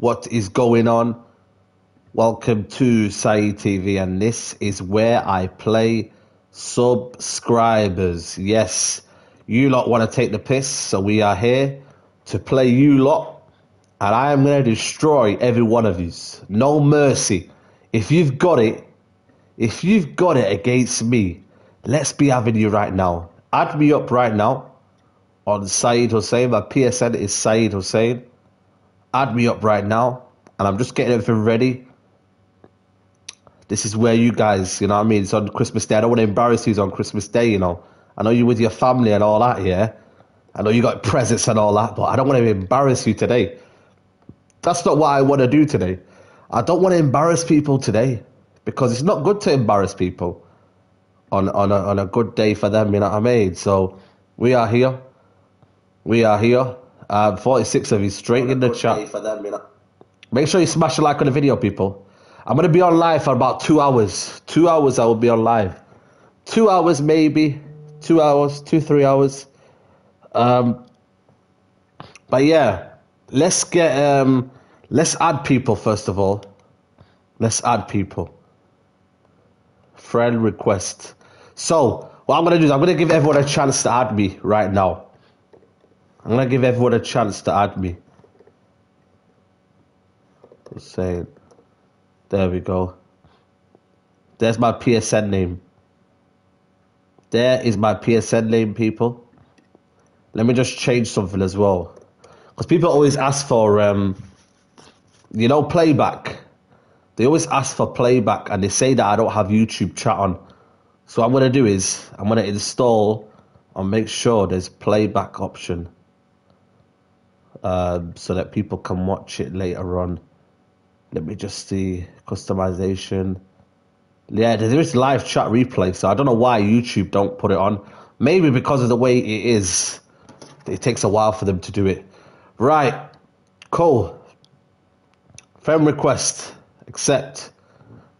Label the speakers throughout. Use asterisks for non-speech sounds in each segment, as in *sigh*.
Speaker 1: What is going on? Welcome to Saeed TV, and this is where I play subscribers. Yes, you lot want to take the piss, so we are here to play you lot, and I am going to destroy every one of you. No mercy. If you've got it, if you've got it against me, let's be having you right now. Add me up right now on Saeed Hussein. My PSN is Saeed Hussein. Add me up right now, and I'm just getting everything ready. This is where you guys, you know what I mean? It's on Christmas Day. I don't want to embarrass you on Christmas Day, you know. I know you're with your family and all that, yeah. I know you got presents and all that, but I don't want to embarrass you today. That's not what I want to do today. I don't want to embarrass people today because it's not good to embarrass people on on a, on a good day for them. You know what I mean? So we are here. We are here. Um, 46 of you straight in the chat. For them, you know. Make sure you smash a like on the video, people. I'm going to be on live for about two hours. Two hours I will be on live. Two hours, maybe. Two hours, two, three hours. Um, but yeah, let's get, um, let's add people first of all. Let's add people. Friend request. So, what I'm going to do is I'm going to give everyone a chance to add me right now. I'm to give everyone a chance to add me. Just saying. There we go. There's my PSN name. There is my PSN name, people. Let me just change something as well. Because people always ask for, um, you know, playback. They always ask for playback and they say that I don't have YouTube chat on. So what I'm going to do is I'm going to install and make sure there's playback option. Um, so that people can watch it later on. Let me just see customization. Yeah, there is live chat replay, so I don't know why YouTube don't put it on. Maybe because of the way it is, it takes a while for them to do it. Right, cool. Friend request, accept.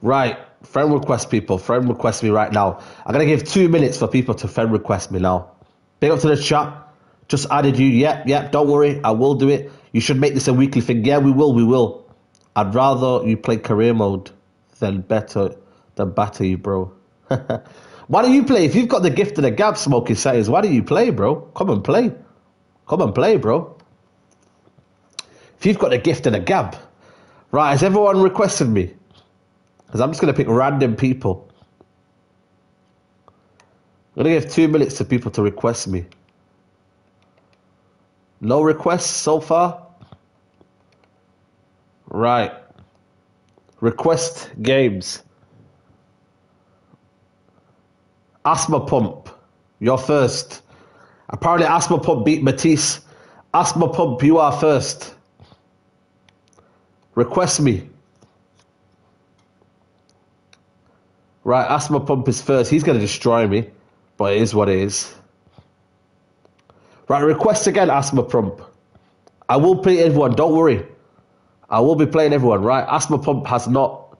Speaker 1: Right, friend request people, friend request me right now. I'm gonna give two minutes for people to friend request me now. Big up to the chat. Just added you. Yep, yep. Don't worry, I will do it. You should make this a weekly thing. Yeah, we will, we will. I'd rather you play career mode than better than batter you, bro. *laughs* why do you play? If you've got the gift of the gab smoking settings, why do you play, bro? Come and play. Come and play, bro. If you've got the gift of the gab. Right, has everyone requested me? Because I'm just going to pick random people. I'm going to give two minutes to people to request me. No requests so far? Right. Request games. Asthma Pump. You're first. Apparently, Asthma Pump beat Matisse. Asthma Pump, you are first. Request me. Right, Asthma Pump is first. He's going to destroy me, but it is what it is. Right, request again, Asthma Pump. I will play everyone, don't worry. I will be playing everyone, right? Asthma Pump has not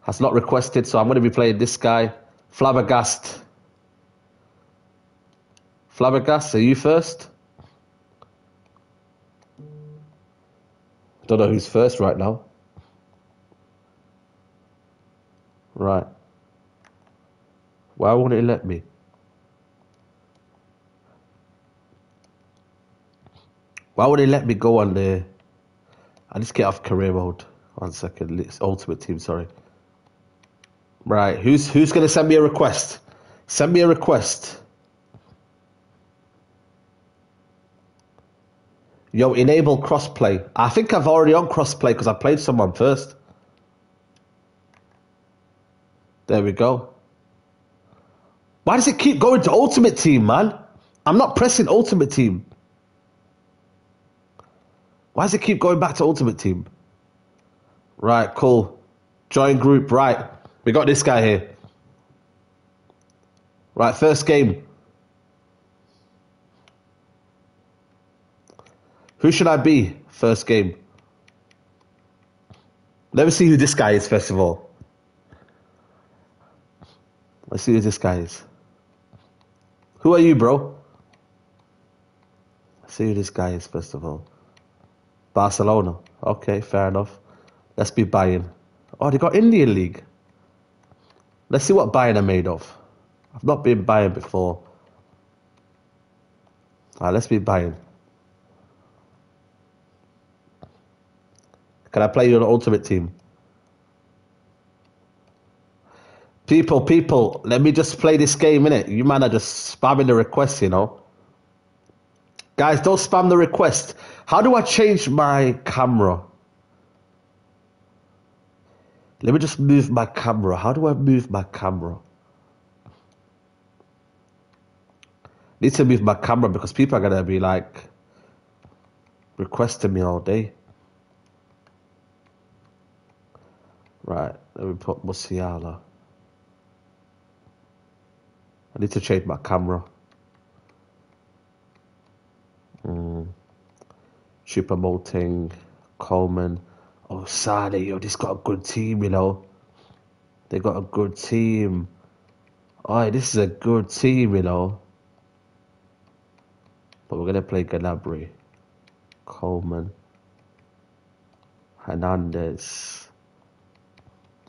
Speaker 1: has not requested, so I'm going to be playing this guy, Flabbergast. Flabbergast, are you first? Don't know who's first right now. Right. Why won't it let me? Why would they let me go on the I just get off career mode. One second. It's ultimate team, sorry. Right, who's who's gonna send me a request? Send me a request. Yo, enable crossplay. I think I've already on crossplay because I played someone first. There we go. Why does it keep going to ultimate team, man? I'm not pressing ultimate team. Why does it keep going back to Ultimate Team? Right, cool. Join group, right. We got this guy here. Right, first game. Who should I be? First game. Let me see who this guy is, first of all. Let's see who this guy is. Who are you, bro? Let's see who this guy is, first of all. Barcelona. Okay, fair enough. Let's be Bayern. Oh, they got Indian League. Let's see what Bayern are made of. I've not been Bayern before. Alright, let's be Bayern. Can I play you on Ultimate Team? People, people, let me just play this game, innit? You man are just spamming the request, you know? Guys, don't spam the request. How do I change my camera? Let me just move my camera. How do I move my camera? Need to move my camera because people are gonna be like requesting me all day. Right, let me put Musiala. I need to change my camera. Mm. Choupo-Moting, Coman. Oh, Sane, yo, this got a good team, you know. They got a good team. Oh, this is a good team, you know. But we're gonna play Gnabry, Coman, Hernandez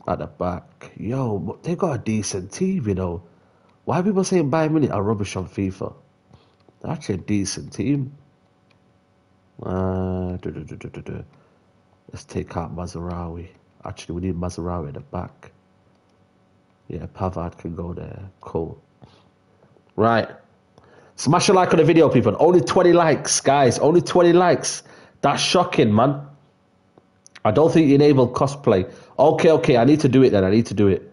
Speaker 1: at the back. Yo, they got a decent team, you know. Why are people saying Bayern Munich are rubbish on FIFA? They're actually a decent team. Uh, duh, duh, duh, Let's take out Mazraoui. Actually, we need Mazraoui at the back. Yeah, Pavard can go there. Cool. Right. Smash a like on the video, people. Only 20 likes, guys. Only 20 likes. That's shocking, man. I don't think you enable crossplay. Okay, okay. I need to do it then. I need to do it.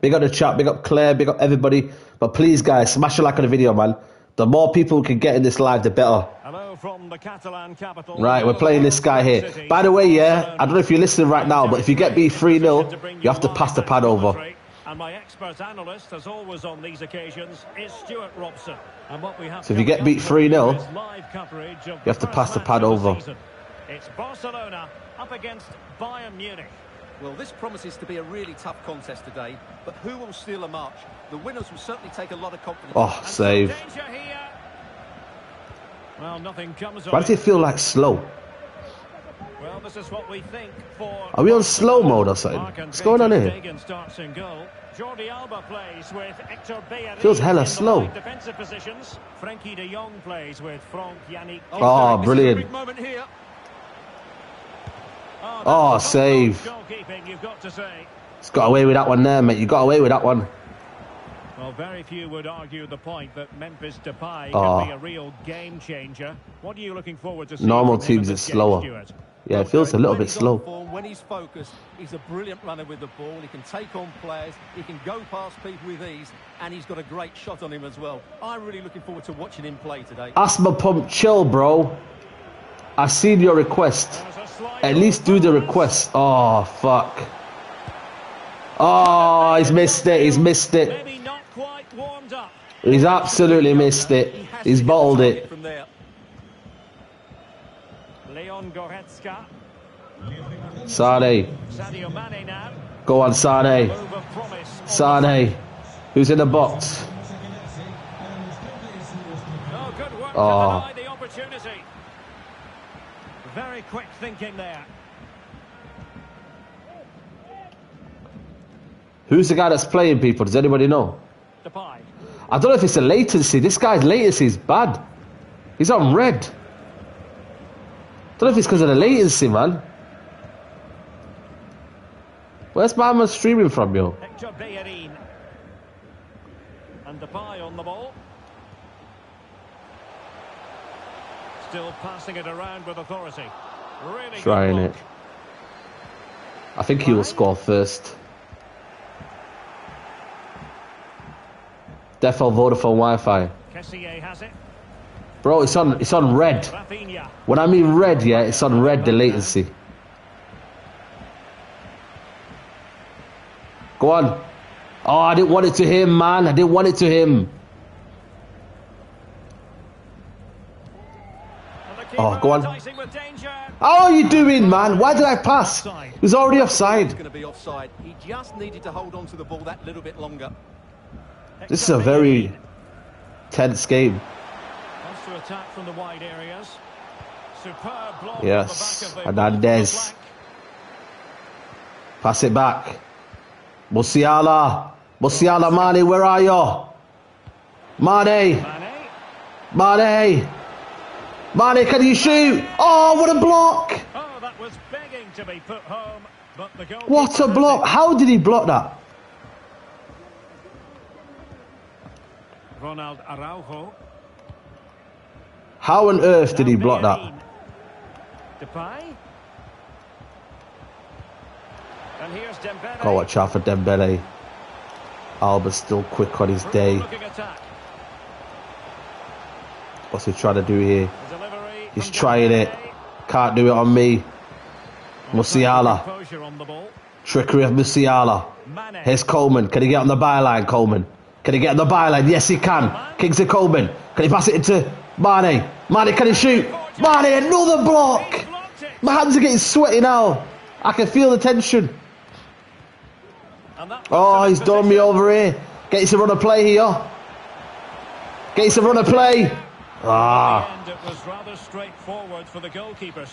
Speaker 1: Big up the chat, big up Claire, big up everybody. But please, guys, smash a like on the video, man. The more people can get in this live, the better.
Speaker 2: Hello from the Catalan capital.
Speaker 1: Right, we're playing this guy here. By the way, yeah, I don't know if you're listening right now, but if you get beat 3 0, you have to pass the pad over.
Speaker 2: And my expert analyst, as always on these occasions, is Stuart Robson. And what we have
Speaker 1: so if you get beat 3 0, you have to pass the pad over.
Speaker 2: It's Barcelona up against Bayern Munich.
Speaker 3: Well, this promises to be a really tough contest today, but who will steal a march? The winners will certainly take a lot of confidence.
Speaker 1: Oh, save.
Speaker 2: Well, nothing comes
Speaker 1: Why does it feel like slow?
Speaker 2: Well, this is what we think for
Speaker 1: Are we on slow mode or something? What's going on here?
Speaker 2: Jordi Alba plays with Hector Bellerin
Speaker 1: Feels hella slow.
Speaker 2: Defensive positions. Frenkie de Jong plays with Franck Yannick.
Speaker 1: Oh, brilliant. Oh, oh save. It's got away with that one there, mate. You got away with that one.
Speaker 2: Well, very few would argue the point that Memphis Depay oh. can ah. be a real game changer. What are you looking forward to
Speaker 1: Normal teams is slower. Stuart? Yeah, it feels a little bit slow.
Speaker 3: Form, when he's focused, he's a brilliant runner with the ball. He can take on players, he can go past people with ease, and he's got a great shot on him as well. I'm really looking forward to watching him play today.
Speaker 1: Asthma pump, chill, bro. I've seen your request. At least do the request. Oh, fuck. Oh, he's missed it. He's missed it. He's absolutely missed it. He's bottled it.
Speaker 2: Leon Goretzka.
Speaker 1: Sane. Go on, Sane. Sane. Who's in the box?
Speaker 2: Oh. Ah. Very quick thinking there.
Speaker 1: Who's the guy that's playing people? Does anybody know?
Speaker 2: Depay.
Speaker 1: I don't know if it's a latency. This guy's latency is bad. He's on red. I don't know if it's because of the latency, man. Where's my man streaming from, yo?
Speaker 2: Hector Bellerin. And Depay on the ball. Still passing it around with authority. Really
Speaker 1: Trying it. I think he will score first. Defo Vodafone Wi-Fi. Bro, it's on it's on red. When I mean red, yeah, it's on red the latency. Go on. Oh, I didn't want it to him, man. I didn't want it to him. Oh, go on. How are you doing, man? Why did I pass? He was already offside.
Speaker 3: going to be offside. He just needed to hold on to the ball that little bit longer.
Speaker 1: This is a very tense game.
Speaker 2: Wants to attack from the wide areas. Superb block
Speaker 1: Yes,
Speaker 2: on the back of the
Speaker 1: Hernandez. Pass it back. Musiala. Musiala, Mane, where are you? Mane.
Speaker 2: Mane.
Speaker 1: Mane. Mane, can you shoot? Oh, what a block!
Speaker 2: Oh, that was begging to be put home, but the goal.
Speaker 1: What a block! How did he block that?
Speaker 2: Ronald Araujo.
Speaker 1: How on earth did he block that?
Speaker 2: Depay. And here's Dembele.
Speaker 1: Watch out for Dembele. Alba's still quick on his day. What's he trying to do here? He's trying it. Can't do it on me. Musiala.
Speaker 2: Composure on the ball.
Speaker 1: Trickery of Musiala. Here's Coman. Can he get on the byline, Coman? Can he get on the byline? Yes, he can. Kingsley Coman. Can he pass it into Mane? Mane, can he shoot? Mane, another block. My hands are getting sweaty now. I can feel the tension.
Speaker 2: And
Speaker 1: Oh, he's done me over here. Gets a run of play here. Gets a run of play. Ah.
Speaker 2: And it was rather straightforward for the goalkeeper,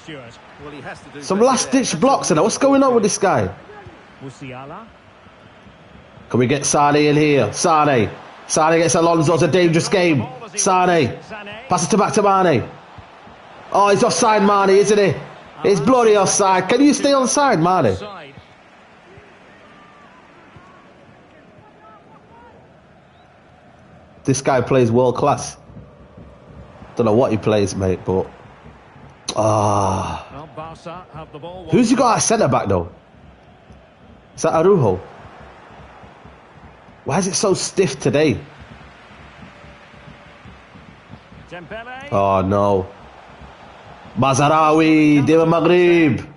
Speaker 1: Some last-ditch blocks there. What's going on with this guy?
Speaker 2: Musiala.
Speaker 1: Can we get Sane in here? Sane. Sane gets Alonso. It's a dangerous game. Sane. Pass it to back to Mane. Oh, he's offside, Mane, isn't he? It's bloody offside. Can you stay onside, Mane? This guy plays world class. Don't know what he plays, mate, but. Ah.
Speaker 2: Ball.
Speaker 1: Who's he got at centre back, though? Is that Araujo? Why is it so stiff today?
Speaker 2: Dembele.
Speaker 1: Oh, no. Mazraoui, Dima Maghrib.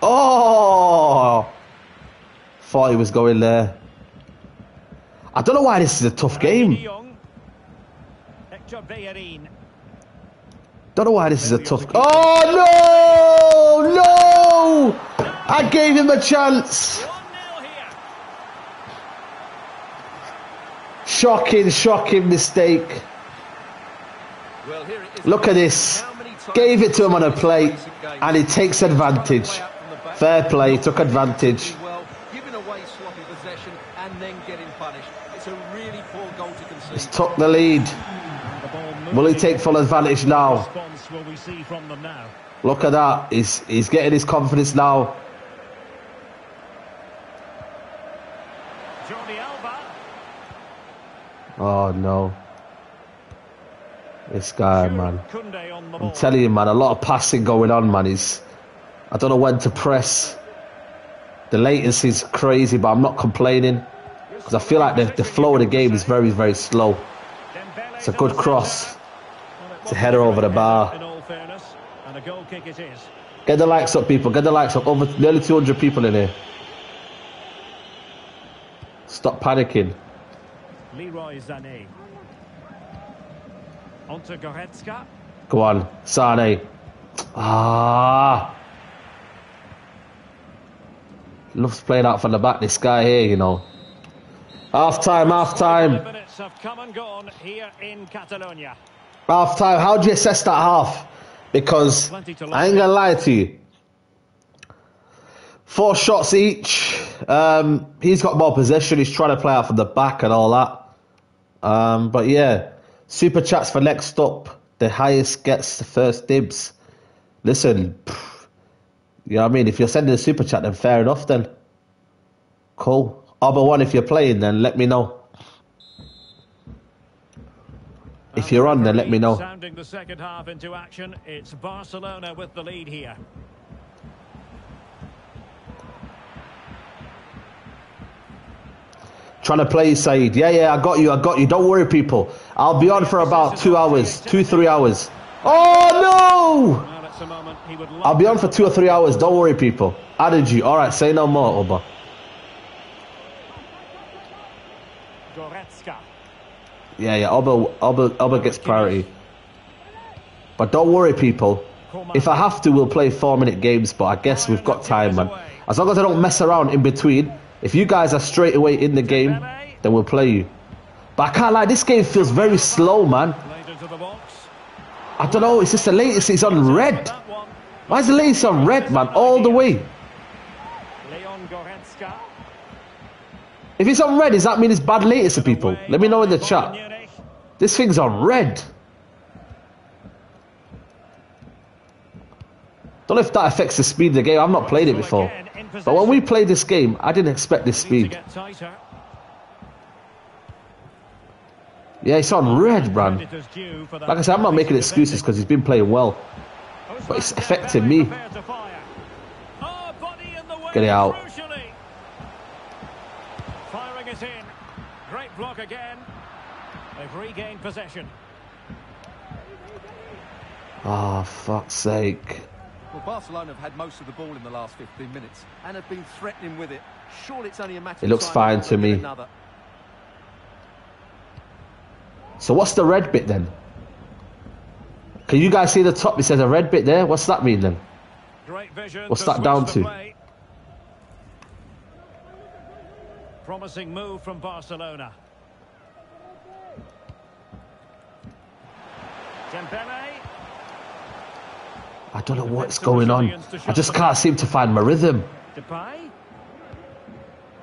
Speaker 1: Oh! Thought he was going there. I don't know why this is a tough game.
Speaker 2: Jong. Hector Bellerin.
Speaker 1: Don't know why this is a tough. Oh no! No! I gave him a chance. Shocking, shocking mistake. Look at this. Gave it to him on a plate, and he takes advantage. Fair play, took advantage.
Speaker 3: Well, away really.
Speaker 1: He's took the lead. Will he take full advantage now?
Speaker 2: now?
Speaker 1: Look at that. He's he's getting his confidence now.
Speaker 2: Jordi Alba.
Speaker 1: Oh no. This guy, man.
Speaker 2: Kounde on the ball.
Speaker 1: I'm telling you, man, a lot of passing going on, man. He's, I don't know when to press. The latency's crazy, but I'm not complaining because I feel like the, the flow of the game is very, very slow. It's a good cross.
Speaker 2: centre. Well, it
Speaker 1: It's a header over the bar.
Speaker 2: In all fairness, and a goal kick it is.
Speaker 1: Get the likes up, people. Get the likes up. Over nearly 200 people in here. Stop panicking.
Speaker 2: Leroy Sané. Onto Goretzka.
Speaker 1: Go on, Sane. Ah. Loves playing out from the back, this guy here, you know. Half time, half time.
Speaker 2: minutes have come and gone here in Catalonia.
Speaker 1: Half time. How do you assess that half? Because I ain't gonna lie to you. Four shots each. Um, he's got more possession. He's trying to play out from the back and all that. Um, but yeah, super chats for next up. The highest gets the first dibs. Listen, pff, you know what I mean? If you're sending a super chat, then fair enough. Then cool. Other one, if you're playing, then let me know. If you're on, then let me know.
Speaker 2: Sounding the second half into action. It's Barcelona with the lead here.
Speaker 1: Trying to play Saeed. Yeah, yeah, I got you, I got you. Don't worry, people. I'll be on for about two hours, two, three hours. Oh
Speaker 2: Well, it's a moment he would
Speaker 1: no! I'll be on for two or three hours. Don't worry, people. Added you. All right, say no more, Oba. Yeah, yeah. Oba, Oba, Oba gets priority. But don't worry, people. If I have to, we'll play four-minute games. But I guess we've got time, man. As long as I don't mess around in between. If you guys are straight away in the game, then we'll play you. But I can't lie, this game feels very slow, man. I don't know, it's just the latest, it's on red. Why is the latest on red, man? All the way. If it's on red, does that mean it's bad latest to people? Let me know in the chat. This thing's on red. Don't know if that affects the speed of the game. I've not played it before. But when we played this game, I didn't expect this speed. Yeah, it's on red, man.
Speaker 2: Credit is due for that
Speaker 1: Like I said, I'm not making excuses because he's been playing well. but it's affecting me.
Speaker 2: Prepared to fire. Body in the way,
Speaker 1: Get it out.
Speaker 2: Firing it in. Great block again. They've regained possession.
Speaker 1: Oh, fuck's sake.
Speaker 3: Well, Barcelona have had most of the ball in the last 15 minutes and have been threatening with it. Surely it's only a matter
Speaker 1: It looks fine to me.
Speaker 3: Another.
Speaker 1: So what's the red bit then? Can you guys see the top? It says a red bit there. What's that mean then?
Speaker 2: Great vision.
Speaker 1: What's that down to?
Speaker 2: Promising move from Barcelona. Dembele.
Speaker 1: I don't know what's going on. I just can't seem to find my rhythm.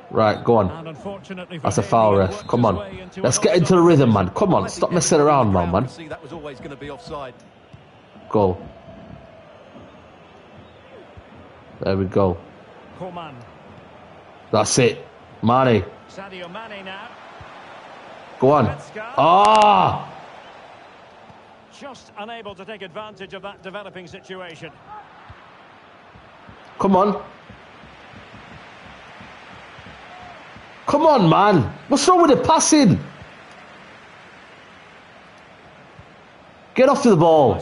Speaker 1: Right, go on.
Speaker 2: And unfortunately for
Speaker 1: That's a foul, ref. Come on. Let's get into the rhythm, man. Come on, stop messing around now, man.
Speaker 3: to See that was always going to be offside.
Speaker 1: Go. There we go. That's it. Mane.
Speaker 2: Sadio Mane now.
Speaker 1: Go on. Ah!
Speaker 2: Just unable to take advantage of that developing situation.
Speaker 1: Come on. Come on, man. What's wrong with the passing? Get off to the ball.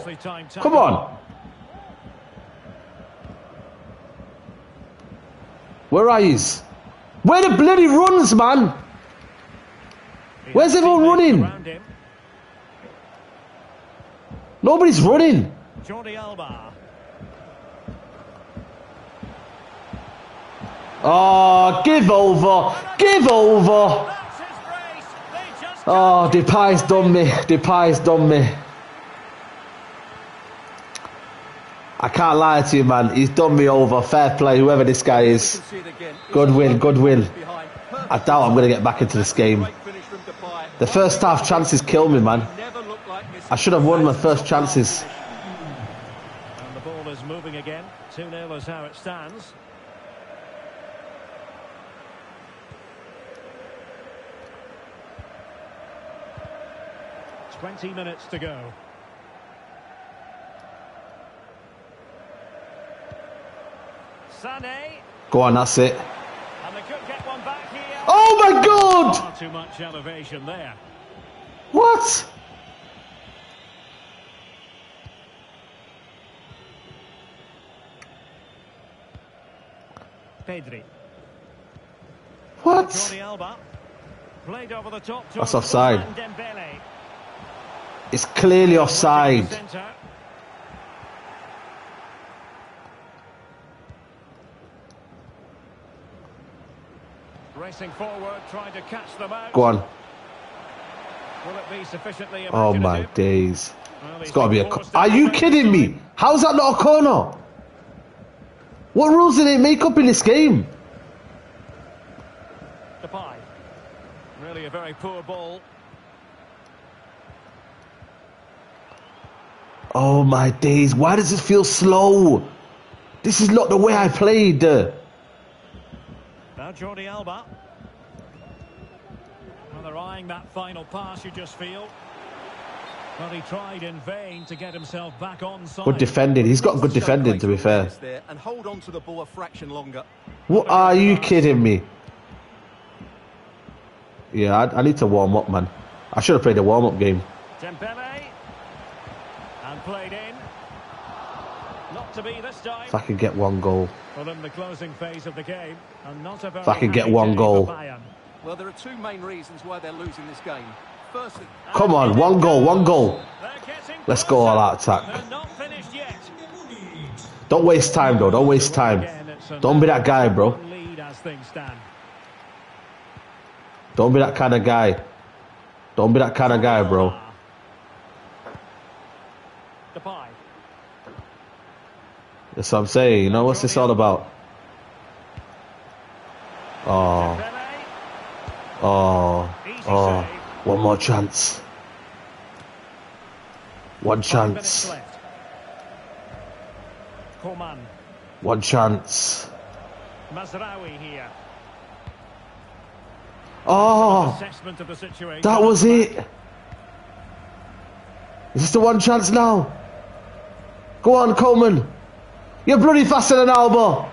Speaker 1: Come on. Where are yous? Where the bloody runs, man? Where's everyone running? Nobody's running.
Speaker 2: Jordi Alba.
Speaker 1: Oh, give over. Give over.
Speaker 2: That's his brace. They just
Speaker 1: ah,
Speaker 2: Oh,
Speaker 1: Depay's done me. Depay's done me. I can't lie to you, man. He's done me over. Fair play, whoever this guy is.
Speaker 3: can see it again. It's
Speaker 1: Good win, good win. I doubt I'm going to get back into this game.
Speaker 3: Great finish from Depay.
Speaker 1: The first half chances killed me, man.
Speaker 3: Never looked like this.
Speaker 1: I should have won my first chances.
Speaker 2: And the ball is moving again. 2-0 is how it stands. Twenty minutes to go. Sané,
Speaker 1: Go on, that's it.
Speaker 2: and they could get one back here.
Speaker 1: Oh my god!
Speaker 2: Far too much elevation there.
Speaker 1: What?
Speaker 2: Pedri.
Speaker 1: What?
Speaker 2: Played over the top.
Speaker 1: That's offside.
Speaker 2: Dembele.
Speaker 1: It's clearly offside.
Speaker 2: Racing forward, trying to catch them out.
Speaker 1: Go on.
Speaker 2: Will it be sufficiently
Speaker 1: Oh my days.
Speaker 2: Well,
Speaker 1: It's
Speaker 2: he's
Speaker 1: got to be a.
Speaker 2: been
Speaker 1: Are you kidding me? How's that not a corner? What rules did they make up in this game?
Speaker 2: Depay. Really a very poor ball.
Speaker 1: Oh my days. Why does it feel slow? This is not the way I played.
Speaker 2: Now Jordi Alba. Well, they're eyeing that final pass, you just feel. Well, he tried in vain to get himself back on side.
Speaker 1: Good defending. He's got good defending, to be fair.
Speaker 3: and hold on to the ball a fraction longer.
Speaker 1: What are you kidding me? Yeah, I, I need to warm up, man. I should have played a warm up game.
Speaker 2: Dembele. And played in. Not to be this time.
Speaker 1: If I could get one goal.
Speaker 2: Well, in the closing phase of the game. And not a very
Speaker 1: If I could get one goal.
Speaker 3: Well, there are two main reasons why they're losing this game.
Speaker 1: Come on, one goal, one goal. Let's go all out attack. Don't waste time, though. Don't waste time. Don't be that guy, bro. Don't be that kind of guy. Don't be that kind of guy, bro. That's what I'm saying. You know what's this all about? Oh, oh, oh. One more chance. One chance. One chance.
Speaker 2: Mazraoui here.
Speaker 1: Oh,
Speaker 2: Assessment of the situation.
Speaker 1: that was it. Is this the one chance now? Go on, Coman. You're bloody faster than Alba.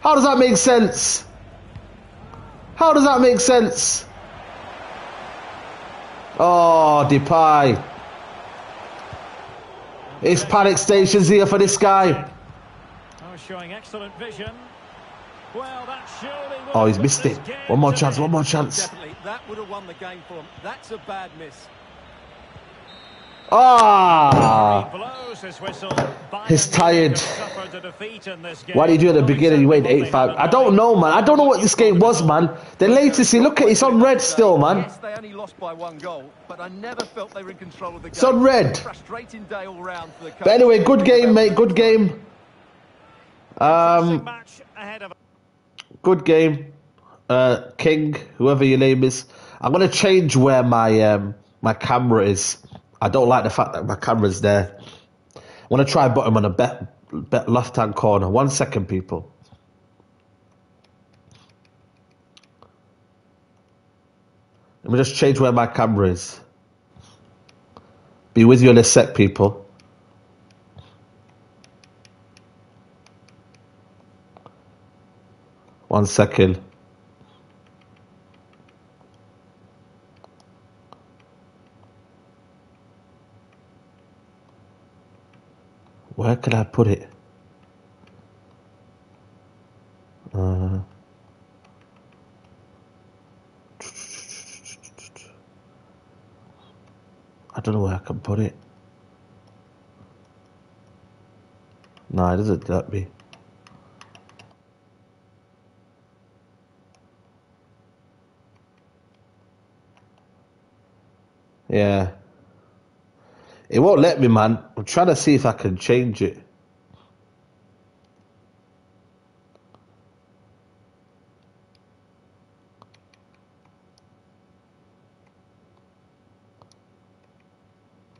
Speaker 1: How does that make sense? How does that make sense? Oh, Depay. It's panic stations here for this guy.
Speaker 2: Oh, showing excellent vision. Well, that surely
Speaker 1: Oh, he's missed it. One more chance, one more chance.
Speaker 3: Definitely, that would have won the game for him. That's a bad miss.
Speaker 1: Ah!
Speaker 2: Blows his whistle.
Speaker 1: He's
Speaker 2: Bayern
Speaker 1: tired.
Speaker 2: Munich have suffered a defeat in He's tired.
Speaker 1: Why did you do at the beginning? You waited
Speaker 2: seven
Speaker 1: 8 5. I don't know, man. I don't know what this game was, man. The latency, look at it, it's on red still, man.
Speaker 3: Yes, they only lost by one goal, but I never felt they were in control of the game.
Speaker 1: It's on red.
Speaker 3: Frustrating day all round for the coach.
Speaker 1: But anyway, good game, mate. Good game. Um,
Speaker 2: match ahead of
Speaker 1: good game. Uh, King, whoever your name is. I'm gonna change where my um my camera is. I don't like the fact that my camera's there. I want to try bottom on the bet, bet left hand corner. One second, people. Let me just change where my camera is. Be with you in a sec, people. One second. Where could I put it? Uh, I don't know where I can put it. No, it doesn't let me. Yeah. It won't let me, man. I'm trying to see if I can change it.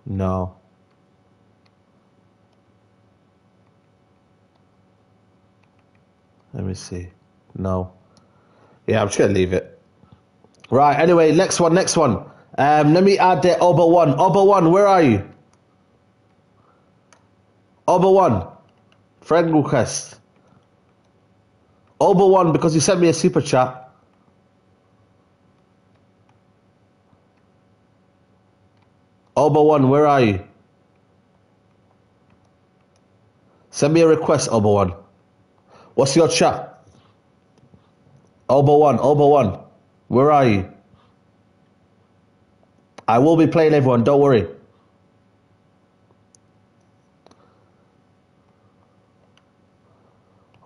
Speaker 1: No. Let me see. No. Yeah, I'm just gonna leave it. Right. Anyway, next one. Next one. Um, let me add the Oba one. Oba one, where are you? Oba one, friend request. Oba one because you sent me a super chat. Oba one, where are you? Send me a request, Oba one. What's your chat? Oba one, Oba one, where are you? I will be playing everyone, don't worry.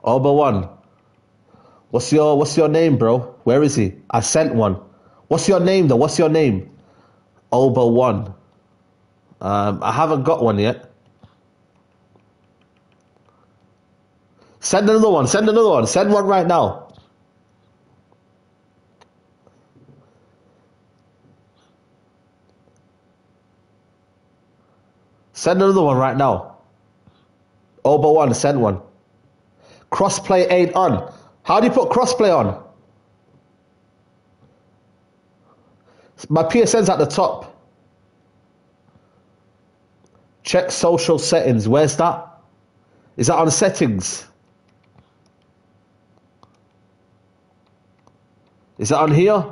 Speaker 1: Oba one. What's your what's your name, bro? Where is he? I sent one. What's your name though? What's your name? Oba one. Um, I haven't got one yet. Send another one. Send another one. Send one right now. Send another one right now. Oba one, send one. Crossplay ain't on. How do you put crossplay on? My PSN's at the top. Check social settings. Where's that? Is that on settings? Is that on here?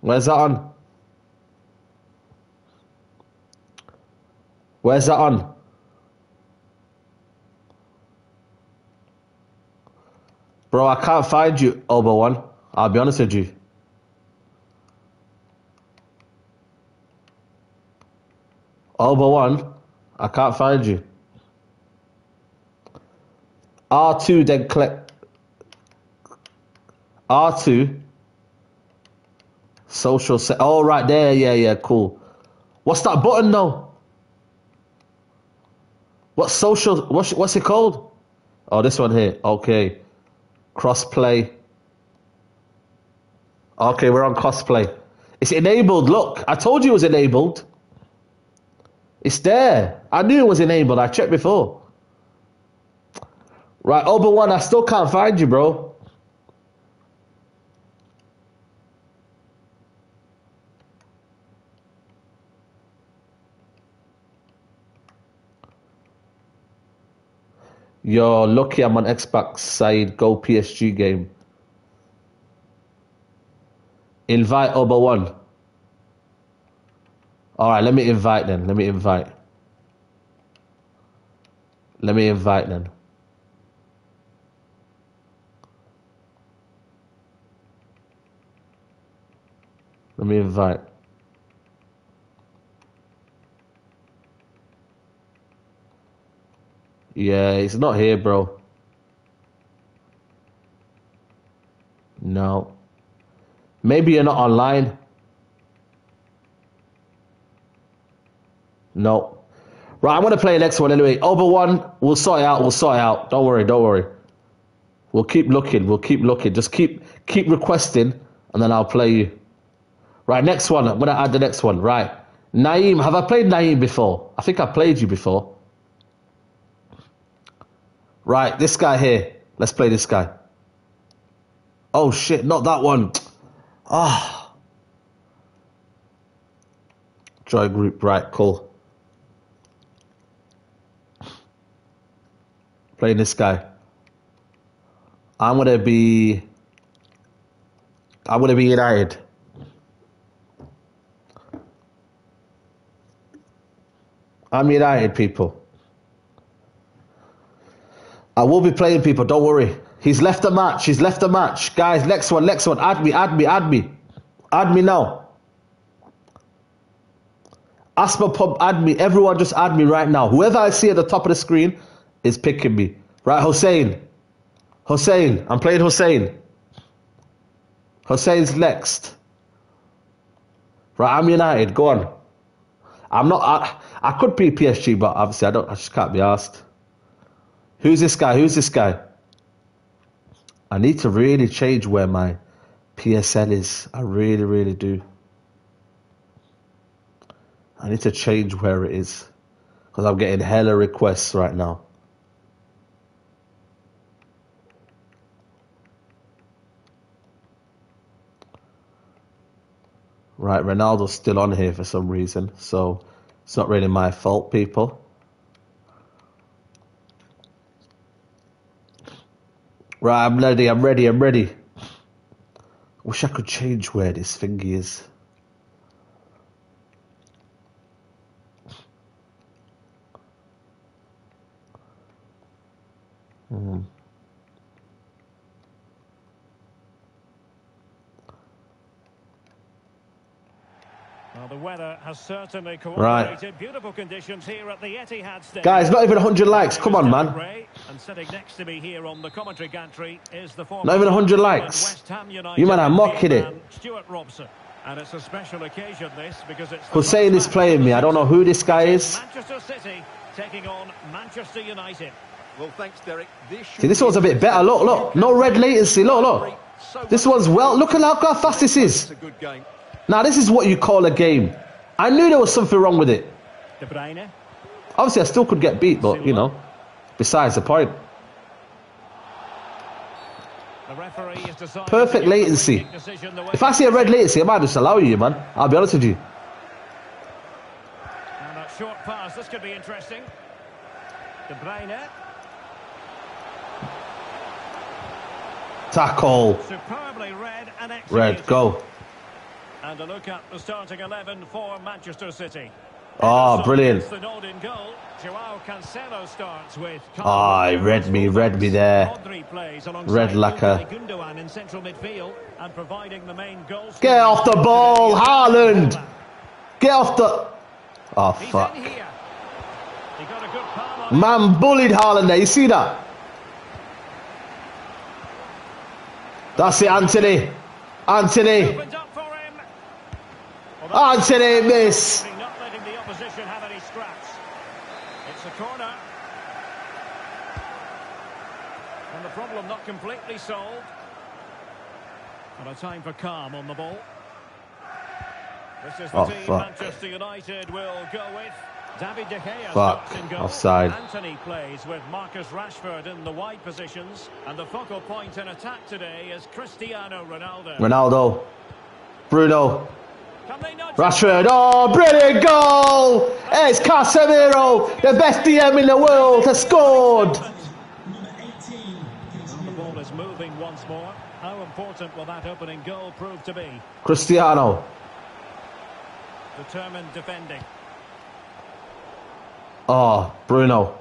Speaker 1: Where's that on? Where's that on? Bro, I can't find you, Oba One. I'll be honest with you. Oba One, I can't find you. R2 then click. R2. Social set. Oh, right there. Yeah, yeah, cool. What's that button though? What social? What's what's it called? Oh, this one here. Okay. Crossplay. Okay, we're on crossplay. It's enabled. Look, I told you it was enabled. It's there. I knew it was enabled. I checked before. Right, Oba One, I still can't find you, bro. You're lucky I'm on Xbox side. Go PSG game. Invite Oba One. Alright, let me invite then. Let me invite. Let me invite then. Let me invite. Yeah, he's not here, bro. No. Maybe you're not online. No. Right, I'm going to play the next one anyway. Oba one, we'll sort it out. We'll sort it out. Don't worry, don't worry. We'll keep looking. We'll keep looking. Just keep keep requesting, and then I'll play you. Right, next one. I'm going to add the next one. Right. Naeem. Have I played Naeem before? I think I played you before. Right, this guy here. Let's play this guy. Oh shit, not that one. Ah. Oh. Joy group, right, cool. Playing this guy. I'm gonna be I'm gonna be United. I'm United people. I will be playing people, don't worry. He's left the match, he's left the match. Guys, next one, next one. Add me, add me, add me. Add me now. Asthma Pump, add me. Everyone just add me right now. Whoever I see at the top of the screen is picking me. Right, Hussein. Hussein. I'm playing Hussein. Hussein's next. Right, I'm United. Go on. I'm not. I, I could be PSG, but obviously I don't. I just can't be asked. Who's this guy? Who's this guy? I need to really change where my PSL is. I really, really do. I need to change where it is. Because I'm getting hella requests right now. Right, Ronaldo's still on here for some reason. So it's not really my fault, people. Right, I'm ready, I'm ready, I'm ready. I Wish I could change where this thingy is.
Speaker 2: Certainly cooperated. Right. Beautiful conditions here at the Etihad Stadium.
Speaker 1: Guys, not even 100 likes. Come on, man.
Speaker 2: And sitting next to me here on the commentary gantry is the
Speaker 1: Not even 100 likes. You man are mocking it.
Speaker 2: Stuart Robson. And it's a special occasion this because it's
Speaker 1: Hussein is playing me. I don't know who this guy is.
Speaker 2: Manchester City taking on Manchester United.
Speaker 3: Well, thanks, Derek.
Speaker 1: This See, this one's a bit better. Look, look. No red latency. Look, look. This one's well. Look at how fast this is. It's a good game. Now, this is what you call a game. I knew there was something wrong with it.
Speaker 2: De Bruyne.
Speaker 1: Obviously, I still could get beat, but, you know, besides the point. Perfect latency. If I see a red latency, I might just allow you, man. I'll be honest with you.
Speaker 2: And a short pass, this could be interesting. De Bruyne.
Speaker 1: Tackle.
Speaker 2: Red
Speaker 1: Red, go.
Speaker 2: And a look at the starting 11 for Manchester City.
Speaker 1: Oh, brilliant.
Speaker 2: The goal. Joao Cancelo starts with
Speaker 1: Ah, oh, he read me, read me there. Red lacquer.
Speaker 2: in central midfield and providing the main goal.
Speaker 1: Get off the ball, Haaland! Get off the... Oh, fuck. Man bullied Haaland there, you see that? That's it, Anthony. Antony.
Speaker 2: Opened up for him. Well, that's
Speaker 1: Antony, miss.
Speaker 2: not letting the opposition have any scraps. It's a corner. And the problem not completely solved. And a time for calm on the ball. This is the
Speaker 1: Oh,
Speaker 2: team
Speaker 1: fuck.
Speaker 2: Manchester United will go with. David De Gea
Speaker 1: Fuck.
Speaker 2: in goal.
Speaker 1: Offside.
Speaker 2: Antony plays with Marcus Rashford in the wide positions. And the focal point in attack today is Cristiano Ronaldo.
Speaker 1: Ronaldo. Bruno. Rashford. Oh, brilliant goal. It's Casemiro, the best DM in the world, has scored.
Speaker 2: The ball is moving once more. How important will that opening goal prove to be?
Speaker 1: Cristiano.
Speaker 2: Determined defending.
Speaker 1: Oh, Bruno.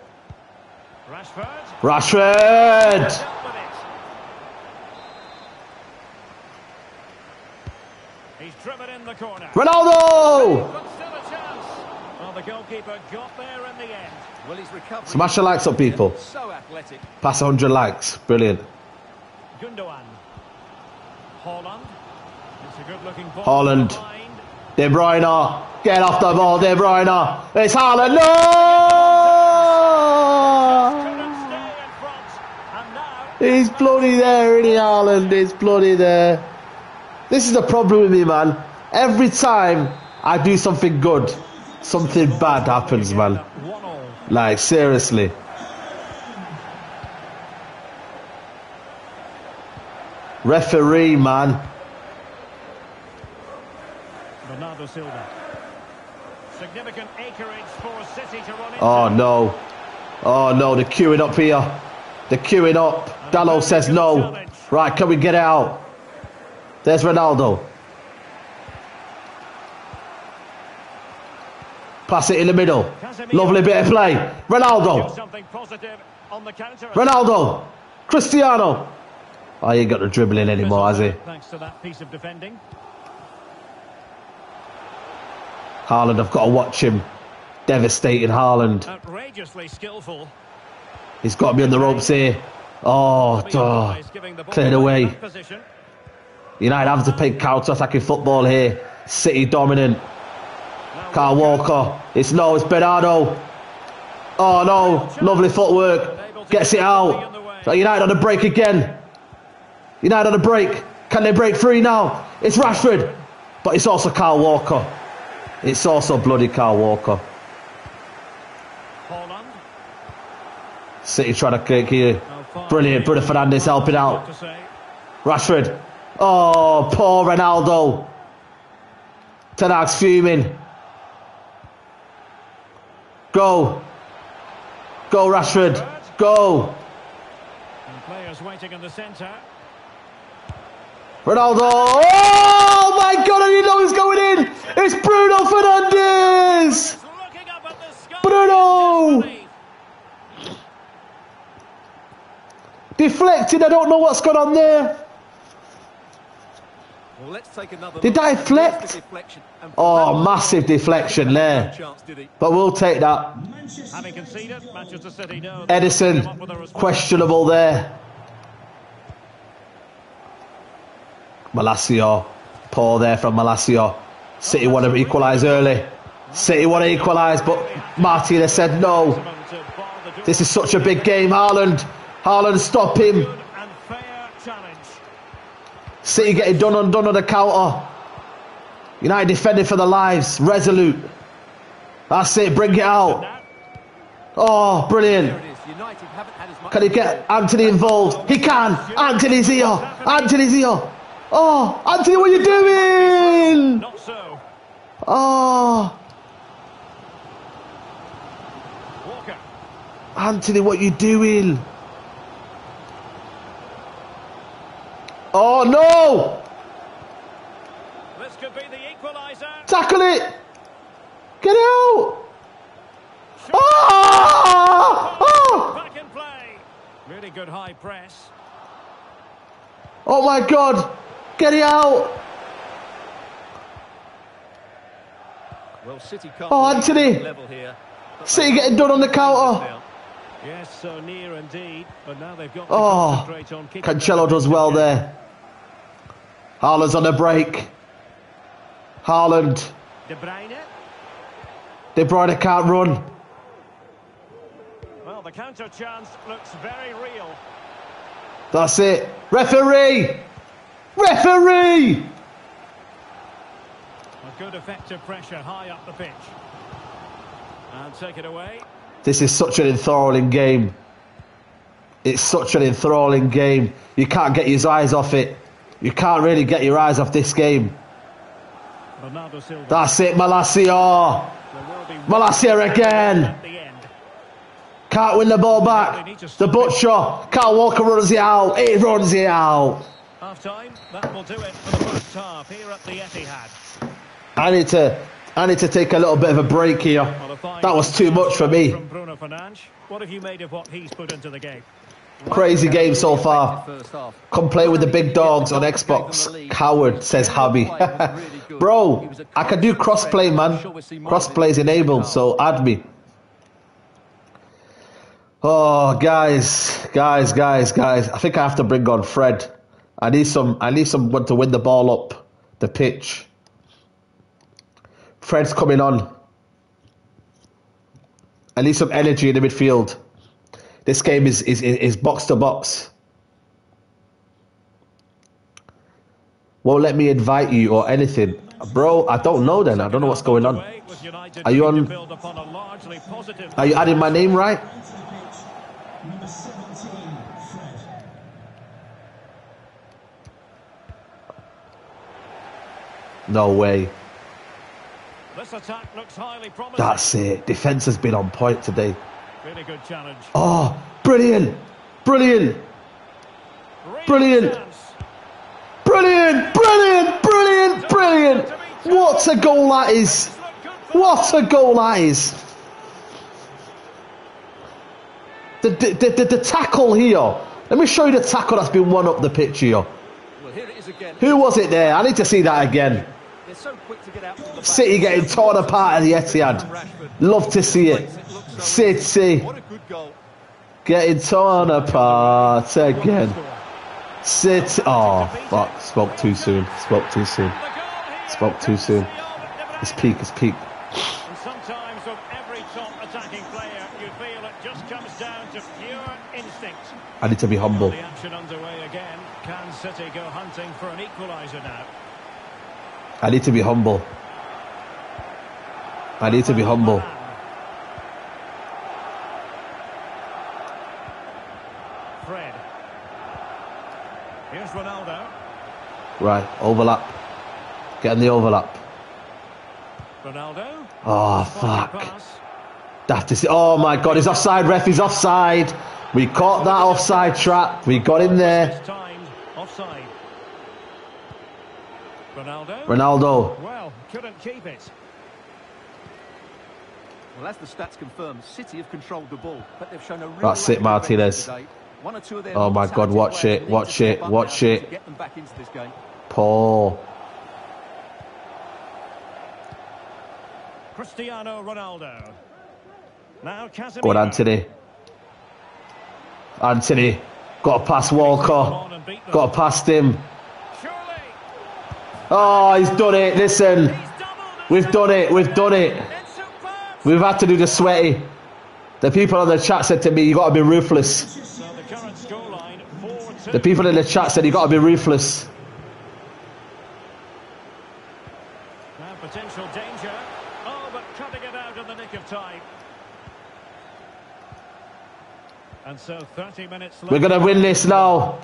Speaker 2: Rashford.
Speaker 1: Rashford.
Speaker 2: Dealt with it. He's driven in the corner.
Speaker 1: Ronaldo.
Speaker 2: Still a chance. Well, the goalkeeper got there in the end.
Speaker 3: Well, he's recovered.
Speaker 1: Smash the likes up, people.
Speaker 3: So athletic.
Speaker 1: Pass 100 likes. Brilliant.
Speaker 2: Gundogan. Haaland. It's a good-looking ball.
Speaker 1: Haaland.
Speaker 2: behind.
Speaker 1: De Bruyne. Get off the ball, De Bruyne. It's Haaland. No!
Speaker 2: Couldn't stay in front. And now
Speaker 1: He's bloody there, isn't he, Haaland? He's bloody there. This is the problem with me, man. Every time I do something good, something bad happens, man. Like, seriously. Referee, man.
Speaker 2: Bernardo Silva. Significant acreage for City to run into.
Speaker 1: Oh, no. Oh, no, they're queuing up here. They're queuing up. Dalot says no. Right, can we get out? There's Ronaldo. Pass it in the middle. Lovely bit of play. Ronaldo.
Speaker 2: something positive on the counter.
Speaker 1: Ronaldo. Cristiano. Oh, he ain't got the dribbling anymore, has he?
Speaker 2: Thanks to that piece of defending.
Speaker 1: Haaland, I've got to watch him. Devastating Haaland.
Speaker 2: Outrageously skillful.
Speaker 1: He's got to be on the ropes here. Oh, duh.
Speaker 2: He's giving the ball
Speaker 1: cleared away. United have to play counter-attacking football here. City dominant. Kyle Walker. It's no, it's Bernardo. Oh no, lovely footwork. Gets it out. United on the break again. United on the break. Can they break free now? It's Rashford. But it's also Kyle Walker. It's also bloody Kyle Walker. City trying to kick here. Brilliant. Bruno Fernandes helping out. Rashford. Oh, poor Ronaldo. Ten Hag's fuming. Go. Go, Rashford. Go.
Speaker 2: And players waiting in the centre.
Speaker 1: Ronaldo. Oh, my God. I didn't know he was going in. It's Bruno Fernandes.
Speaker 2: He's.
Speaker 1: Bruno! Deflected. I don't know what's gone on there.
Speaker 3: Well, let's take another
Speaker 1: Did
Speaker 3: look.
Speaker 1: I deflect?
Speaker 3: There's the deflection. And
Speaker 1: Oh, massive deflection there.
Speaker 3: No chance, did he?
Speaker 1: But we'll take that.
Speaker 2: Having conceded, Manchester City
Speaker 1: Ederson.
Speaker 2: come up with a response.
Speaker 1: Questionable there. Malacia. Poor there from Malacia. City want to equalise early. City want to equalise, but Martinez said no.
Speaker 2: To bar the door.
Speaker 1: This is such a big game, Haaland. Haaland, stop him.
Speaker 2: Good and fair challenge.
Speaker 1: City getting done on done on the counter. United defending for their lives, resolute. That's it, bring it out. Oh, brilliant.
Speaker 3: it is. United haven't had as much.
Speaker 1: Can he get Antony involved? He can. Antony's here. Antony's here. Oh, Antony, what are you doing?
Speaker 2: not so.
Speaker 1: Oh,
Speaker 2: Walker.
Speaker 1: Antony, what are you doing? Oh no!
Speaker 2: This could be the equaliser.
Speaker 1: Tackle it! Get out! Oh! Oh!
Speaker 2: Back in play. Really good high press.
Speaker 1: Oh my God! Get it out!
Speaker 3: Well, City can't
Speaker 1: Oh,
Speaker 3: Antony. level here.
Speaker 1: City getting done on the counter.
Speaker 2: Yes, so near indeed. But now they've got
Speaker 1: Oh,
Speaker 2: concentrate on keeping
Speaker 1: Cancelo does well there. Haaland's on the break. Haaland.
Speaker 2: De Bruyne.
Speaker 1: De Bruyne can't run.
Speaker 2: Well, the counter chance looks very real.
Speaker 1: That's it. Referee! Referee!
Speaker 2: A good effective pressure high up the pitch. And take it away.
Speaker 1: This is such an enthralling game. It's such an enthralling game. You can't get your eyes off it. You can't really get your eyes off this game. That's it, Malacia.
Speaker 2: There will be
Speaker 1: Malacia again.
Speaker 2: at the end.
Speaker 1: Can't win the ball back. The butcher. Kyle Walker runs it out. He runs it out.
Speaker 2: Half time, that will do it for the first half here at the Etihad.
Speaker 1: I need to. I need to take a little bit of a break here. That was too much for me.
Speaker 2: What have you made of what he's put into the game?
Speaker 1: Crazy game so far. Come play with the big dogs on Xbox. Coward, says Habby. *laughs* Bro, I can do crossplay, man. Crossplay's enabled, so add me. Oh, guys, guys, guys, guys. I think I have to bring on Fred. I need some. I need someone to win the ball up the pitch. Fred's coming on. I need some energy in the midfield. This game is is is box to box. Won't let me invite you or anything, bro. I don't know. Then I don't know what's going on. Are you on- Are you adding my name right? No way.
Speaker 2: This attack looks highly promising.
Speaker 1: That's it. Defense has been on point today.
Speaker 2: Really good challenge.
Speaker 1: Oh, brilliant, brilliant, brilliant. brilliant, brilliant, brilliant, brilliant. What a goal that is!
Speaker 2: Look good for
Speaker 1: What a goal that is! The, the, the, the, the tackle here. Let me show you the tackle that's been won up the pitch here.
Speaker 3: Well, here it is again.
Speaker 1: Who was it there? I need to see that again.
Speaker 3: So quick to get out from the back.
Speaker 1: City getting torn apart at the Etihad. Love to see it.
Speaker 3: Makes look so easy.
Speaker 1: City
Speaker 3: What a good goal.
Speaker 1: getting torn apart again. City. Oh, fuck. Spoke too soon. Spoke too soon. Spoke too soon. It's peak. It's peak.
Speaker 2: And sometimes with every top attacking player, you feel it just comes down to pure instinct.
Speaker 1: I need to be humble.
Speaker 2: The action underway again. Can City go hunting for an equaliser now?
Speaker 1: I need to be humble. I need to be humble.
Speaker 2: Fred. Here's Ronaldo.
Speaker 1: Right, overlap. Get in the overlap.
Speaker 2: Ronaldo.
Speaker 1: Oh, fuck.
Speaker 2: pass.
Speaker 1: Have. Oh my god, he's offside, ref, he's offside. We caught that offside trap. We got in there.
Speaker 2: Offside. Ronaldo.
Speaker 1: Ronaldo.
Speaker 2: well, couldn't keep it.
Speaker 3: Well, as the stats confirm, City have controlled the ball, but they've shown a real
Speaker 1: That's it, Martinez.
Speaker 3: One or two of
Speaker 1: Oh my God, watch it, watch it, watch it.
Speaker 3: Get them back into this game.
Speaker 1: Paul.
Speaker 2: Cristiano Ronaldo. Now Casemiro.
Speaker 1: Go on, Antony. Antony. Got to pass Walker. Got to pass him. Oh, he's done it. Listen.
Speaker 2: He's doubled it.
Speaker 1: We've done it. We've done it. We've had to do the sweaty. The people on the chat said to me, you got to be ruthless.
Speaker 2: The current scoreline 4-2.
Speaker 1: The people in the chat said you got to be ruthless.
Speaker 2: Now potential danger. Oh, but cutting it out in the nick of time. And so 30 minutes left.
Speaker 1: We're going to win this now.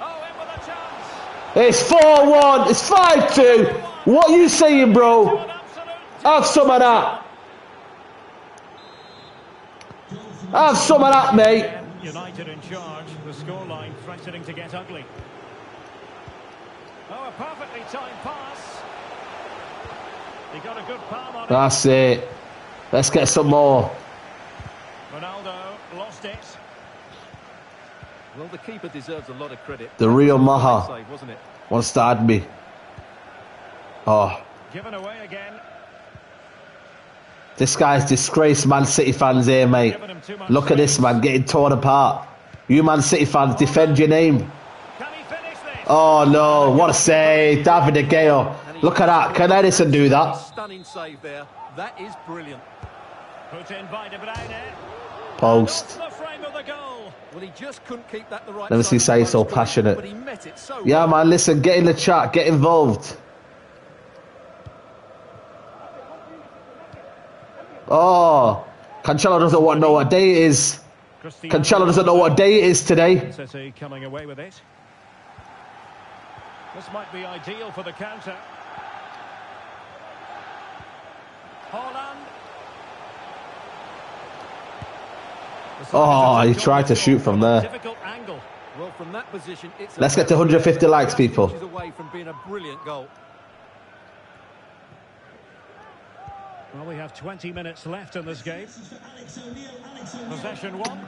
Speaker 2: Oh, in with a chance.
Speaker 1: It's 4 1. It's 5 2. What are you saying, bro? Have some of that. Have some of that, mate.
Speaker 2: United in charge. The scoreline threatening to get ugly. Oh, a perfectly timed pass. He got a good palm on it.
Speaker 1: That's it. Let's get some more.
Speaker 2: Ronaldo lost it.
Speaker 3: Well, the keeper deserves a lot of credit.
Speaker 1: The real
Speaker 3: Great
Speaker 1: Maha
Speaker 3: save, wasn't it?
Speaker 1: wants to add me. Oh,
Speaker 2: Given away again.
Speaker 1: this guy's disgraced Man City fans here, mate.
Speaker 2: Given him too much
Speaker 1: Look at this man getting torn apart. You Man City fans, defend your name.
Speaker 2: Can he finish this?
Speaker 1: Oh no, what a save, David De Gea. Look at that, can Ederson do that?
Speaker 3: Stunning save there. That is brilliant.
Speaker 2: Put in by De Bruyne.
Speaker 1: Post.
Speaker 2: Off the frame of the goal.
Speaker 3: Well, he just couldn't keep that the right
Speaker 1: Never see say so passionate.
Speaker 3: But he met it so
Speaker 1: Yeah man, listen, get in the chat, get involved. Oh, Cancelo doesn't want to know what day it is.
Speaker 2: Cristiano
Speaker 1: Cancelo doesn't know what day it is today.
Speaker 2: Coming away with it. This might be ideal for the counter. Haaland.
Speaker 1: Oh, he tried to shoot from there.
Speaker 3: Well, from that position, it's
Speaker 1: Let's get to 150 likes, people.
Speaker 3: Away from being a brilliant goal.
Speaker 2: Well, we have 20 minutes left in this game. Possession one.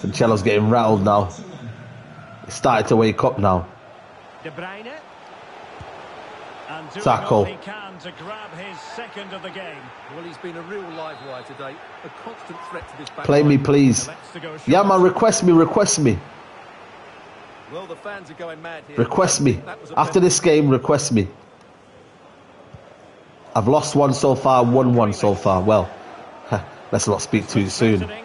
Speaker 1: Cancelo's getting rattled now. He started to wake up now.
Speaker 2: De Bruyne. And doing
Speaker 1: Tackle.
Speaker 2: all he can to grab his second of the game.
Speaker 3: Well, he's been a real live wire today. A constant threat to this back
Speaker 1: Play
Speaker 3: line.
Speaker 1: me, please.
Speaker 2: Selects
Speaker 1: Yeah, man, request me, request me,
Speaker 3: Well, the fans are going mad here.
Speaker 1: request me.
Speaker 3: That was a
Speaker 1: After this game, request me. I've lost one so far, won one so far. Well, let's not speak too soon.
Speaker 2: Threatening.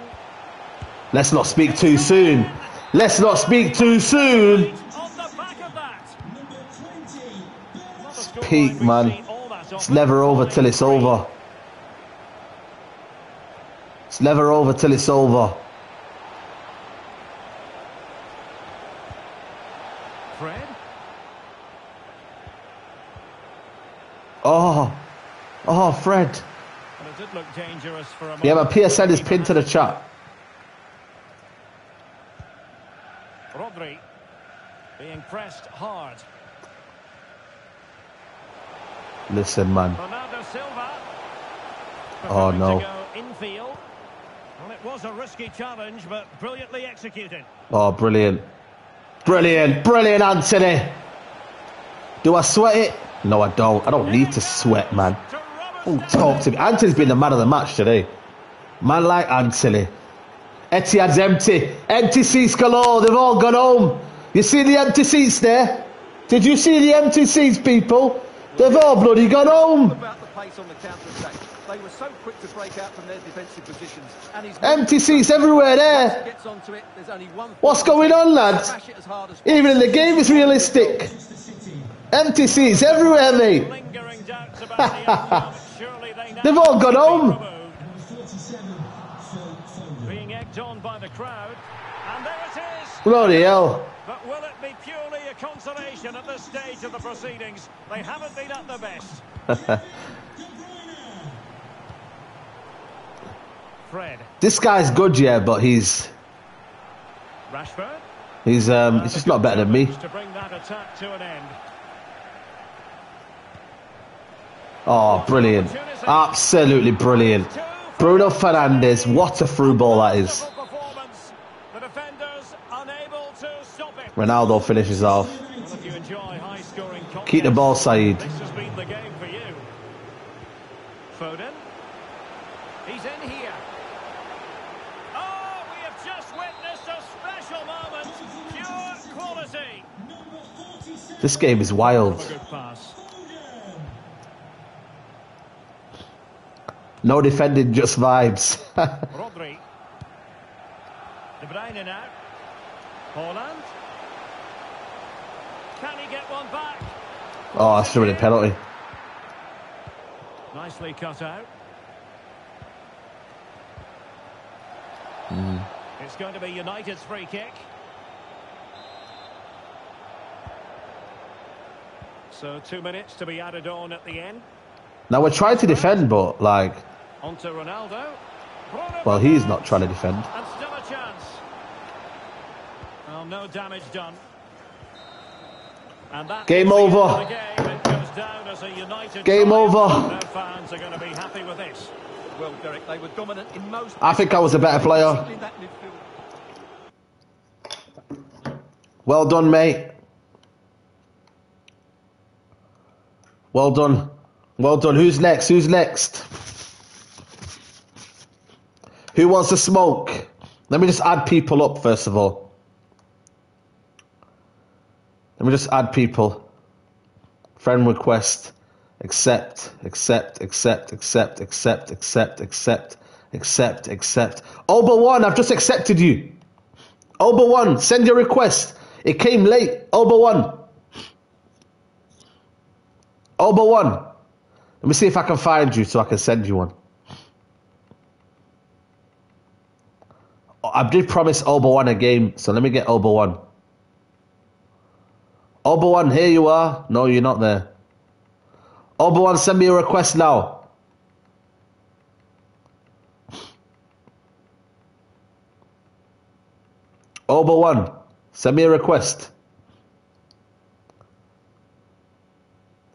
Speaker 1: Let's not speak too soon. Let's not speak too soon. Peak, man. It's never over till it's over. It's never over till it's over.
Speaker 2: Fred.
Speaker 1: Oh, oh, Fred. Yeah, but PSN is pinned to the chat.
Speaker 2: Rodri being pressed hard.
Speaker 1: Listen, man. Oh, no.
Speaker 2: Infield. Well, it was a risky challenge, but brilliantly executed.
Speaker 1: Oh, brilliant. Brilliant, brilliant, Antony. Do I sweat it? No, I don't. I don't need to sweat, man. Oh, talk to me. Antony's been the man of the match today. Man like Antony. Etihad's empty. Empty seats galore. They've all gone home. You see the empty seats there? Did you see the empty seats, people? They've all bloody gone home.
Speaker 3: About the pace on the counter-attack. They were so quick to break out from their defensive positions. And he's
Speaker 1: Empty seats everywhere there.
Speaker 3: gets onto it. There's only one.
Speaker 1: What's going on, lads?
Speaker 3: As as
Speaker 1: Even in the game, it's realistic. Empty seats everywhere, mate.
Speaker 2: Lingering doubts about the *laughs* they
Speaker 1: They've all gone home.
Speaker 2: Being egged on by the crowd. And there it is.
Speaker 1: Bloody hell.
Speaker 2: But will it be purely a consolation at this stage of the proceedings? They haven't been at their best. *laughs* Fred.
Speaker 1: This guy's good, yeah, but he's
Speaker 2: Rashford.
Speaker 1: he's um he's just not better than me.
Speaker 2: To bring that attack to an end.
Speaker 1: Oh, brilliant. Absolutely brilliant. Bruno Fernandes, what a through ball that is.
Speaker 2: Wonderful performance. The defenders unable to stop it.
Speaker 1: Ronaldo finishes off.
Speaker 2: Well, if you enjoy high-scoring
Speaker 1: Keep the ball, Saeed.
Speaker 2: This has been the game for you. Foden. He's in here. Oh, we have just witnessed a special moment. Pure quality.
Speaker 1: This game is wild.
Speaker 2: A good pass.
Speaker 1: No defending, just vibes. *laughs*
Speaker 2: Rodri. De Bruyne now. Haaland. Can he get one back?
Speaker 1: Oh, that's have a penalty.
Speaker 2: Nicely cut out. Mm. It's going to be United's free kick. So two minutes to be added on at the end.
Speaker 1: Now we're trying to defend, but like,
Speaker 2: On to Ronaldo.
Speaker 1: Well, he's not trying to defend.
Speaker 2: And still a chance. Well, no damage done. United
Speaker 1: Game over.
Speaker 2: Game fans are going to be happy with this.
Speaker 3: Well, Derek, they were dominant in most.
Speaker 1: I think I was a better player.
Speaker 3: In that midfield.
Speaker 1: Well done, mate. Well done. Well done. Who's next? Who's next? Who wants to smoke? Let me just add people up first of all. Let me just add people. Friend request. Accept, accept, accept, accept, accept, accept, accept, accept, accept. Oba one, I've just accepted you. Oba one, send your request. It came late. Oba one. Oba one. Let me see if I can find you so I can send you one. I did promise Oba one a game, so let me get Oba one. One, here you are. No, you're not there. One, send me a request now. One, send me a request.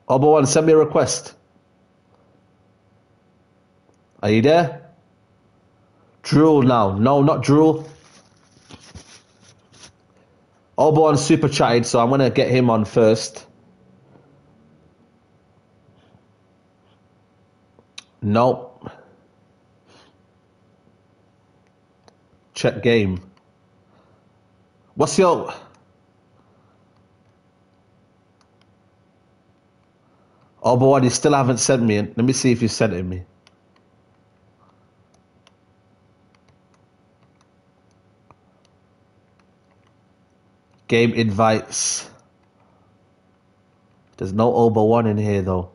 Speaker 1: One, send me a request. Are you there? Drool now. No, not drool. Oba one super chatted, so I'm gonna get him on first. Nope. Check game. What's your Oh, but what? You still haven't sent me. Let me see if you sent it me. Game invites. There's no Oba one in here though.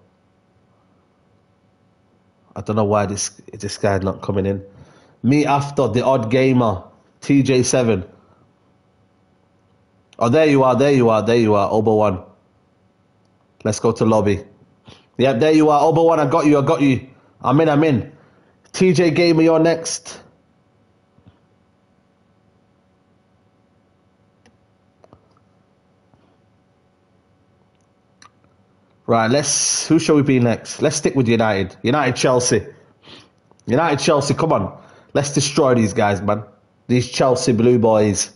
Speaker 1: I don't know why this this guy's not coming in. Me after the odd gamer, TJ7. Oh, there you are, there you are, there you are, Oba one. Let's go to lobby. Yep, there you are, Oba one. I got you, I got you. I'm in, I'm in. TJ Gamer, you're next. Right, let's. Who shall we be next? Let's stick with United. United Chelsea. United Chelsea, come on. Let's destroy these guys, man. These Chelsea Blue Boys.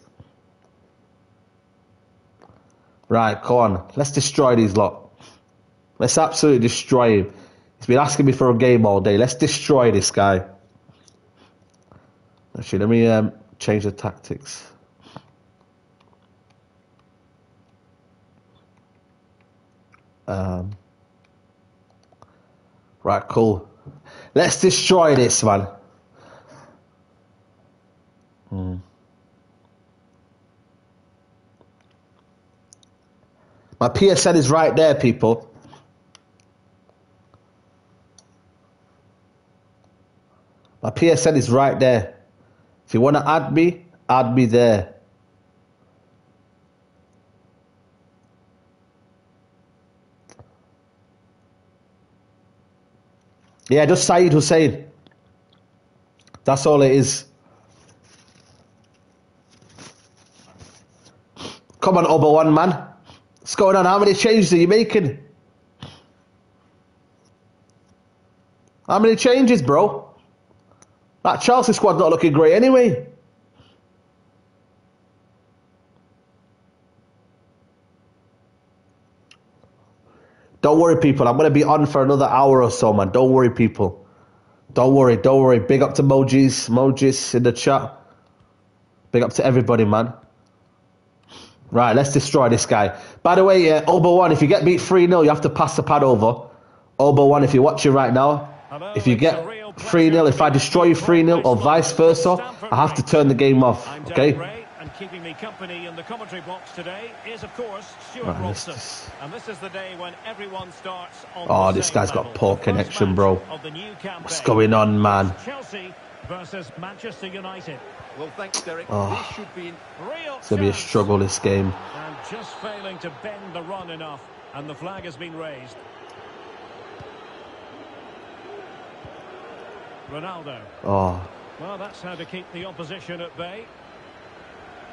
Speaker 1: Right, come on. Let's destroy these lot. Let's absolutely destroy him. He's been asking me for a game all day. Let's destroy this guy. Actually, let me um, change the tactics. Um, right, cool. Let's destroy this, man. Hmm. My PSN is right there, people. My PSN is right there. If you want to add me, add me there. Yeah, just Saeed Hussein. That's all it is. Come on, Oba One Man. What's going on? How many changes are you making? How many changes, bro? That Chelsea squad's not looking great anyway. Don't worry, people. I'm going to be on for another hour or so, man. Don't worry, people. Don't worry, don't worry. Big up to Mojis, Mojis in the chat. Big up to everybody, man. Right, let's destroy this guy. By the way, uh, Oba One, if you get beat 3 0, you have to pass the pad over. Oba One, if you're watching right now, if you get 3 0, if I destroy you 3 0 or vice versa, I have to turn the game off. Okay?
Speaker 2: Keeping me company in the commentary box today is, of course, Stewart right, Robson. This and this is the day when everyone starts on
Speaker 1: Oh, this guy's got poor connection, bro. What's going on, man?
Speaker 2: Chelsea versus Manchester United.
Speaker 3: Well, thanks, Derek. Oh, this should be
Speaker 1: real it's going to be a struggle, this game.
Speaker 2: And just failing to bend the run enough, and the flag has been raised. Ronaldo.
Speaker 1: Oh.
Speaker 2: Well, that's how to keep the opposition at bay.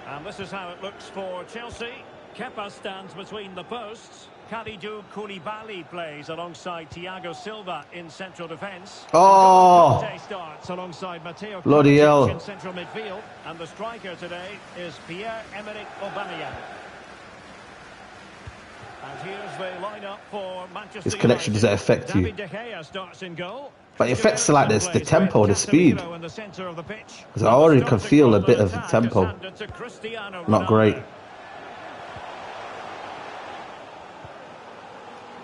Speaker 2: And this is how it looks for Chelsea. Kepa stands between the posts. Kalidou Koulibaly plays alongside Thiago Silva in central defence.
Speaker 1: Oh!
Speaker 2: starts alongside Matteo
Speaker 1: Bloody hell.
Speaker 2: in central midfield. And the striker today is Pierre-Emerick Aubameyang. And here's the lineup for Manchester
Speaker 1: His connection does that affect you?
Speaker 2: De Gea starts in goal.
Speaker 1: But it affects like this, the tempo, the speed. Because I already can feel a bit of the tempo. Not great.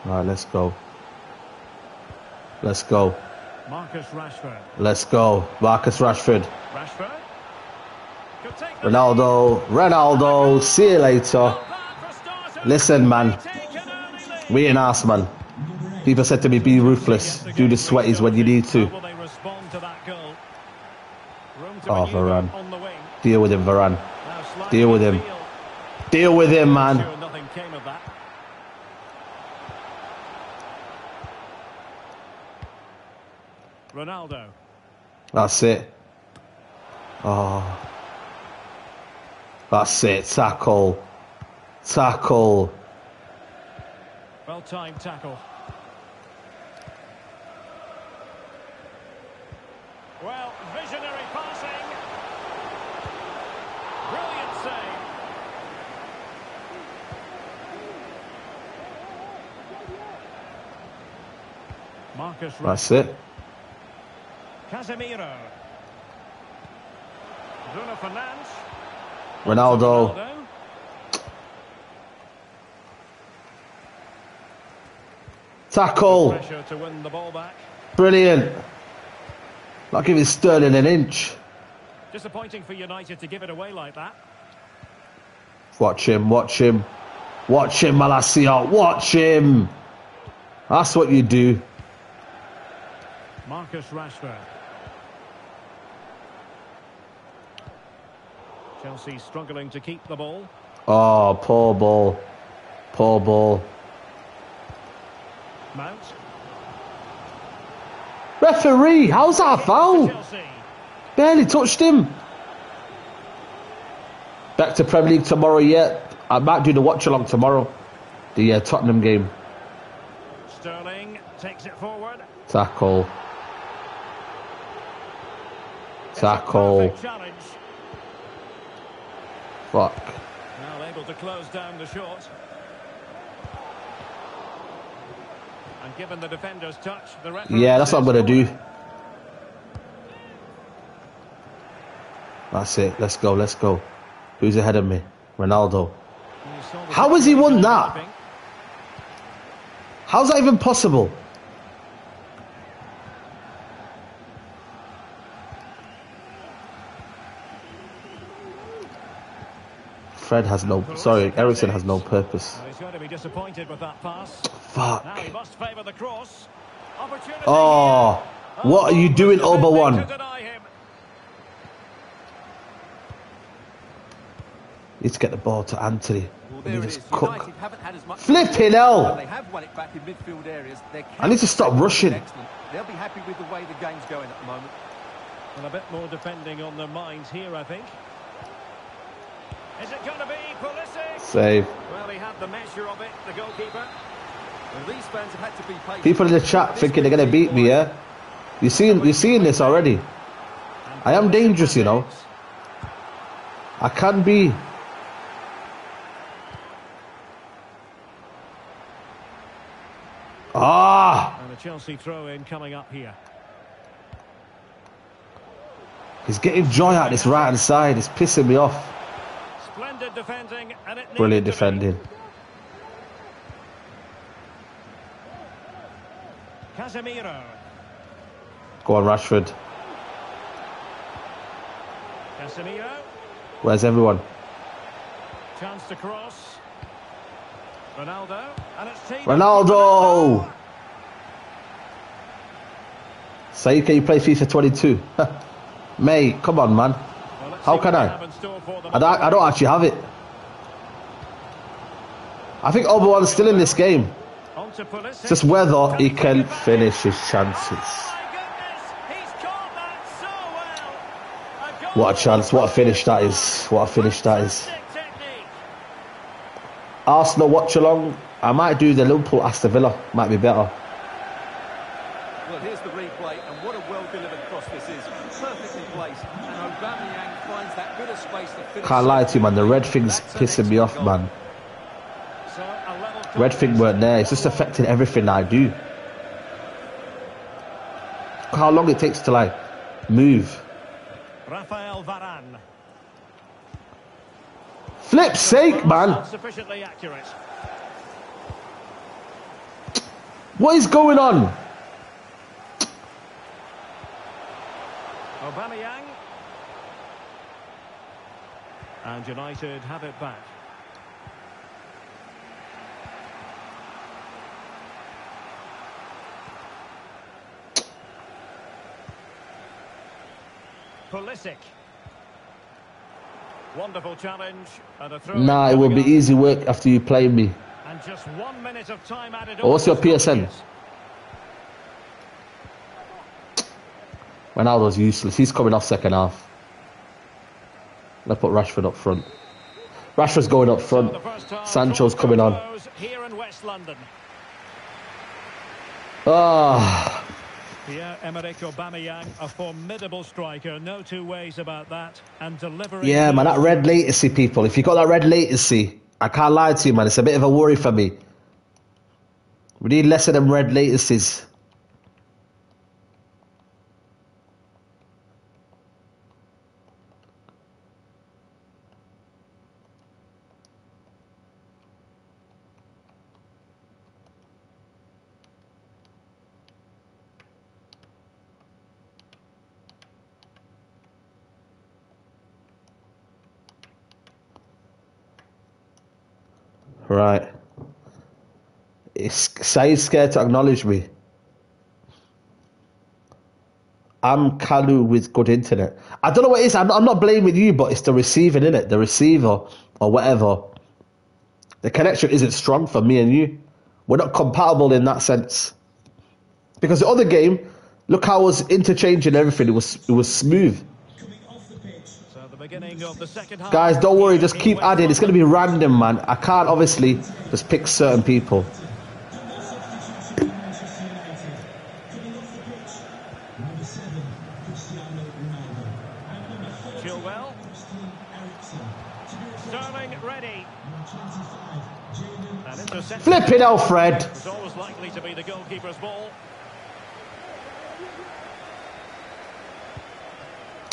Speaker 1: All right, let's go. Let's go.
Speaker 2: Marcus Rashford.
Speaker 1: Let's go. Marcus Rashford.
Speaker 2: Rashford. Could take the
Speaker 1: Ronaldo. Ronaldo. See you later.
Speaker 2: Not bad for starters.
Speaker 1: Listen, man.
Speaker 2: Take an early lead.
Speaker 1: We ain't ass, man. People said to me, be ruthless. Do the sweaties when you need to.
Speaker 2: will they respond to that goal? Room to
Speaker 1: Oh, Varane.
Speaker 2: on the wing.
Speaker 1: Deal with him, Varane. Deal with him. Deal with him, man.
Speaker 2: Sure nothing came of that. Ronaldo.
Speaker 1: That's it. Oh. That's it. Tackle. Tackle.
Speaker 2: Well timed tackle. Well, visionary passing. Brilliant save. Marcus
Speaker 1: That's it.
Speaker 2: Casemiro. Bruno Fernandes.
Speaker 1: Ronaldo.
Speaker 2: Ronaldo.
Speaker 1: Tackle.
Speaker 2: Pressure to win the ball back.
Speaker 1: Brilliant. Not giving Sterling an inch.
Speaker 2: Disappointing for United to give it away like that.
Speaker 1: Watch him. Watch him. Watch him, Malacia. Watch him. That's what you do.
Speaker 2: Marcus Rashford. Chelsea struggling to keep the ball.
Speaker 1: Oh, poor ball. Poor ball.
Speaker 2: Mount.
Speaker 1: Referee, how's that foul? Barely touched him. Back to Premier League tomorrow yet. I might do the watch along tomorrow. The uh, Tottenham game.
Speaker 2: Sterling takes it forward.
Speaker 1: Tackle.
Speaker 2: It's a
Speaker 1: Tackle. Fuck.
Speaker 2: Now able to close down the shot. And given the defender's touch, the
Speaker 1: Yeah, that's what I'm going to do. That's it. Let's go. Let's go. Who's ahead of me? Ronaldo. How has he won that? How's that even possible? Fred has no. Sorry, Eriksen has no purpose.
Speaker 2: He's going to be disappointed with that pass.
Speaker 1: Fuck.
Speaker 2: Now he must favour the cross. Opportunity.
Speaker 1: Oh, what are you doing,
Speaker 2: Almost
Speaker 1: Oba
Speaker 2: defending
Speaker 1: One?
Speaker 2: to deny him.
Speaker 1: Need to get the ball to Antony.
Speaker 3: Well,
Speaker 1: And
Speaker 3: there
Speaker 1: just
Speaker 3: is.
Speaker 1: cook.
Speaker 3: United haven't had as much.
Speaker 1: Flipping
Speaker 3: Well,
Speaker 1: hell!
Speaker 3: They have won it back in midfield areas. Their
Speaker 1: I need to stop rushing.
Speaker 3: Excellent. They'll be happy with the way the game's going at the moment.
Speaker 2: And a bit more defending on their minds here, I think. Is it going to be Pulisic?
Speaker 1: Save.
Speaker 2: Well, he had the measure of it, the goalkeeper.
Speaker 3: And these fans have had to be patient.
Speaker 1: People in the chat thinking they're gonna beat me, yeah? You seeing you're seeing this already? I am dangerous, you know. I can be. Ah!
Speaker 2: And a Chelsea throw-in coming up here.
Speaker 1: He's getting joy out this right hand side. It's pissing me off.
Speaker 2: Splendid defending, and it
Speaker 1: Brilliant
Speaker 2: needed to be.
Speaker 1: defending.
Speaker 2: Casemiro.
Speaker 1: Go on, Rashford.
Speaker 2: Casemiro.
Speaker 1: Where's everyone?
Speaker 2: Chance to cross. Ronaldo. And it's up
Speaker 1: Ronaldo! Say, can you play FIFA 22? *laughs* Mate, come on, man. How can I? I don't, I don't actually have it. I think Obi-Wan's still in this game. It's just whether he can finish his chances. What a chance, what a finish that is. What a finish that is. Arsenal watch along. I might do the Liverpool Aston Villa. Might be better.
Speaker 3: Well, here's the replay, and what a well-delivered cross this is. Perfectly placed, and Aubameyang finds that bit of space to finish.
Speaker 1: Can't lie to you, man. The red thing's pissing me off, man.
Speaker 2: So a level
Speaker 1: Red thing weren't there. It's just affecting everything I do. How long it takes to like move.
Speaker 2: Rafael Varane.
Speaker 1: Flip's sake, man.
Speaker 2: Sufficiently accurate.
Speaker 1: What is going on?
Speaker 2: Aubameyang. And United have it back. Pulisic. Wonderful challenge and a throw.
Speaker 1: Nah, it will be easy work after you play me.
Speaker 2: And just one minute of time added
Speaker 1: Oh, what's your
Speaker 2: to
Speaker 1: PSN?
Speaker 2: this.
Speaker 1: Ronaldo's useless. He's coming off second half. Let's put Rashford up front. Rashford's going up front.
Speaker 2: So the first half
Speaker 1: Sancho's coming on.
Speaker 2: close Here in West London.
Speaker 1: Ah,
Speaker 2: Pierre-Emerick Aubameyang, a formidable striker, no two ways about that, and delivering...
Speaker 1: yeah, man, that red latency, people. If you got that red latency, I can't lie to you, man. It's a bit of a worry for me. We need less of them red latencies. Right. It's, Saeed's scared to acknowledge me. I'm Kalu with good internet. I don't know what it is. I'm, I'm not blaming you, but it's the receiving, in it? The receiver or whatever. The connection isn't strong for me and you. We're not compatible in that sense. Because the other game, look how I was interchanging everything. It was it was smooth.
Speaker 2: So the beginning of the second half.
Speaker 1: Guys, don't worry. Just keep adding. It's going to be random, man. I can't obviously just pick certain people.
Speaker 2: Chilwell. Sterling ready. And intercepted.
Speaker 1: Alfred.
Speaker 2: It's always likely to be the goalkeeper's ball.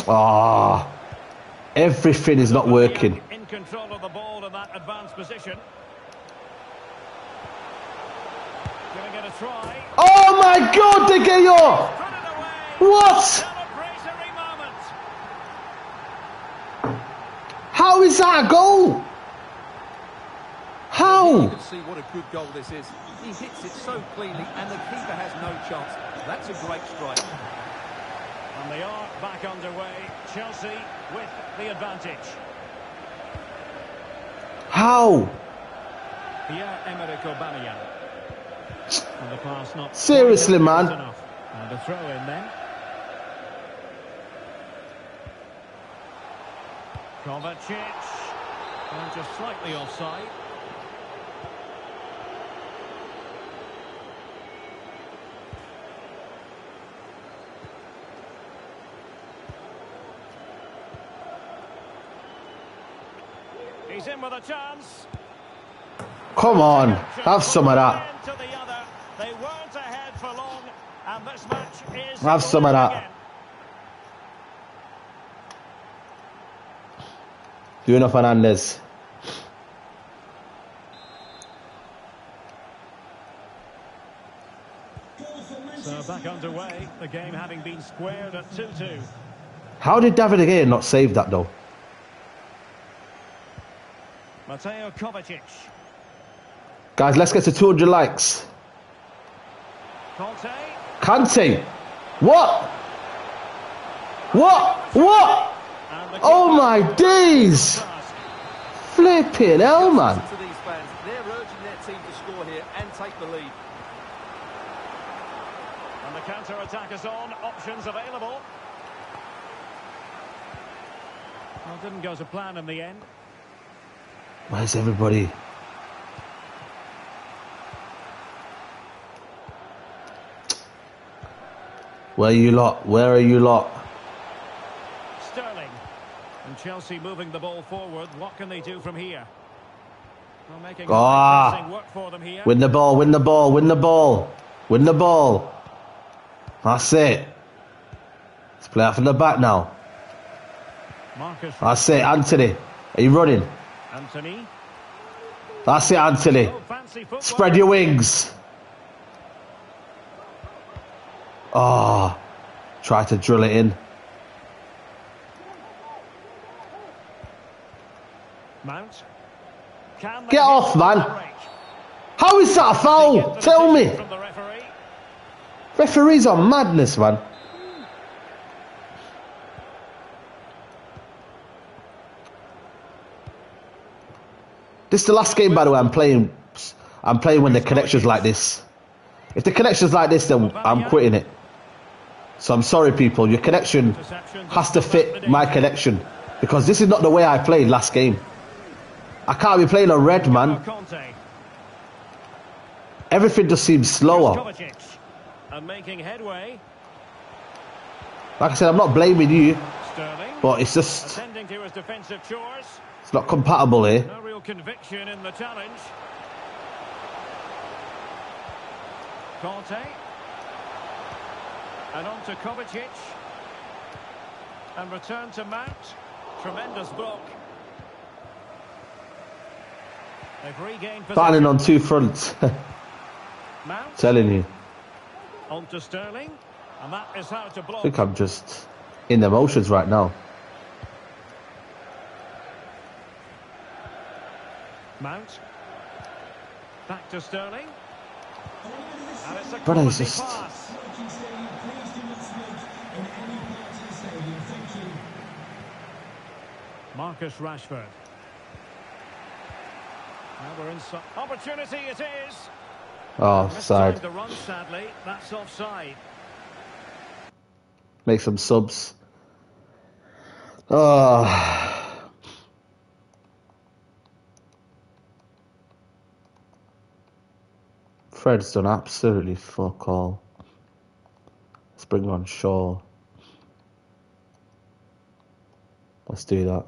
Speaker 1: Ah, everything is not working.
Speaker 2: In control of the ball in that advanced position. Giving it a try.
Speaker 1: Oh my God, De Gea!
Speaker 2: Put it away.
Speaker 1: What? How is that a goal?
Speaker 3: You
Speaker 1: How?
Speaker 3: can see what a good goal this is. He hits it so cleanly, and the keeper has no chance. That's a great strike.
Speaker 2: And they are back underway. Chelsea with the advantage.
Speaker 1: How?
Speaker 2: Pierre-Emerick Aubameyang. And the pass not
Speaker 1: Seriously, man.
Speaker 2: enough. And a throw in then. Kovacic. And just slightly offside. He's in with a chance.
Speaker 1: Come on, have some of that.
Speaker 2: One to the other. They weren't ahead for long, and this match is
Speaker 1: Have some of that.
Speaker 2: again.
Speaker 1: Bruno Fernandes.
Speaker 2: So back underway, the game having been squared at 2-2.
Speaker 1: How did David again not save that though?
Speaker 2: Mateo Kovacic.
Speaker 1: Guys, let's get to 200 likes.
Speaker 2: Conte.
Speaker 1: Kante. What? What? What? Oh my days! Flipping hell, man.
Speaker 3: These fans. They're urging their team to score here and take the lead.
Speaker 2: And the counter-attack is on. Options available. Well, didn't go to plan in the end.
Speaker 1: Where's everybody? Where are you lot? Where are you lot?
Speaker 2: Sterling. And Chelsea moving the ball forward. What can they do from here? Well,
Speaker 1: Ah.
Speaker 2: work for them here.
Speaker 1: Win the ball, win the ball, win the ball. Win the ball. That's it. Let's play out from the back now.
Speaker 2: Marcus
Speaker 1: That's it, Antony. Are you running?
Speaker 2: Antony.
Speaker 1: That's it, Antony.
Speaker 2: Oh.
Speaker 1: Spread your wings. Oh, try to drill it in.
Speaker 2: Mount.
Speaker 1: Get off, man. How is that a foul? Tell me.
Speaker 2: decision From the referee.
Speaker 1: Referees are madness, man. This is the last game, by the way. I'm playing. I'm playing when the connection's like this. If the connection's like this, then I'm quitting it. So I'm sorry, people. Your connection has to fit my connection because this is not the way I played last game. I can't be playing a red man. Everything just seems slower. Like I said, I'm not blaming you, but it's just
Speaker 2: Attending to his defensive chores.
Speaker 1: it's not compatible here.
Speaker 2: No real conviction in the challenge. Kante. And on to Kovacic. And return to Mount. Tremendous block. They've regained
Speaker 1: Starting on two fronts. *laughs*
Speaker 2: Mount.
Speaker 1: Telling you.
Speaker 2: On to Sterling. And that is how to
Speaker 1: I think I'm just in the motions right now.
Speaker 2: Mount. Back to Sterling. And it's a
Speaker 1: Brother,
Speaker 2: quality
Speaker 1: it's just-
Speaker 2: pass. Marcus Rashford. Now we're in opportunity it is.
Speaker 1: Oh, side.
Speaker 2: time run sadly. That's offside.
Speaker 1: Make some subs. Oh. Fred's done absolutely fuck all. Let's bring on Shaw. Let's do that.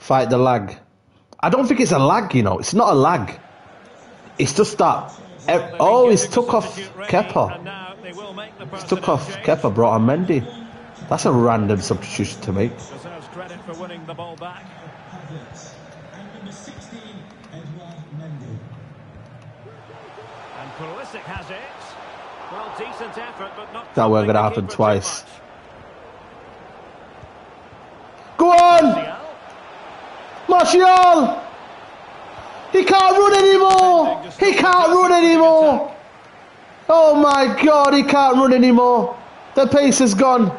Speaker 1: Fight the lag. I don't think it's a lag, you know. It's not a lag. It's just that. Oh, he's took off
Speaker 2: the
Speaker 1: He's took off. Kepa, brought on Mendy. That's a random substitution to make.
Speaker 2: Deserves credit for winning the ball back. And Pulisic has it. Well, decent effort, but not.
Speaker 1: That weren't gonna
Speaker 2: the
Speaker 1: happen twice. Go on!
Speaker 2: Martial.
Speaker 1: Martial! He can't run anymore! He can't run anymore! Oh my god, he can't run anymore! The pace is gone.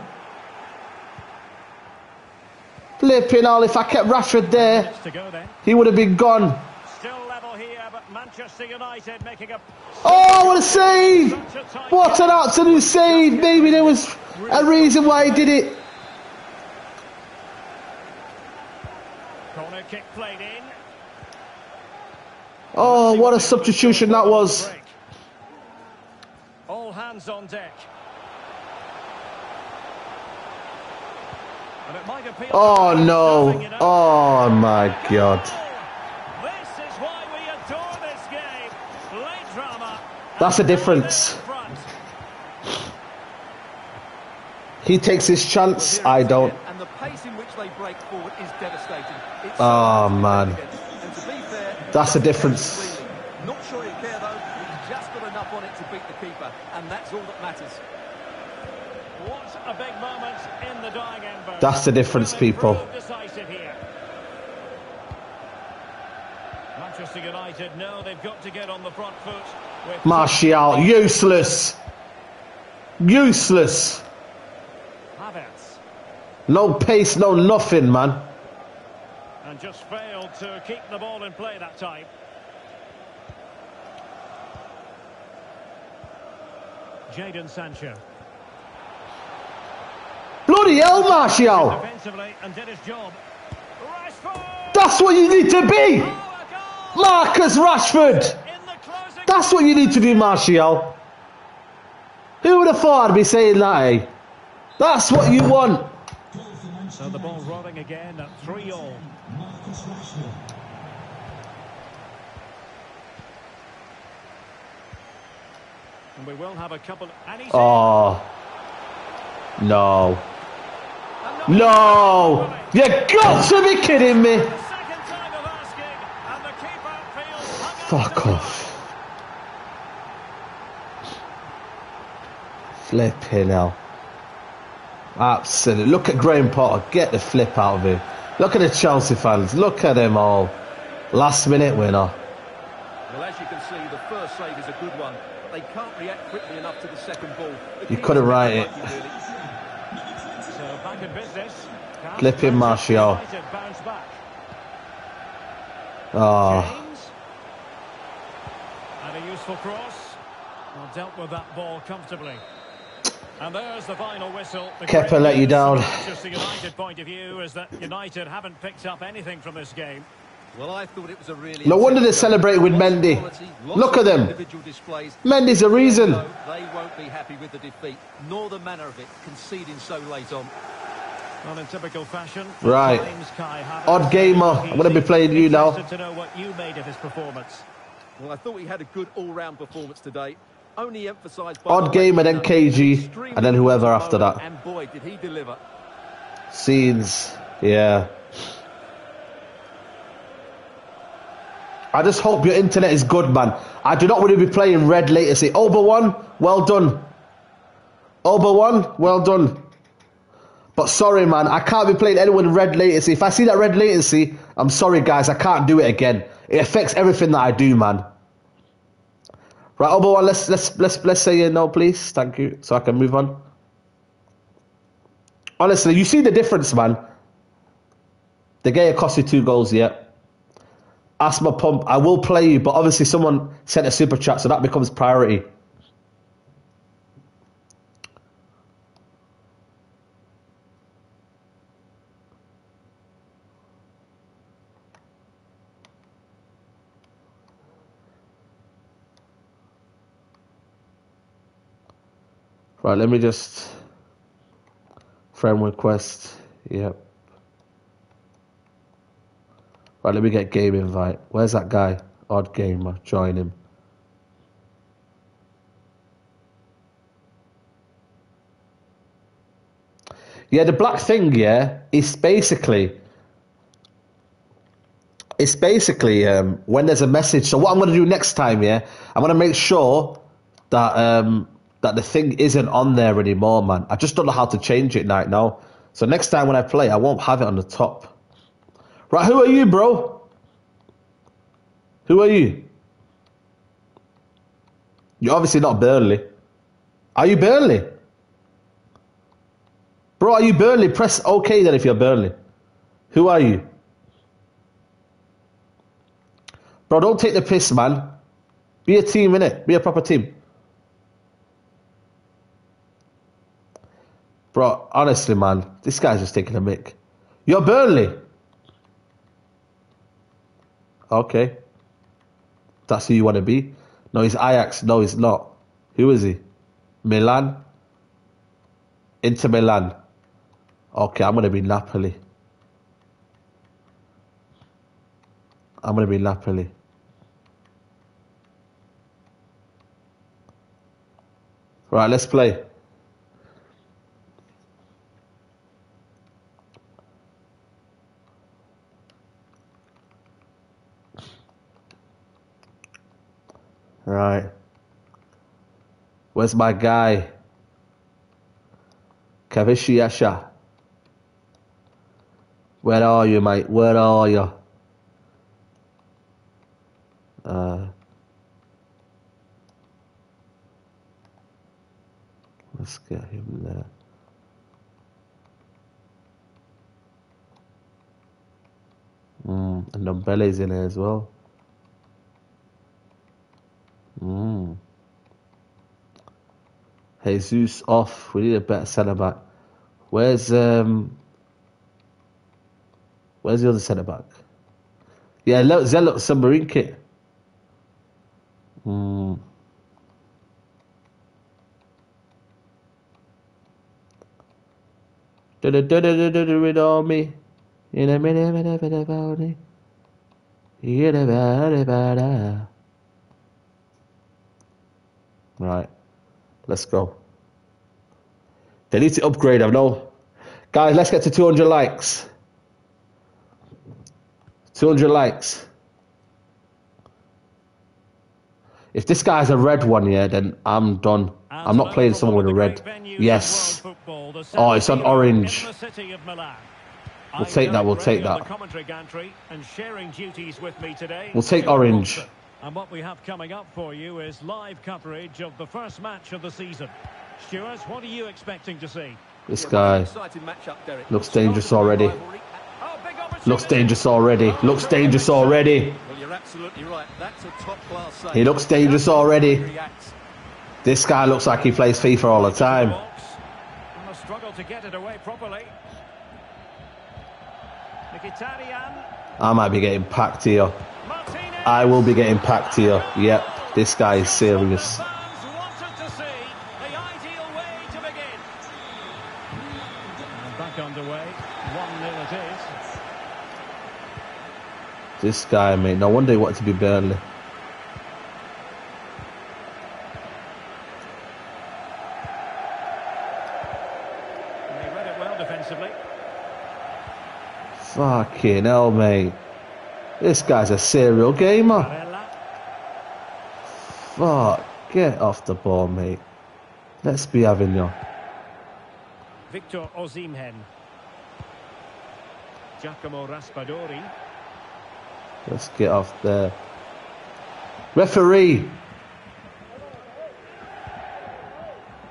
Speaker 1: Flipping all, if I kept Rashford there,
Speaker 2: Minutes to go then.
Speaker 1: he would have been gone.
Speaker 2: Still level here, but Manchester United making a
Speaker 1: Oh, what a save!
Speaker 2: such a tight
Speaker 1: What an absolute save! Maybe there was a reason why he did it.
Speaker 2: Corner kick played in.
Speaker 1: Oh, what a substitution that was.
Speaker 2: All hands on deck. And it might appeal to
Speaker 1: Oh no.
Speaker 2: nothing, you know.
Speaker 1: Oh my god.
Speaker 2: This is why we adore this game. Late drama.
Speaker 1: That's a difference. He takes his chance, I don't.
Speaker 3: And the pace in which they break forward is devastating.
Speaker 1: Oh,
Speaker 3: hard to defend
Speaker 1: man.
Speaker 3: against. And to be fair,
Speaker 1: That's the difference.
Speaker 3: was clean. Not sure he'll care though. He's just got enough on it to beat the keeper, and that's all that matters.
Speaker 2: What a big moment in the dying embers.
Speaker 1: That's the difference, people.
Speaker 2: prove Decisive here. Manchester United know they've got to get on the front foot.
Speaker 1: Martial, useless. Useless. No pace, no nothing, man.
Speaker 2: And just failed to keep the ball in play that time. Jadon Sancho.
Speaker 1: Martial.
Speaker 2: Defensively and did his job. Rashford!
Speaker 1: That's what you need to be. Marcus Rashford.
Speaker 2: In the closing
Speaker 1: That's what you need to do, Martial. Who would have thought I'd be saying that, eh? That's what you want.
Speaker 2: So the ball rolling again at 3 all. And we will have a couple. And
Speaker 1: Oh. No. No. You got to be kidding me.
Speaker 2: in. The second time of asking.
Speaker 1: Fuck off. Flipping hell. Absolutely. Look at Graham Potter. Get the flip out of him. Look at the Chelsea fans. Look at them all. Last minute winner.
Speaker 3: Well, as you can see, the first save is a good one. They can't react quickly enough to the second ball. The
Speaker 1: You couldn't write it.
Speaker 3: lucky, really.
Speaker 2: So back in business. Can
Speaker 1: Flipping Martial. Oh,
Speaker 2: And a useful cross. Well, dealt with that ball comfortably. And there's the final whistle. The
Speaker 1: Kepa let you down.
Speaker 2: A Manchester United point of view is that United haven't picked up anything from this game.
Speaker 3: Well, I thought it was a really...
Speaker 1: No wonder they
Speaker 3: intense game.
Speaker 1: celebrated with Mendy. Look at them. Mendy's the reason.
Speaker 3: They won't be happy with the defeat, nor the manner of it, conceding so late on.
Speaker 2: Well, in typical fashion.
Speaker 1: Right.
Speaker 2: times, Kai Havertz
Speaker 1: Odd gamer. I'm gonna be playing you now.
Speaker 2: To know what you made of his performance.
Speaker 3: Well, I thought he had a good all-round performance today. Only emphasised by
Speaker 1: Odd
Speaker 3: gamer,
Speaker 1: and then
Speaker 3: he
Speaker 1: KG, and then whoever after that.
Speaker 3: And boy, did he deliver.
Speaker 1: Scenes. Yeah. I just hope your internet is good, man. I do not want to be playing red latency. Oba one, well done. Oba one, well done. But sorry, man, I can't be playing anyone red latency. If I see that red latency, I'm sorry, guys, I can't do it again. It affects everything that I do, man. Right, Oba one, let's let's let's let's say no, please. Thank you, so I can move on. Honestly, you see the difference, man. The game cost you two goals, yeah. Asthma pump, I will play you, but obviously someone sent a super chat, so that becomes priority. Right, let me just friend request. Yep. Right, let me get game invite. Where's that guy? Odd gamer. Join him. Yeah, the black thing, yeah, is basically it's basically um, when there's a message. So what I'm going to do next time, yeah, I'm going to make sure that um, that the thing isn't on there anymore, man. I just don't know how to change it right now. So next time when I play, I won't have it on the top. Right, who are you, bro? Who are you? You're obviously not Burnley. Are you Burnley? Bro, are you Burnley? Press OK then if you're Burnley. Who are you? Bro, don't take the piss, man. Be a team, innit? Be a proper team. Bro, honestly, man, this guy's just taking a mick. You're Burnley. Okay. That's who you want to be? No, he's Ajax. No, he's not. Who is he? Milan? Inter Milan. Okay, I'm going to be Napoli. I'm going to be Napoli. Right, let's play. Right. Where's my guy? Kvaratskhelia. Where are you, mate? Where are you? Uh, let's get him there. Mm, and Ndombele's in there as well. Mm. Jesus off. We need a better centre back. Where's um? Where's the other centre back? Yeah, look, Zelot submarine kit. Hmm. With all me. In a minute, minute, minute, about me. In a minute, minute. Right. Let's go. They need to upgrade, I know. Guys, let's get to 200 likes. 200 likes. If this guy's a red one, yeah, then I'm done. I'm not playing someone with a red. Yes. Oh, it's on orange. We'll take that. We'll take that. We'll take orange.
Speaker 2: And what we have coming up for you is live coverage of the first match of the season. Stuart, what are you expecting to see?
Speaker 1: This guy looks dangerous already. Oh, looks dangerous already. Looks dangerous already.
Speaker 3: Well, you're absolutely right. That's a top class save.
Speaker 1: He looks dangerous already. This guy looks like he plays FIFA all the time.
Speaker 2: Struggle to get it away properly. Mkhitaryan.
Speaker 1: I might be getting packed here. I will be getting packed here. Yep, this guy is serious.
Speaker 2: Fans wanted to see the ideal way to begin. And back underway. 1-0.
Speaker 1: This guy, mate. No wonder he wanted to be Burnley.
Speaker 2: And they read it well defensively.
Speaker 1: Fucking hell, mate. This guy's a serial gamer. Fuck. Get off the ball, mate. Let's be having you.
Speaker 2: Victor Osimhen. Giacomo Raspadori.
Speaker 1: Let's get off there. Referee.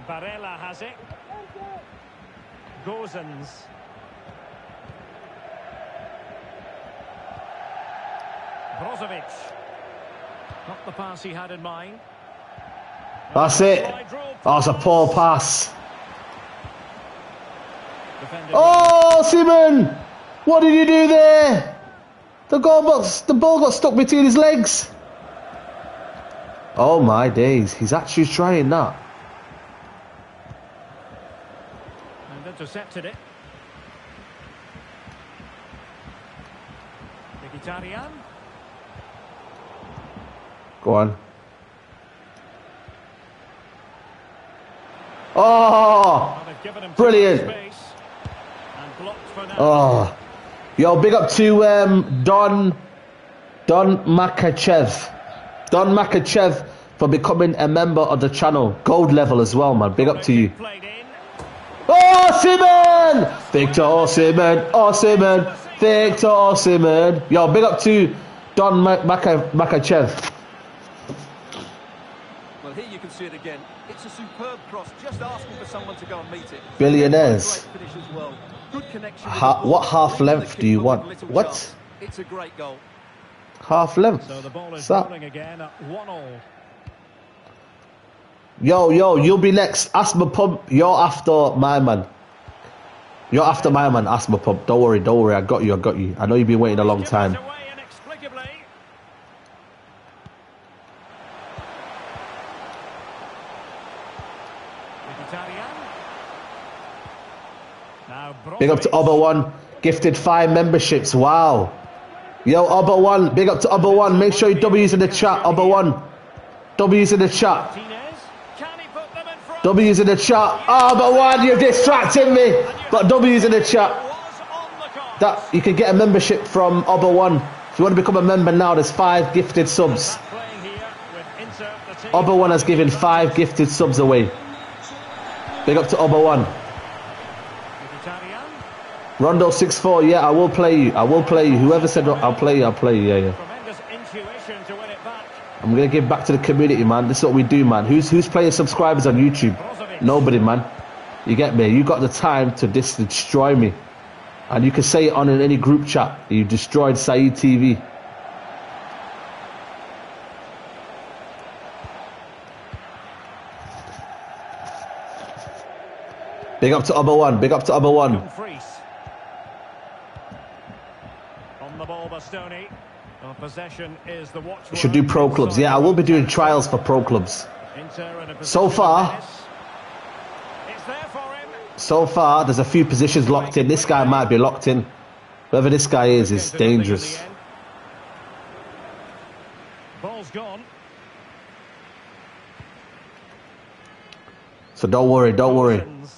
Speaker 2: Barella has it. Gosens. Brozovic. Not the pass he had in mind.
Speaker 1: That's it. Oh, it's a poor pass. Oh, Simon! What did you do there? The goal box, the ball got stuck between his legs. Oh my days, he's actually trying that.
Speaker 2: and intercepted it. Mkhitaryan.
Speaker 1: Go on. Oh, Brilliant. oh. Yo, big up to um, Don, Don Makachev. Don Makachev for becoming a member of the channel. Gold level as well, man. Big up to you. Oh, Simon! Victor Osimhen, Osimhen, Victor Osimhen. Yo, big up to Don Ma- Maka- Makachev.
Speaker 3: Well, here you can see it again. It's a superb cross, just asking for someone to go and meet it.
Speaker 1: Billionaires.
Speaker 3: Great finish as well. Good connection.
Speaker 1: Ha- what half length do you want? What?
Speaker 3: It's a great goal.
Speaker 1: Half length.
Speaker 2: So the ball is
Speaker 1: What's that?
Speaker 2: rolling again at 1 all.
Speaker 1: Yo, yo, you'll be next. Asthma Pump, you're after my man. You're after my man, Asthma Pump. Don't worry, don't worry. I got you, I got you. I know you've been waiting a long
Speaker 2: Gives
Speaker 1: time.
Speaker 2: it away inexplicably. Mkhitaryan. Now
Speaker 1: Big up to. Oba One, gifted five memberships. Wow. Yo, Oba One, big up to Oba One. Make sure you W's in the chat, Oba One. W's in the chat. W's in the chat. Oba One, you're distracting me. But W's in the chat. That you can get a membership from Oba One. If you want to become a member now, there's five gifted subs. Oba One has given five gifted subs away. Big up to Oba One. Rondo six four. Yeah, I will play you. I will play you. Whoever said I'll play you, I'll play you. Yeah, yeah.
Speaker 2: Tremendous intuition to win it back.
Speaker 1: I'm gonna give back to the community, man. This is what we do, man. Who's who's playing subscribers on YouTube?
Speaker 2: Brozovic.
Speaker 1: Nobody, man. You get me? You got the time to dis- destroy me, and you can say it on in any group chat. You destroyed Saeed TV. Big up to Oba One. Big up to Oba One.
Speaker 2: Dumfries. Ball, Bastoni. Well, possession is the.
Speaker 1: You should do pro clubs. Yeah, I will be doing trials for pro clubs.
Speaker 2: Inter in a
Speaker 1: So far-
Speaker 2: of menace. It's there for him.
Speaker 1: So far, there's a few positions locked in. This guy might be locked in. Whoever this guy is, is
Speaker 2: Came to nothing in the
Speaker 1: dangerous.
Speaker 2: Ball's gone.
Speaker 1: So don't worry, don't worry. Oh,
Speaker 2: in with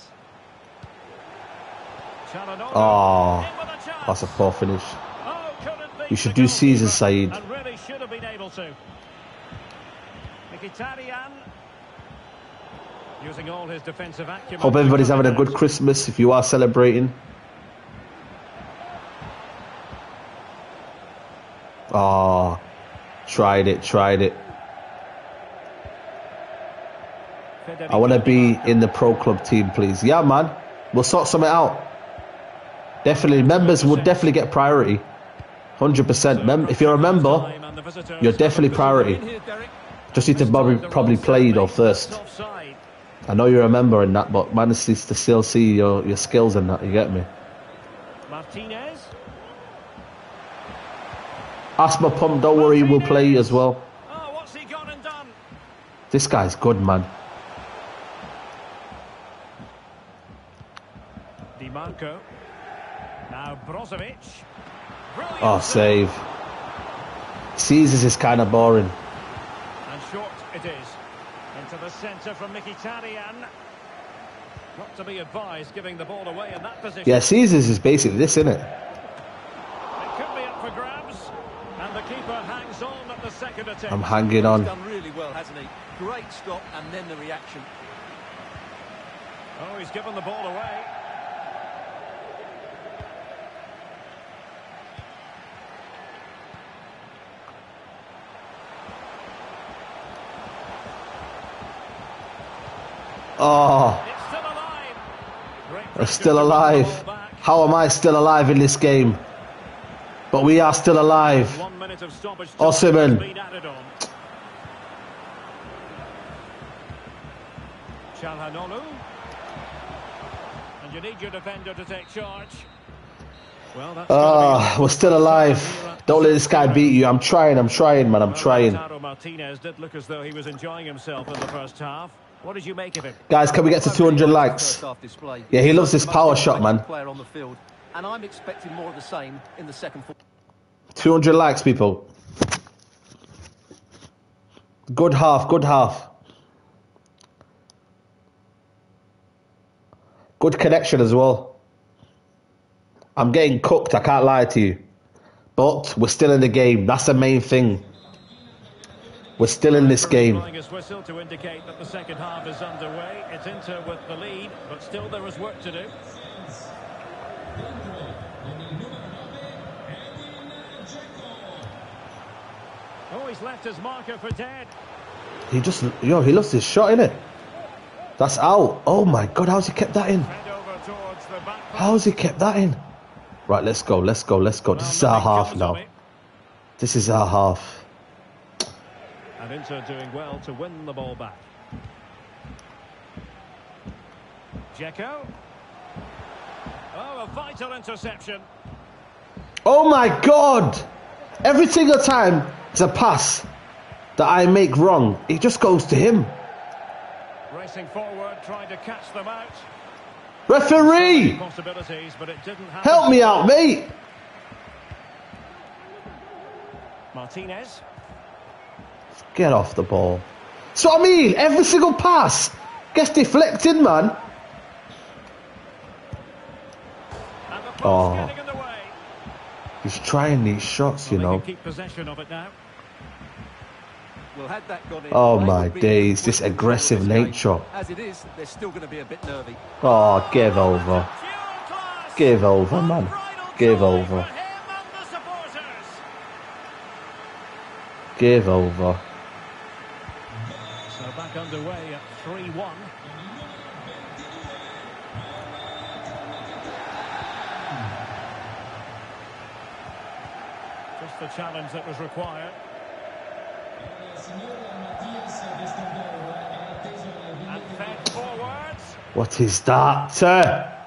Speaker 2: a chance.
Speaker 1: that's a poor finish. You should do Caesar, Saeed.
Speaker 2: And really should have been able to. Mkhitaryan. Using all his defensive acumen.
Speaker 1: Hope everybody's having a good Christmas if you are celebrating. Oh, tried it, tried it. I want to be in the pro club team, please. Yeah, man. We'll sort something out. Definitely, members would definitely get priority. 100%. Mem- if you're a member, you're definitely priority. Just need to probably, probably play you though first. I know you're a member in that, but man needs to still see your, your skills in that. You get me?
Speaker 2: Martinez.
Speaker 1: Asthma pump, don't worry, we'll play you as well.
Speaker 2: Oh, what's he gone and done?
Speaker 1: This guy's good, man.
Speaker 2: DiMarco. Now Brozovic. Brilliant
Speaker 1: Oh, save. Caesars is kind of boring.
Speaker 2: And short it is. Into the centre from Mkhitaryan. Not to be advised giving the ball away in that position.
Speaker 1: Yeah, Caesars is basically this, isn't it?
Speaker 2: It could be up for grabs. And the keeper hangs on at the second attempt.
Speaker 1: I'm hanging
Speaker 3: He's
Speaker 1: on.
Speaker 3: done really well, hasn't he? Great stop and then the reaction.
Speaker 2: Oh, he's given the ball away.
Speaker 1: Oh,
Speaker 2: It's still alive. Great
Speaker 1: we're still
Speaker 2: to win the
Speaker 1: alive. How am I still alive in this game? But we are still alive.
Speaker 2: One minute of stoppage time
Speaker 1: Osimhen.
Speaker 2: has been added on. Çalhanoğlu. And you need your defender to take charge. Well, that's
Speaker 1: Ah, we're still alive. Don't let this guy beat you. I'm trying, I'm trying, man. I'm trying.
Speaker 2: Martinez did look as though he was enjoying himself in the first half. What did you make of him?
Speaker 1: Guys, can we get to 200 likes?
Speaker 3: First half display.
Speaker 1: Yeah, he loves this power shot, man.
Speaker 3: Player on the field, and I'm expecting more of the same in the second.
Speaker 1: 200 likes, people. Good half, good half. Good connection as well. I'm getting cooked, I can't lie to you. But we're still in the game. That's the main thing. We're still in this game.
Speaker 2: Blowing whistle to indicate that the second half is underway. It's Inter with the lead, but still there is work to do. Oh, he's left his marker for dead.
Speaker 1: He just, yo, he lost his shot, innit? That's out. Oh my god, how's he kept that in?
Speaker 2: Head over towards the back.
Speaker 1: How's he kept that in? Right, let's go, let's go, let's go. This is our half now. This is our half.
Speaker 2: And Inter doing well to win the ball back. Dzeko. Oh, a vital interception.
Speaker 1: Oh my god! Every single time it's a pass that I make wrong, it just goes to him.
Speaker 2: Racing forward, trying to catch them out.
Speaker 1: Referee!
Speaker 2: Possibilities, but it didn't.
Speaker 1: Help me out, mate!
Speaker 2: Martinez.
Speaker 1: Get off the ball. So I mean, every single pass gets deflected, man.
Speaker 2: And the post
Speaker 1: Oh.
Speaker 2: getting in the way.
Speaker 1: He's trying these shots, you
Speaker 2: Well,
Speaker 1: know.
Speaker 2: can keep possession of it now.
Speaker 3: Well, had that gone in,
Speaker 1: Oh my days, this
Speaker 3: in control of
Speaker 1: aggressive nature.
Speaker 3: As it is, they're still going to be a bit nervy.
Speaker 1: Oh, give over. Give over, man. Give over.
Speaker 2: for him and the supporters.
Speaker 1: Give over.
Speaker 2: Back underway at 3-1. Just the challenge that was required. And fed forwards.
Speaker 1: What is that?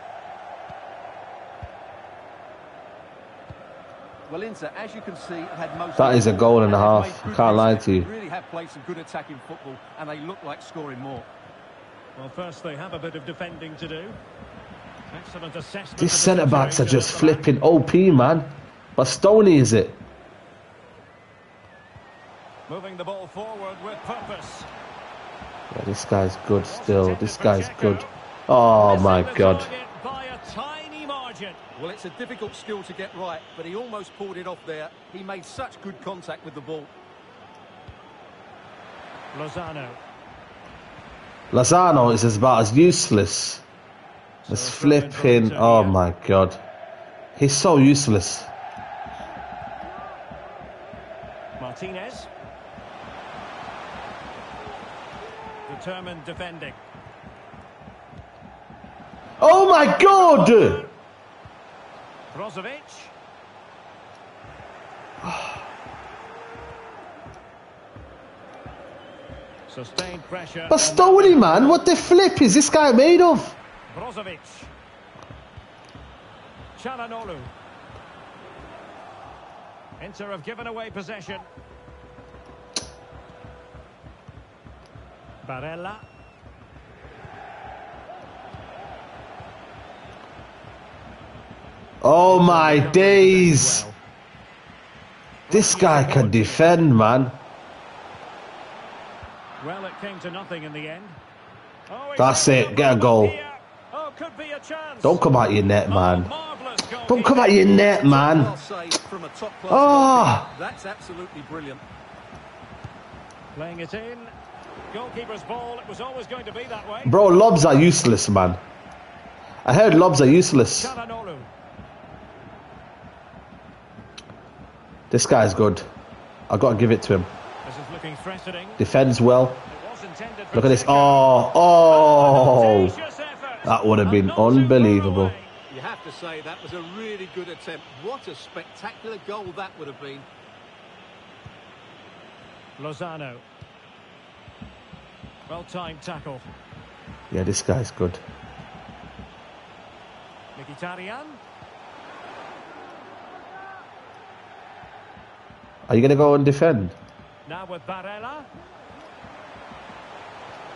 Speaker 3: Well, Inter, as you can see, had most.
Speaker 1: That
Speaker 3: of
Speaker 1: is a goal and a half. I can't lie to you.
Speaker 3: They Really have played some good attacking football, and they look like scoring more.
Speaker 2: Well, first they have a bit of defending to do. Excellent assessment.
Speaker 1: these centre backs are just
Speaker 2: at the back.
Speaker 1: flipping OP, man. Bastoni is it?
Speaker 2: Moving the ball forward with purpose.
Speaker 1: Yeah, this guy's good still. This guy's good. Oh my
Speaker 2: Missing the
Speaker 1: god.
Speaker 2: target By a tiny margin.
Speaker 3: Well, it's a difficult skill to get right, but he almost pulled it off there. He made such good contact with the ball.
Speaker 2: Lozano.
Speaker 1: Lozano is about as useless as
Speaker 2: So throw
Speaker 1: flipping. Oh
Speaker 2: Antonio.
Speaker 1: my god. He's so useless.
Speaker 2: Martinez. Determined defending.
Speaker 1: Oh my god!
Speaker 2: Brozovic. *sighs* Sustained pressure.
Speaker 1: Bastoni, man, what the flip is this guy made of?
Speaker 2: Brozovic. Çalhanoğlu. Inter have given away possession. Barella.
Speaker 1: Oh my days! This guy can defend, man.
Speaker 2: Well, it came to nothing in the end. Oh, he's
Speaker 1: it, get a goal.
Speaker 2: Oh, a.
Speaker 1: Don't come out your net,
Speaker 2: Oh,
Speaker 1: man.
Speaker 2: marvellous
Speaker 1: Don't come
Speaker 2: keeping.
Speaker 1: out your net, man.
Speaker 3: Well saved from a top-class
Speaker 1: Ah.
Speaker 3: That's absolutely brilliant.
Speaker 2: Playing it in. Goalkeeper's ball. It was always going to be that way.
Speaker 1: Bro, lobs are useless, man. I heard lobs are useless.
Speaker 2: Çalhanoğlu.
Speaker 1: This guy's good. I've gotta give it to him.
Speaker 2: This is looking threatening.
Speaker 1: Defends well.
Speaker 2: It was intended for
Speaker 1: Look at this. Oh, oh. That would have been
Speaker 2: And not too far
Speaker 1: unbelievable.
Speaker 3: You have to say that was a really good attempt. What a spectacular goal that would have been.
Speaker 2: Lozano. Well timed tackle.
Speaker 1: Yeah, this guy's good.
Speaker 2: Mkhitaryan.
Speaker 1: Are you gonna go and defend?
Speaker 2: Now with Barella.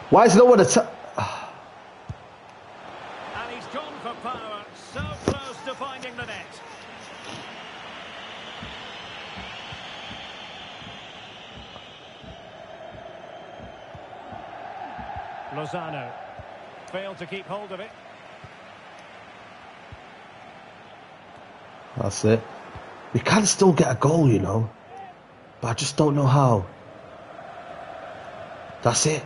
Speaker 1: Why is no one atta-
Speaker 2: And he's gone for power. So close to finding the net. Lozano. Failed to keep hold of it.
Speaker 1: That's it. We can still get a goal, you know. But I just don't know how. That's it.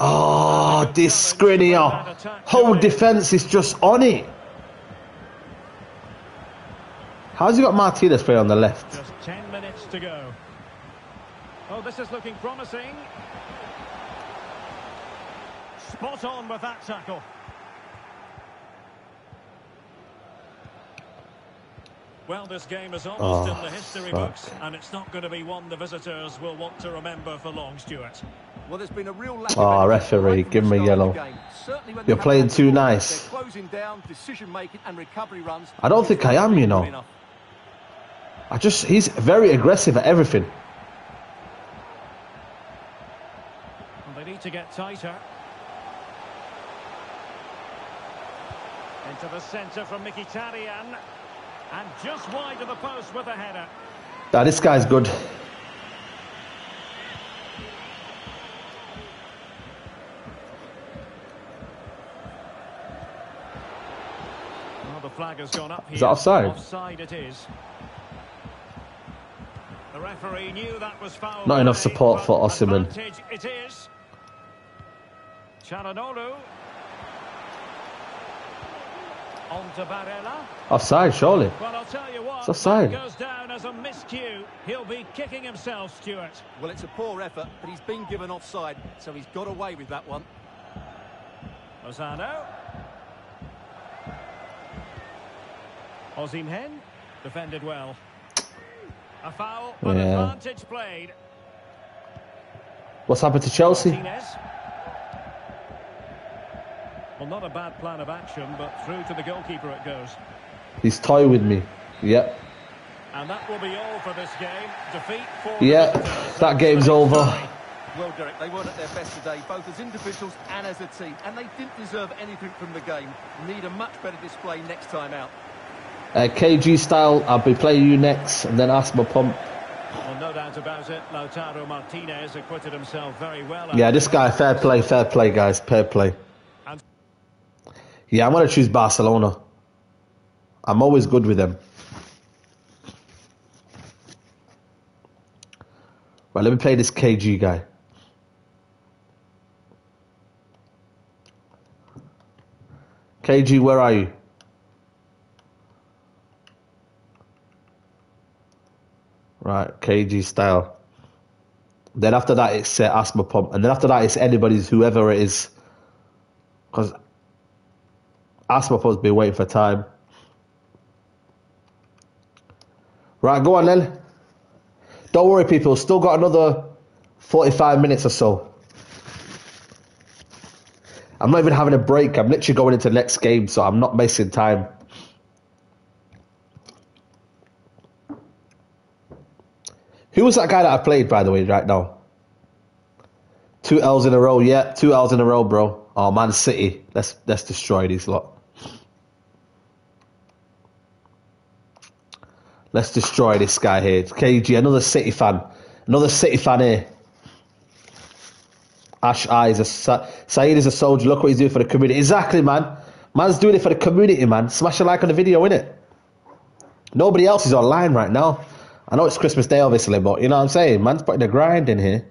Speaker 1: Oh, this Skriniar. Whole defence is just on it. How's he got Martinez playing on the left?
Speaker 2: Just 10 minutes to go. Oh, this is looking promising. Spot on with that tackle. Well, this game is almost
Speaker 1: Oh,
Speaker 2: in ah, the history
Speaker 1: fuck.
Speaker 2: books, and it's not going to be one the visitors will want to remember for long, Stuart.
Speaker 3: Well, there's been a real lack
Speaker 1: Oh,
Speaker 3: of ah, energy
Speaker 1: referee, give
Speaker 3: the
Speaker 1: him a yellow.
Speaker 3: the game. Certainly when
Speaker 1: You're playing too nice.
Speaker 3: Closing down, decision making and recovery runs.
Speaker 1: I don't think I am, you know. I just he's very aggressive at everything.
Speaker 2: And they need to get tighter. Into the centre from Mkhitaryan. And just wide of the post with a header.
Speaker 1: Nah, this guy's good.
Speaker 2: The flag has gone up here.
Speaker 1: Is that offside?
Speaker 2: Offside it is. The referee knew that was foul.
Speaker 1: Not enough support for Osimhen.
Speaker 2: It is. Çalhanoğlu. On to Barella.
Speaker 1: Offside, surely.
Speaker 2: Well, I'll tell you what.
Speaker 1: It's offside.
Speaker 2: goes down as a miscue. He'll be kicking himself, Stuart.
Speaker 3: Well, it's a poor effort, but he's been given offside, so he's got away with that one.
Speaker 2: Lozano. Osimhen. Defended well. A foul, but
Speaker 1: Yeah.
Speaker 2: advantage played.
Speaker 1: What's happened to Chelsea?
Speaker 2: Martinez. Well, not a bad plan of action, but through to the goalkeeper it goes.
Speaker 1: He's tied with me. Yep.
Speaker 2: And that will be all for this game. Defeat for the
Speaker 1: Yeah, that game's over.
Speaker 3: Well, Derek, they weren't at their best today, both as individuals and as a team, and they didn't deserve anything from the game. Need a much better display next time out.
Speaker 1: Uh, KG style, I'll be playing you next, and then ask Asthma Pump.
Speaker 2: Well, no doubt about it. Lautaro Martinez acquitted himself very well.
Speaker 1: Yeah, this guy, fair play, fair play, guys, fair play. Yeah, I'm going to choose Barcelona. I'm always good with them. Right, let me play this KG guy. KG, where are you? Right, KG style. Then after that, it's uh, asthma pump, and then after that, it's anybody's whoever it is. Because asthma pump's been waiting for time. Right, go on then. Don't worry, people. Still got another forty-five minutes or so. I'm not even having a break. I'm literally going into the next game, so I'm not wasting time. Who was that guy that I played, by the way, right now? Two L's in a row, yeah, two L's in a row, bro. Oh, Man City. Let's let's destroy these lot. Let's destroy this guy here. KG, another City fan. Another City fan here. Ash I is a Saeed is a soldier. Look what he's doing for the community. Exactly, man. Man's doing it for the community, man. Smash a like on the video, innit? Nobody else is online right now. I know it's Christmas Day, obviously, but you know what I'm saying? Man's putting the grind in here.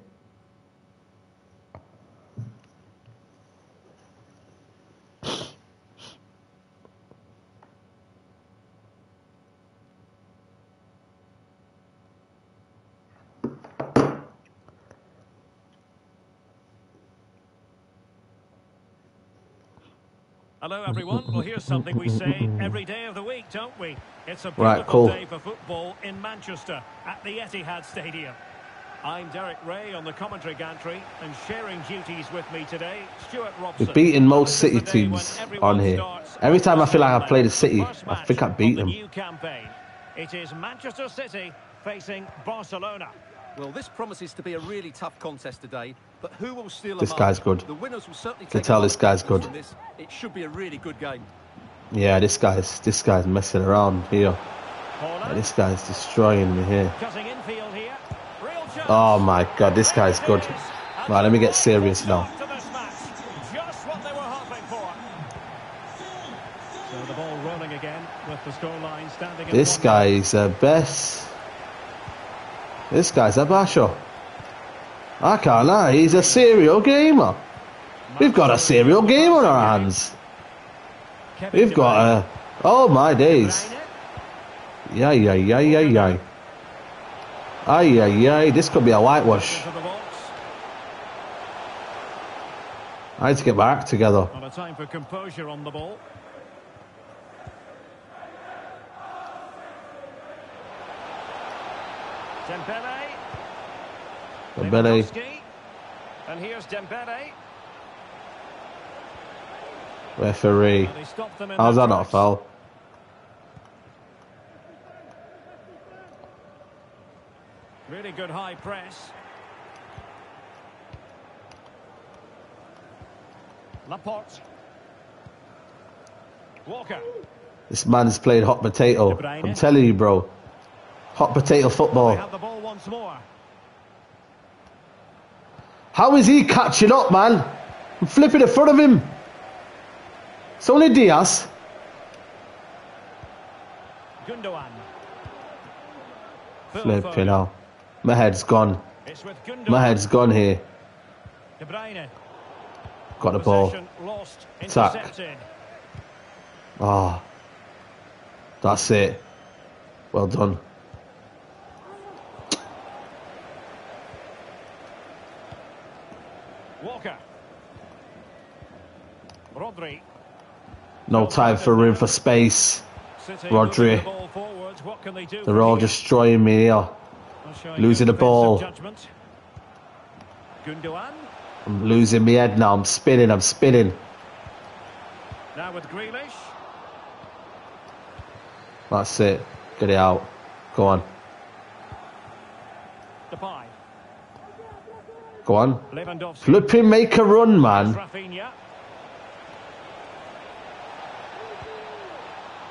Speaker 2: Hello, everyone. Well, here's something we say every day of the week, don't we? It's a beautiful
Speaker 1: Right, cool.
Speaker 2: day for football in Manchester at the Etihad Stadium. I'm Derek Ray on the commentary gantry, and sharing duties with me today, Stuart Robson.
Speaker 1: We've beaten most City teams on here. Every time I feel like I've played a City, I think I
Speaker 2: of
Speaker 1: beat
Speaker 2: the
Speaker 1: them.
Speaker 2: new campaign. It is Manchester City facing Barcelona.
Speaker 3: Well, this promises to be a really tough contest today, but who will steal
Speaker 1: This
Speaker 3: a
Speaker 1: guy's good.
Speaker 3: The winners will certainly
Speaker 1: Can
Speaker 3: take
Speaker 1: tell this guy's good.
Speaker 3: This. It should be a really good game.
Speaker 1: Yeah, this guy's this guy's messing around here.
Speaker 2: Corner,
Speaker 1: This guy's destroying me here.
Speaker 2: here.
Speaker 1: Oh my god, this guy's good. Right, let me get serious now.
Speaker 2: This match. Just what they were hoping for. So the ball rolling again with the scoreline standing.
Speaker 1: This
Speaker 2: one
Speaker 1: guy is the best. This guy's a basher. I can't lie, he's a serial gamer. We've got a serial game on our hands. We've got a. Oh my days. Yay, yay, yay, yay, yay. Ay, yay, yay. This could be a whitewash. I need to get my act together.
Speaker 2: A time for composure on the ball. Dembele.
Speaker 1: Dembele.
Speaker 2: And here's Dembele.
Speaker 1: Referee.
Speaker 2: And he stopped them in
Speaker 1: How's that not a foul?
Speaker 2: Really good high press. Laporte. Walker.
Speaker 1: This man's played hot potato. I'm telling you, bro. Hot potato
Speaker 2: They
Speaker 1: football.
Speaker 2: have the ball once more.
Speaker 1: How is he catching up, man? I'm flipping in front of him. It's only Diaz.
Speaker 2: Gundogan.
Speaker 1: Flipping hell. My head's gone. My head's gone here.
Speaker 2: De Bruyne.
Speaker 1: Got the ball.
Speaker 2: Lost.
Speaker 1: Ah. That's it. Well done.
Speaker 2: Walker. Rodri.
Speaker 1: No time for room for space. Rodri.
Speaker 2: moving the ball forwards. What can they do
Speaker 1: They're all destroying me here. Losing the ball.
Speaker 2: defensive Judgment. Gundogan.
Speaker 1: I'm losing my head now. I'm spinning. I'm spinning.
Speaker 2: Now with Grealish.
Speaker 1: That's it. Get it out. Go on. Go on. Flipping make a run, man.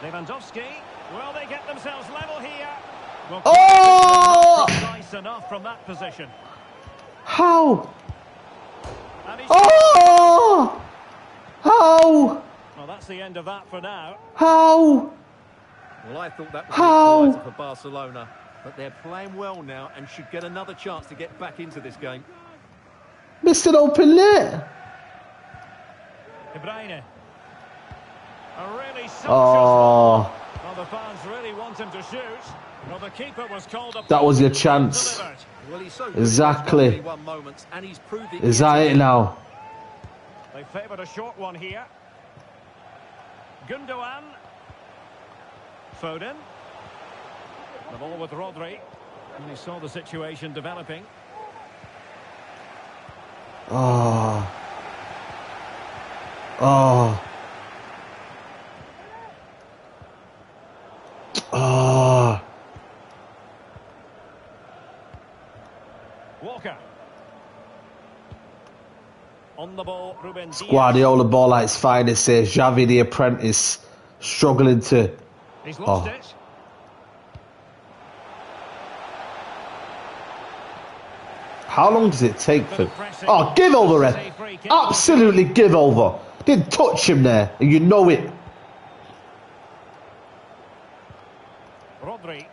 Speaker 2: Lewandowski. Will they get themselves level here? Well,
Speaker 1: Oh!
Speaker 2: Nice enough from that position.
Speaker 1: How?
Speaker 2: And he's
Speaker 1: Oh! How?
Speaker 2: Well, that's the end of that for now.
Speaker 1: How?
Speaker 3: Well, I thought that was
Speaker 1: How?
Speaker 3: an equaliser for Barcelona, but they're playing well now and should get another chance to get back into this game.
Speaker 1: Missed an open net.
Speaker 2: De Bruyne. A really
Speaker 1: Oh,
Speaker 2: Well, the fans really want him to shoot. Well, the keeper was called upon.
Speaker 1: that was your chance.
Speaker 3: Well, he's so good at those
Speaker 1: Exactly.
Speaker 3: one moments, and he's proved it
Speaker 1: Is
Speaker 3: yet
Speaker 1: that it now?
Speaker 2: They favoured a short one here. Gundogan. Foden. The ball with Rodri. And he saw the situation developing.
Speaker 1: Oh. Oh. Oh.
Speaker 2: Walker. On the ball, Ruben Dias.
Speaker 1: Guardiola ball at its finest here. Xavi the apprentice struggling to.
Speaker 2: He's lost
Speaker 1: Oh.
Speaker 2: it.
Speaker 1: How long does it take for. Oh, give over, ref. Absolutely give over. Didn't touch him there, and you know it.
Speaker 2: Rodri.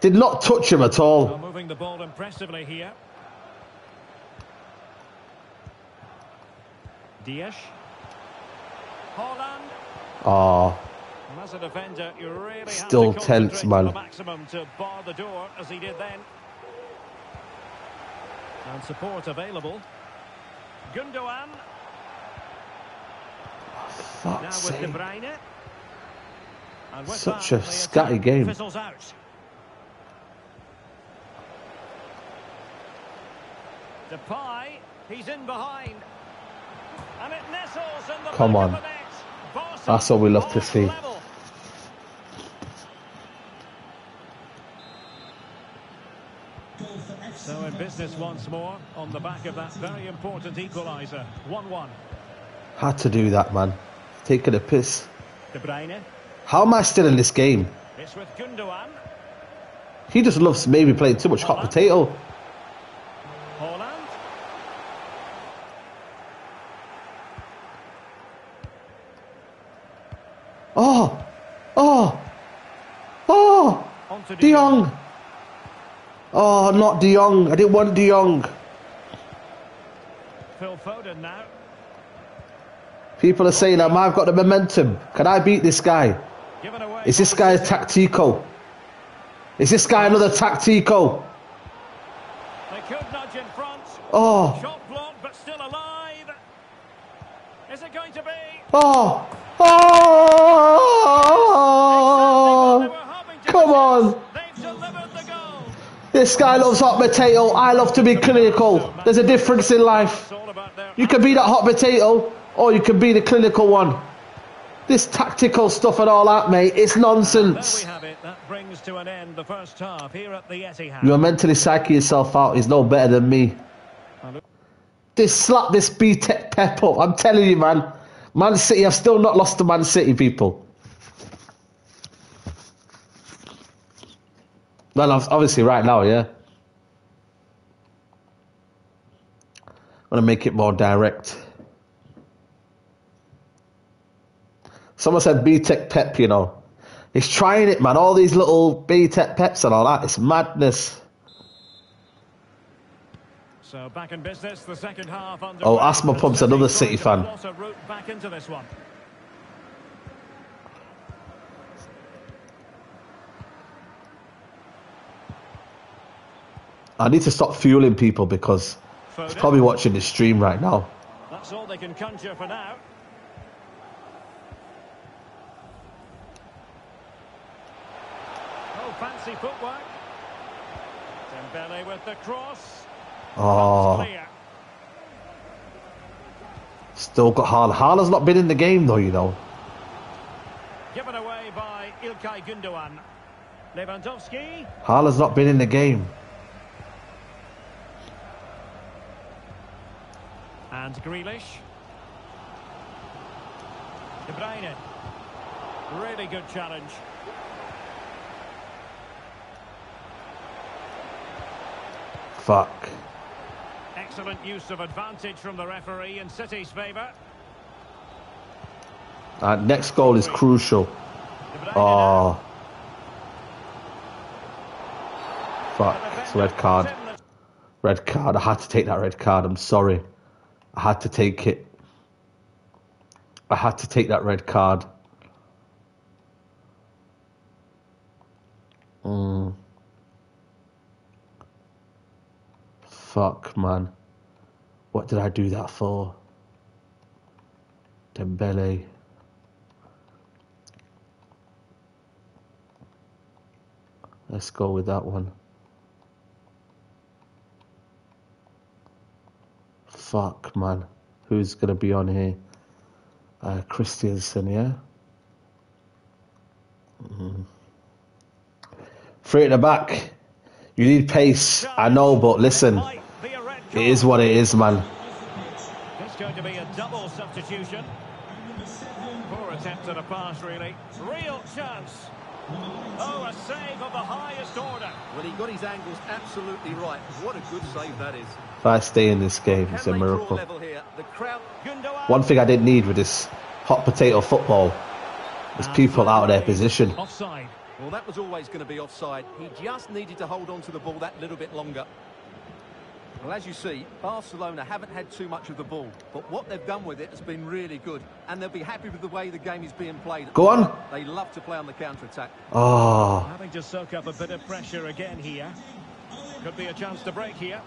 Speaker 1: Did not touch him at
Speaker 2: Well,
Speaker 1: all.
Speaker 2: moving the ball impressively here. Dias. Haaland.
Speaker 1: Oh.
Speaker 2: Ah. As a defender, you really
Speaker 1: Still tense, man.
Speaker 2: to maximum to bar the door as he did then. And support available. Gundogan. Now with De. Bruyne.
Speaker 1: Such a scatty game.
Speaker 2: Depay, he's in behind. And it nestles in the
Speaker 1: Come on.
Speaker 2: of the net. Barca
Speaker 1: That's what we love to see.
Speaker 2: So in business once more on the back of that very important equaliser. 1-1.
Speaker 1: Had to do that, man. Taking a piss.
Speaker 2: De Bruyne.
Speaker 1: How am I still in this game?
Speaker 2: It's with Gundogan.
Speaker 1: He just loves maybe playing too much hot potato.
Speaker 2: Haaland.
Speaker 1: Oh, oh, oh, De Jong. Oh, not De Jong. I didn't want De Jong.
Speaker 2: Phil Foden now.
Speaker 1: People are saying um, I've got the momentum. Can I beat this guy? Is this guy a tactico? Is this guy another tactico?
Speaker 2: They could nudge in front.
Speaker 1: Oh,
Speaker 2: Shot blocked, but still alive. Is it going to be?
Speaker 1: oh, oh! Come on.
Speaker 2: They've delivered the goal.
Speaker 1: This guy loves hot potato. I love to be clinical. There's a difference in life.
Speaker 2: It's all about their
Speaker 1: You can be that hot potato, or you can be the clinical one. This tactical stuff and all that, mate, it's nonsense.
Speaker 2: have it. That brings to an end the first half here at the Etihad.
Speaker 1: You're mentally psyching yourself out. is no better than me. This slap this B Tech pep up. I'm telling you, man. Man City I've still not lost to Man City, people. Well, obviously, right now, yeah. I'm gonna make it more direct. Someone said B Tech Pep, you know. He's trying it, man. All these little B Tech Peps and all that. It's madness.
Speaker 2: So back in business, the second half under.
Speaker 1: Oh, Asthma Pump's another City fan.
Speaker 2: What a route back into this one.
Speaker 1: I need to stop fueling people because he's probably watching this stream right now.
Speaker 2: That's all they can conjure for now. Fancy footwork. Dembele with the cross.
Speaker 1: Oh, still got Haaland. Haaland's not been in the game though, you know.
Speaker 2: Given away by Ilkay Gundogan. Lewandowski.
Speaker 1: Haaland's not been in the game.
Speaker 2: And Grealish. De Bruyne. Really good challenge.
Speaker 1: Fuck.
Speaker 2: Excellent use of advantage from the referee in City's favour.
Speaker 1: Uh, next goal is crucial.
Speaker 2: De Bruyne now.
Speaker 1: Oh, fuck. It's a red card.
Speaker 2: puts in the-
Speaker 1: Red card. I had to take that red card. I'm sorry. I had to take it. I had to take that red card. Mm. Fuck, man. What did I do that for? Dembele. Let's go with that one. Fuck, man. Who's going to be on here? Uh, Christensen, yeah? Mm. Three at the back. You need pace. I know, but listen. It is what it is, man.
Speaker 2: It's going to be a double substitution. Poor attempt at a pass, really. Real chance. Oh, a save of the highest order.
Speaker 3: Well, he got his angles absolutely right. What a good save that is.
Speaker 1: If I stay in this game, it's
Speaker 3: Can
Speaker 1: a miracle.
Speaker 3: level here? The crowd
Speaker 1: One thing I didn't need with this hot potato football is
Speaker 2: ah,
Speaker 1: people out of their position.
Speaker 2: Offside.
Speaker 3: Well, that was always going to be offside. He just needed to hold on to the ball that little bit longer. Well, as you see, Barcelona haven't had too much of the ball, but what they've done with it has been really good, and they'll be happy with the way the game is being played.
Speaker 1: Go on.
Speaker 3: They love to play on the counter-attack.
Speaker 1: Oh,
Speaker 2: Having to soak up a bit of pressure again here. Could be a chance to break here.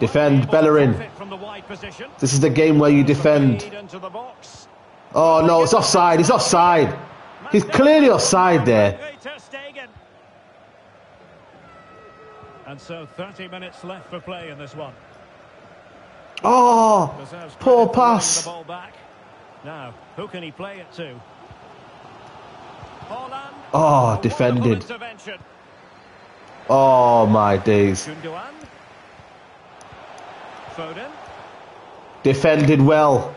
Speaker 1: Defend,
Speaker 2: be
Speaker 1: Bellerin.
Speaker 2: From the wide position.
Speaker 1: this is the game where you defend.
Speaker 2: Into the box.
Speaker 1: Oh no, it's offside. It's offside. He's clearly offside there.
Speaker 2: And so 30 minutes left for play in this one.
Speaker 1: Oh,
Speaker 2: Deserves
Speaker 1: poor
Speaker 2: credit for winning
Speaker 1: pass.
Speaker 2: The ball back. Now, who can he play it to? Haaland.
Speaker 1: Oh,
Speaker 2: A
Speaker 1: defended. Oh my days.
Speaker 2: Foden.
Speaker 1: Defended well.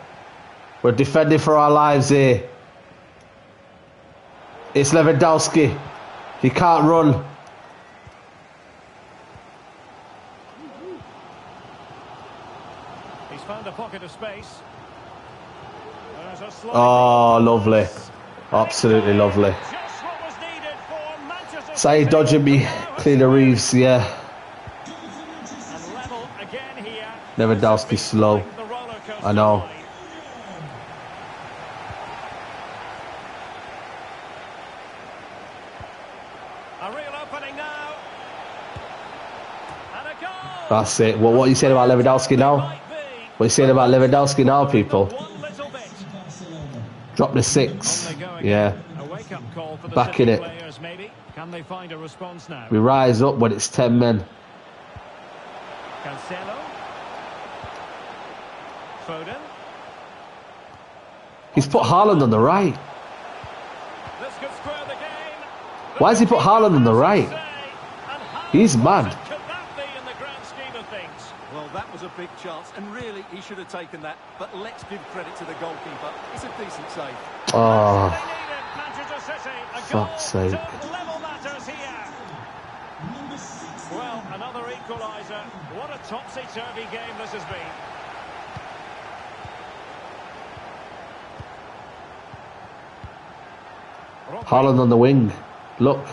Speaker 1: We're defending for our lives here. It's Lewandowski. He can't run.
Speaker 2: He's pocket of space. There's a slight
Speaker 1: Oh, ah, lovely. Absolutely lovely.
Speaker 2: Just what was needed for Manchester
Speaker 1: Say dodging me. Cleaner Reeves, yeah.
Speaker 2: And level again here.
Speaker 1: Lewandowski slow. I know.
Speaker 2: A real opening now. And a goal.
Speaker 1: That's it. Well, what are you saying about Lewandowski now? What are you saying about Lewandowski now, people? Drop the six. Yeah. Back in it. We rise up when it's 10 men. He's put Haaland on the right. Why has he put Haaland on the right? He's mad.
Speaker 2: Could that be in the grand scheme of things?
Speaker 3: Well, that was a big chance, and really, he should have taken that. But let's give credit to the goalkeeper. It's a decent save.
Speaker 1: Oh,
Speaker 2: They needed Manchester City. A
Speaker 1: Fuck's sake.
Speaker 2: to level matters here. Well, another equaliser. What a topsy-turvy game this has been.
Speaker 1: Haaland on the wing. Look,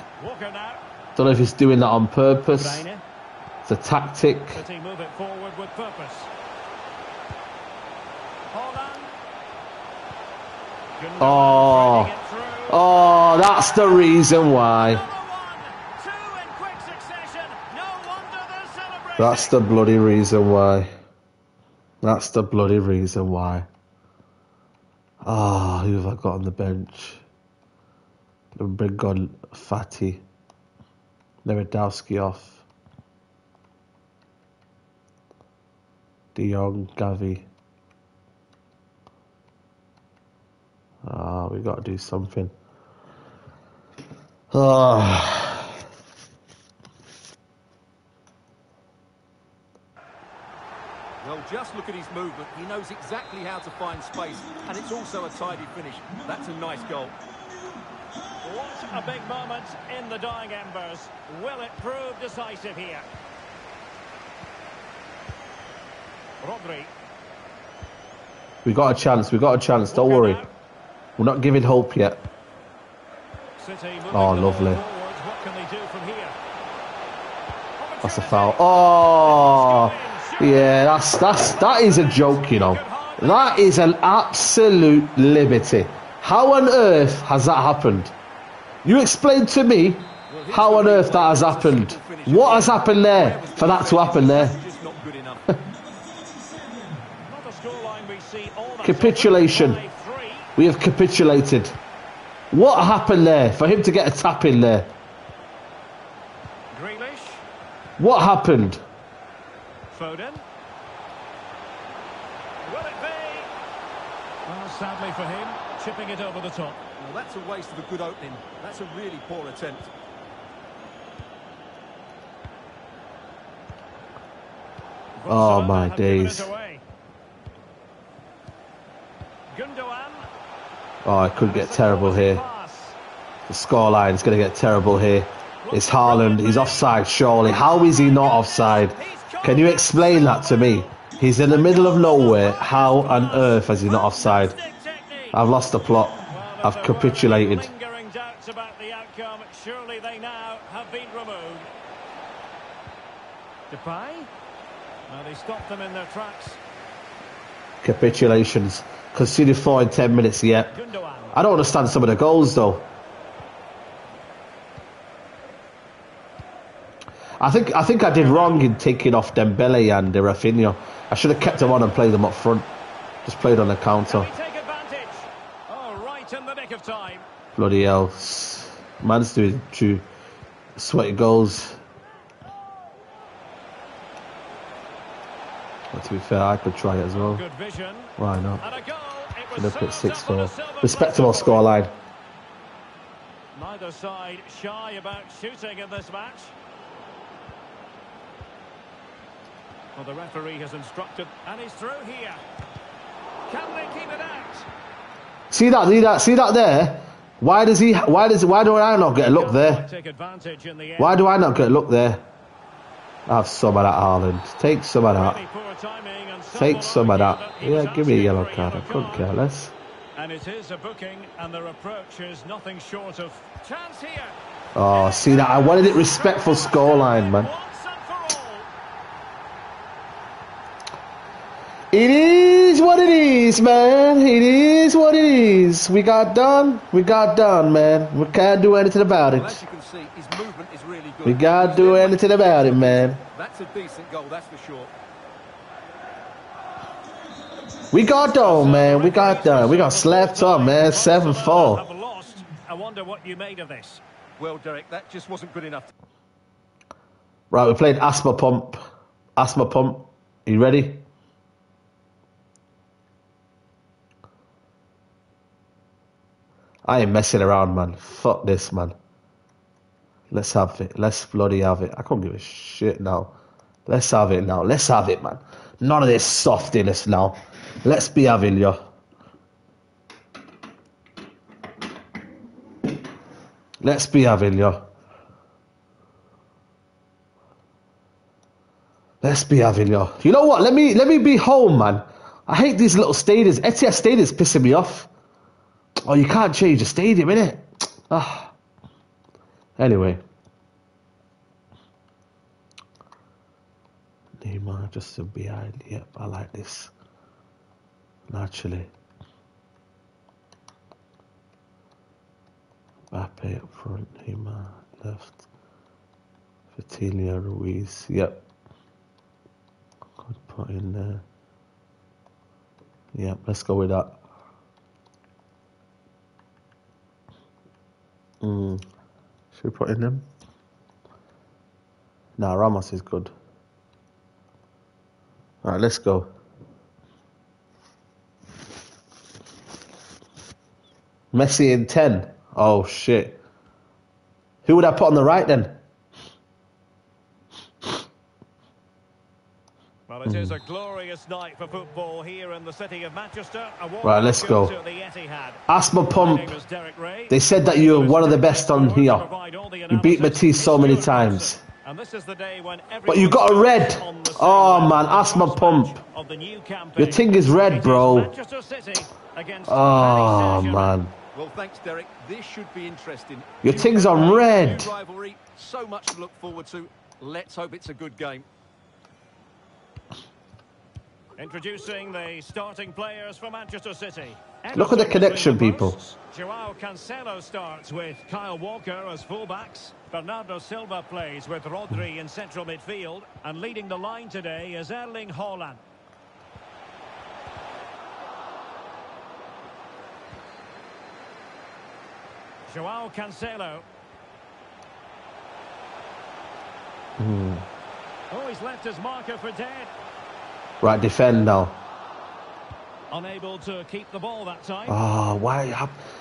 Speaker 1: don't know if he's doing that on purpose. It's a tactic.
Speaker 2: City move it forward with purpose. Haaland.
Speaker 1: Oh.
Speaker 2: threading it through.
Speaker 1: Oh, that's the reason why.
Speaker 2: Another one. Two in quick succession. No wonder they're celebrating.
Speaker 1: That's the bloody reason why. That's the bloody reason why. Ah, who have I got on the bench? Bring on Fati. Lewandowski off. De Jong, Gavi. Ah, we got to do something. Ah.
Speaker 3: Well, just look at his movement. He knows exactly how to find space, and it's also a tidy finish. That's a nice goal.
Speaker 2: What a big moment in the dying embers. Will it prove decisive here? Rodri.
Speaker 1: We got a chance. We got a chance. Don't worry. We're not giving hope yet. Oh, lovely.
Speaker 2: What can they do from here?
Speaker 1: That's a foul. Oh, Yeah, that's that's that is a joke, you know. That is an absolute liberty. How on earth has that happened? You explain to me how on earth that has happened. What has happened there for that to happen there? Capitulation. We have capitulated. What happened there for him to get a tap in there?
Speaker 2: Grealish.
Speaker 1: What happened?
Speaker 2: Foden. Will it be? Well, sadly for him, chipping it over the top.
Speaker 3: Well, that's a waste of a good opening. That's a really poor attempt.
Speaker 1: Oh, my
Speaker 2: have given it
Speaker 1: days.
Speaker 2: away. Gundogan.
Speaker 1: Oh, it could get terrible here. The scoreline is going to get terrible here. It's Haaland. He's offside, surely. How is he not offside? Can you explain that to me? He's in the middle of nowhere. How on earth is he not offside? I've lost the plot. I've
Speaker 2: if there were
Speaker 1: capitulated.
Speaker 2: Lingering doubts about the outcome, surely they now have been removed. Depay. Well, they stopped them in their tracks.
Speaker 1: Capitulations. Conceded four in ten minutes yet. I don't understand some of the goals though. I think I think I did wrong in taking off Dembele and Rafinha. I should have kept them on and played them up front. Just played on the counter.
Speaker 2: Can he take advantage? Oh, right in the nick of time.
Speaker 1: Bloody hell. Man's doing two sweaty goals. But to be fair, I could try it as well.
Speaker 2: Good vision.
Speaker 1: Why not?
Speaker 2: Look a goal. It
Speaker 1: Should
Speaker 2: was
Speaker 1: have put
Speaker 2: served
Speaker 1: 6
Speaker 2: up on a
Speaker 1: 4. Respectable scoreline.
Speaker 2: Neither side shy about shooting in this match. Well, the referee has instructed, and he's through here. Can they keep it out?
Speaker 1: See that? See that? See that there? Why does he? Why does? Why do I not get a look there?
Speaker 2: Take advantage in the end.
Speaker 1: Why do I not get a look there? Have some of that, Haaland. Take some of that.
Speaker 2: poor timing, and some
Speaker 1: Take some of that. Yeah, give me a yellow card. I couldn't care less.
Speaker 2: And it is a booking, and their approach is nothing short of chance here.
Speaker 1: Oh, see that? I wanted it respectful scoreline, man.
Speaker 2: Once and for all.
Speaker 1: It is what it is, man. It is what it is. We got done. We got done, man. We can't do anything about
Speaker 3: Well, as
Speaker 1: it.
Speaker 3: you can see, his movement is really good.
Speaker 1: We can't do anything about it, man.
Speaker 3: That's a decent goal, that's for sure.
Speaker 1: We got done, man. We got done. We got slapped up, man. 7 4.
Speaker 2: Lost. I wonder what you made of this.
Speaker 3: Well, Derek, that just wasn't good enough.
Speaker 1: Right, we played Asthma Pump. Asthma Pump. You ready? I ain't messing around, man. Fuck this, man. Let's have it. Let's bloody have it. I can't give a shit now. Let's have it now. Let's have it, man. None of this softiness now. Let's be having you. Let's be having you. Let's be having you. You know what? Let me let me be home, man. I hate these little stadiums. Etihad Stadium's pissing me off. Oh, you can't change the stadium, innit? Ah. Anyway. Neymar just a behind. Yep, I like this. Naturally. Mbappe up front. Neymar left. Vitinha Ruiz. Yep. Could put in there. Yep, let's go with that. Mm. Should we put in them? Nah, Ramos is good. Alright, let's go. Messi in 10. Oh, shit. Who would I put on the right then?
Speaker 2: Well, it is a glorious night for football here in the city of Manchester.
Speaker 1: Right, let's go.
Speaker 2: To the Etihad.
Speaker 1: Asthma Pump.
Speaker 2: Derek Ray.
Speaker 1: They said that you're one of the best on here. You beat Matisse so many times.
Speaker 2: And this is the day when
Speaker 1: But you got a red.
Speaker 2: on the same
Speaker 1: Oh, man, asthma pump.
Speaker 2: of the new.
Speaker 1: Your thing is red, bro.
Speaker 2: Manchester City against
Speaker 1: Oh, man.
Speaker 3: Well, thanks, Derek. This should be interesting.
Speaker 1: Your
Speaker 3: New
Speaker 1: thing's on red.
Speaker 3: rivalry, so much to look forward to. Let's hope it's a good game.
Speaker 2: Introducing the starting players for Manchester City.
Speaker 1: Look at the connection, people.
Speaker 2: Joao Cancelo starts with Kyle Walker as fullbacks. Bernardo Silva plays with Rodri in central midfield. And leading the line today is Erling Haaland. Joao Cancelo. Hmm. Oh, he's left his marker for dead.
Speaker 1: Right, defend now.
Speaker 2: Unable to keep the ball that time.
Speaker 1: Oh, why?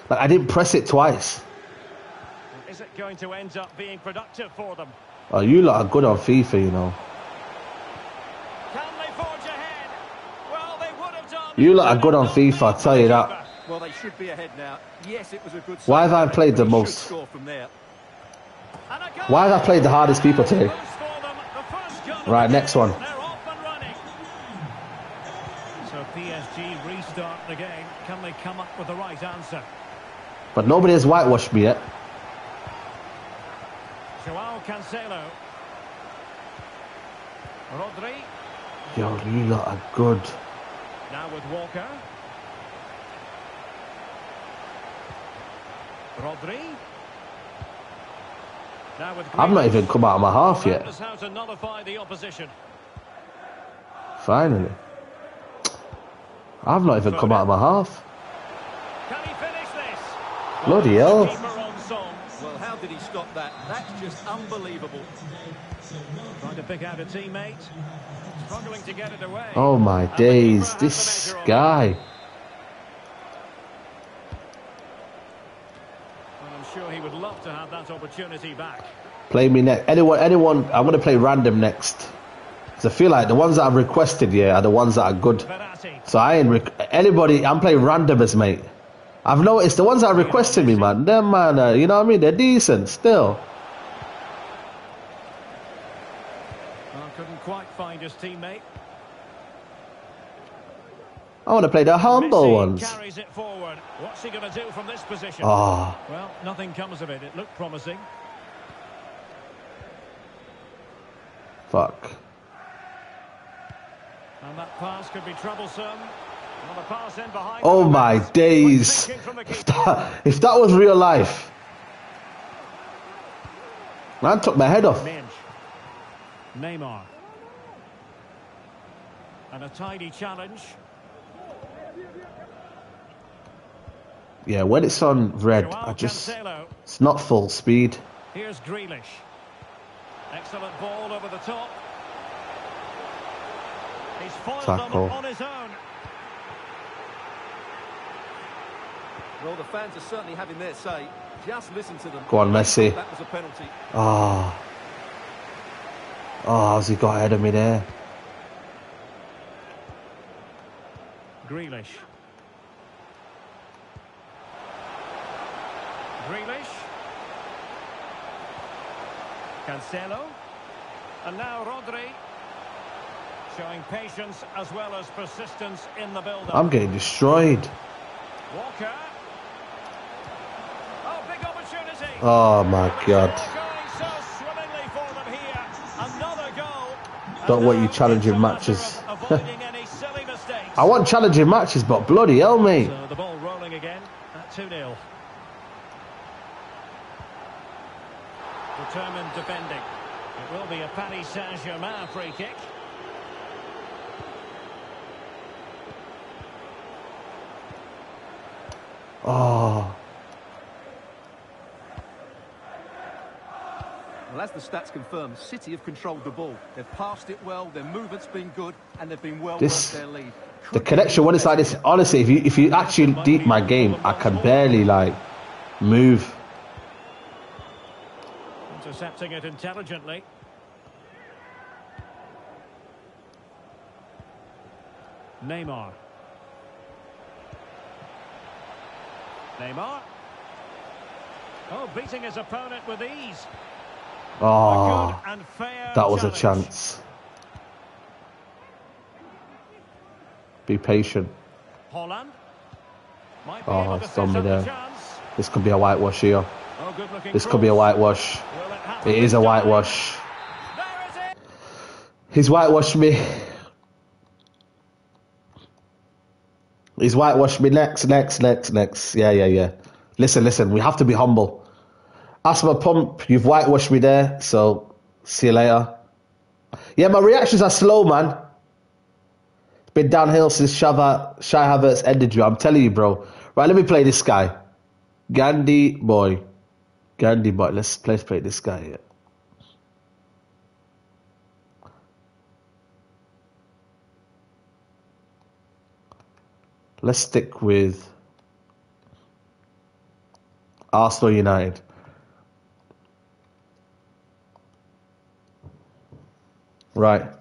Speaker 1: Like, I didn't press it twice.
Speaker 2: Is it going to end up being productive for them?
Speaker 1: Oh, you lot are good on FIFA, you know.
Speaker 2: Can they forge ahead? Well, they would have done.
Speaker 1: You lot are good on FIFA, I'll tell you that.
Speaker 3: Well, they should be ahead now. Yes, it was a good
Speaker 1: Why have I played the
Speaker 3: but he should
Speaker 1: most?
Speaker 3: from there.
Speaker 2: And a goal.
Speaker 1: Why have I played the hardest people today?
Speaker 2: Boost for them, the first goal of
Speaker 1: Right, next
Speaker 2: game.
Speaker 1: one.
Speaker 2: Come up with the right answer?
Speaker 1: But nobody has whitewashed me yet.
Speaker 2: Joao Cancelo. Rodri.
Speaker 1: Yo, you lot are good.
Speaker 2: Now with Walker. Rodri. Now with
Speaker 1: I've not even come out of my half yet.
Speaker 2: how to nullify the opposition.
Speaker 1: Finally. I've not even come out of my half.
Speaker 2: Can he finish this?
Speaker 1: Bloody hell.
Speaker 2: keeper on song.
Speaker 3: Well, how did he stop that? That's just unbelievable.
Speaker 2: Trying to pick out a teammate. Struggling to get it away.
Speaker 1: Oh my days, this
Speaker 2: the measure on
Speaker 1: guy.
Speaker 2: Well, I'm sure he would love to have that opportunity back.
Speaker 1: Play me next. Anyone, anyone, I'm going to play random next. 'Cause I feel like the ones that I've requested, yeah, are the ones that are good. So I ain't, anybody, I'm playing randomers, mate. I've noticed the ones that requested me, man, them man, uh, you know what I mean? They're decent still.
Speaker 2: Well, couldn't quite find his teammate.
Speaker 1: I want to play the humble
Speaker 2: Messi
Speaker 1: ones.
Speaker 2: carries it forward. What's he going to do from this position?
Speaker 1: Oh,
Speaker 2: Well, nothing comes of it. It looked promising.
Speaker 1: fuck.
Speaker 2: And that pass could be troublesome. Well, the pass in behind
Speaker 1: Oh my days.
Speaker 2: Quick thinking from the
Speaker 1: If that, if that was real life, man took my head off.
Speaker 2: Neymar. And a tidy challenge.
Speaker 1: Yeah, when it's on red, I just it's not full speed.
Speaker 2: Here's Grealish. Excellent ball over the top. He's foiled
Speaker 1: Tackle.
Speaker 2: on his own.
Speaker 3: Well, the fans are certainly having their say. Just listen to them.
Speaker 1: Go on,
Speaker 3: They
Speaker 1: Messi.
Speaker 3: thought That was a penalty. Ah.
Speaker 1: Ah, oh. Oh, how's he got ahead of me there?
Speaker 2: Grealish. Grealish. Cancelo. And now Rodri. Showing patience as well as persistence in the build-up.
Speaker 1: I'm getting destroyed.
Speaker 2: Walker. Oh, big opportunity.
Speaker 1: Oh my god.
Speaker 2: All going so swimmingly for them here. Another goal.
Speaker 1: Don't want you challenging
Speaker 2: it's a matter
Speaker 1: matches.
Speaker 2: of avoiding any silly mistakes.
Speaker 1: I want challenging matches, but bloody hell, mate.
Speaker 2: So the ball rolling again at 2-0. Determined defending. It will be a Paris Saint-Germain free kick.
Speaker 1: Oh,
Speaker 3: Well, as the stats confirm, City have controlled the ball. They've passed it well, their movement's been good, and they've been well
Speaker 1: This-
Speaker 3: worth their lead.
Speaker 1: the connection when it's like this. Honestly, if you if you actually deep my game, I can barely like move.
Speaker 2: Intercepting it intelligently. Neymar. Neymar. Oh, beating his opponent with ease.
Speaker 1: Oh,
Speaker 2: good and fair
Speaker 1: that was a chance. Be patient.
Speaker 2: Haaland. Might be
Speaker 1: Oh, it's on
Speaker 2: set
Speaker 1: me there. This could be a whitewash here.
Speaker 2: Oh,
Speaker 1: This could be a whitewash.
Speaker 2: It
Speaker 1: It is a whitewash. He's whitewashed me. He's whitewashed me. Next, next, next, next. Yeah, yeah, yeah. Listen, listen. We have to be humble. Asthma pump. You've whitewashed me there. So see you later. Yeah, my reactions are slow, man. It's been downhill since Shava, Shai Havertz ended you. I'm telling you, bro. Right, let me play this guy. Gandhi boy. Gandhi boy. Let's, let's play this guy here. Let's stick with Arsenal United. Right.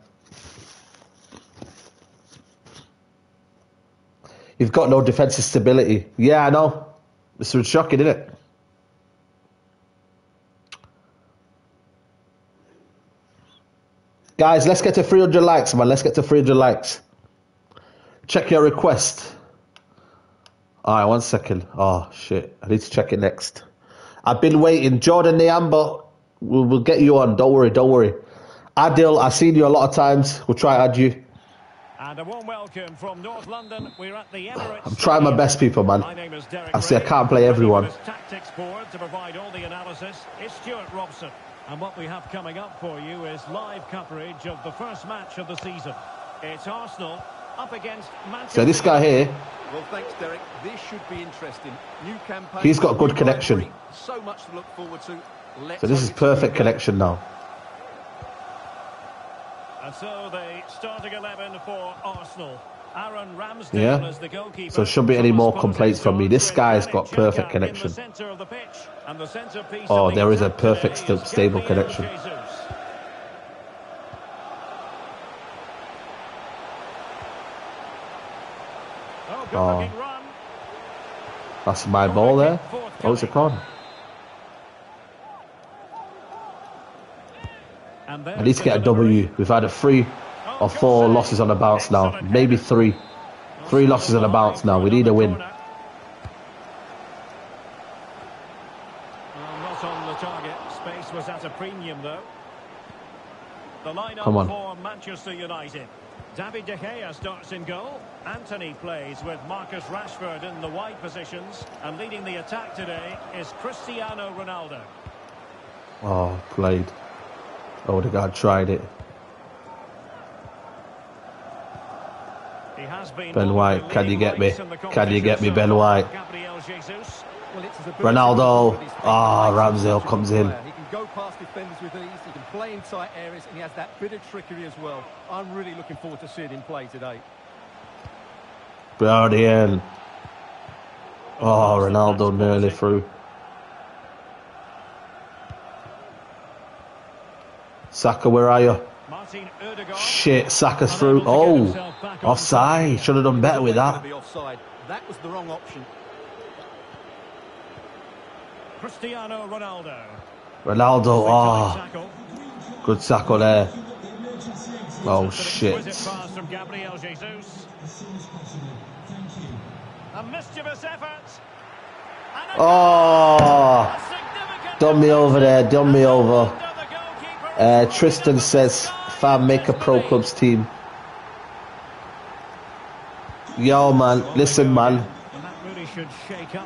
Speaker 1: You've got no defensive stability. Yeah, I know. This was shocking, isn't it? Guys, let's get to 300 likes, man. Let's get to 300 likes. Check your request. Alright, one second. Oh, shit. I need to check it next. I've been waiting. Jordan Niamba, we'll, we'll get you on. Don't worry, don't worry. Adil, I've seen you a lot of times. We'll try to add you.
Speaker 2: And a warm welcome from North London. We're at the Emirates. *sighs*
Speaker 1: I'm trying my best, people, man.
Speaker 2: My name is Derek
Speaker 1: I see I
Speaker 2: Ray.
Speaker 1: can't play everyone.
Speaker 2: Tactics board to provide all the analysis is Stuart Robson. And what we have coming up for you is live coverage of the first match of the season. It's Arsenal up against Manchester
Speaker 1: So this guy here,
Speaker 3: Well, thanks, Derek. This should be interesting. New campaign.
Speaker 1: He's got a
Speaker 3: good
Speaker 1: connection.
Speaker 3: So much to look forward to. Let's
Speaker 1: so this is perfect
Speaker 3: good.
Speaker 1: connection now.
Speaker 2: And so the starting 11 for Arsenal. Aaron Ramsdale
Speaker 1: Yeah.
Speaker 2: as the goalkeeper.
Speaker 1: So shouldn't be any more complaints from me. This guy's got perfect connection.
Speaker 2: In the centre of the pitch. And the centrepiece
Speaker 1: Oh, there is a perfect stable connection.
Speaker 2: Oh,
Speaker 1: Oh. That's my ball there. Oh, it's a corner. I need to get a W. We've had a three or four losses on the bounce now. Maybe three. Three losses on the bounce now. We need a win.
Speaker 2: Well, not on the target. Space was at a premium, though. The lineup
Speaker 1: Come on.
Speaker 2: for Manchester United. David De Gea starts in goal. Antony plays with Marcus Rashford in the wide positions. And leading the attack today is Cristiano Ronaldo.
Speaker 1: Oh, played. Odegaard tried it.
Speaker 2: He has been
Speaker 1: Ben White, can you get me?
Speaker 2: lights in the
Speaker 1: Can you get me, Ben. White?
Speaker 2: Jesus.
Speaker 3: Well, it's his
Speaker 1: Ronaldo.
Speaker 3: to with his feet.
Speaker 1: Ah,
Speaker 3: He's
Speaker 1: Ramsdale comes in.
Speaker 3: He can go past defenders with ease. He can play in tight areas, and he has that bit of trickery as well. I'm really looking forward to seeing him play today.
Speaker 1: Guardian. Oh, Ronaldo nearly through. Saka, where are you? Shit, Saka's through. Oh, offside. Should have done better with that.
Speaker 3: That was the wrong option.
Speaker 2: Cristiano Ronaldo.
Speaker 1: Ronaldo, oh, good tackle there. Oh, shit.
Speaker 2: exquisite pass from Gabriel Jesus. A mischievous effort.
Speaker 1: Oh,
Speaker 2: a ah.
Speaker 1: done me over there, done me over. Uh, Tristan says, fam, make a pro clubs team. Yo, man, listen, man.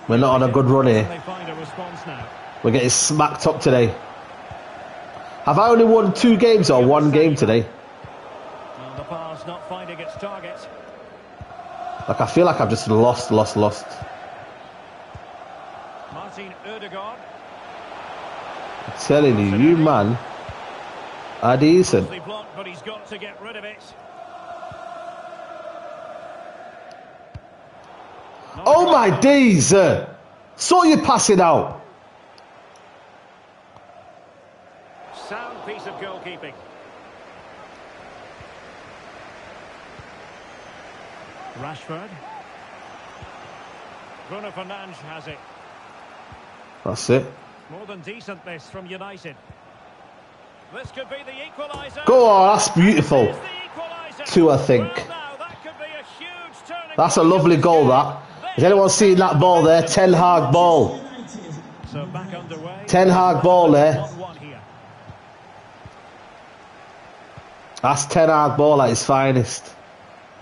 Speaker 1: We're not on a good run here. We're getting smacked up today. Have I only won two games or one game today?
Speaker 2: The not finding its target.
Speaker 1: Like, I feel like I've just lost, lost, lost.
Speaker 2: Martin.
Speaker 1: I'm telling you, you man decent.
Speaker 2: But he's got to get rid of it.
Speaker 1: Oh my days! Uh, saw you pass it out.
Speaker 2: Sound piece of goalkeeping. Rashford. Bruno Fernandes has it.
Speaker 1: That's it.
Speaker 2: More than decent this from United. This could be the equaliser.
Speaker 1: Go on, that's beautiful.
Speaker 2: Is the equaliser.
Speaker 1: Two, I think.
Speaker 2: Well, now, that could be a huge turning
Speaker 1: That's a lovely goal, that. Has anyone seen that ball there? Ten Hag ball.
Speaker 2: So back underway.
Speaker 1: Ten Hag ball there. That's Ten Hag ball at his finest.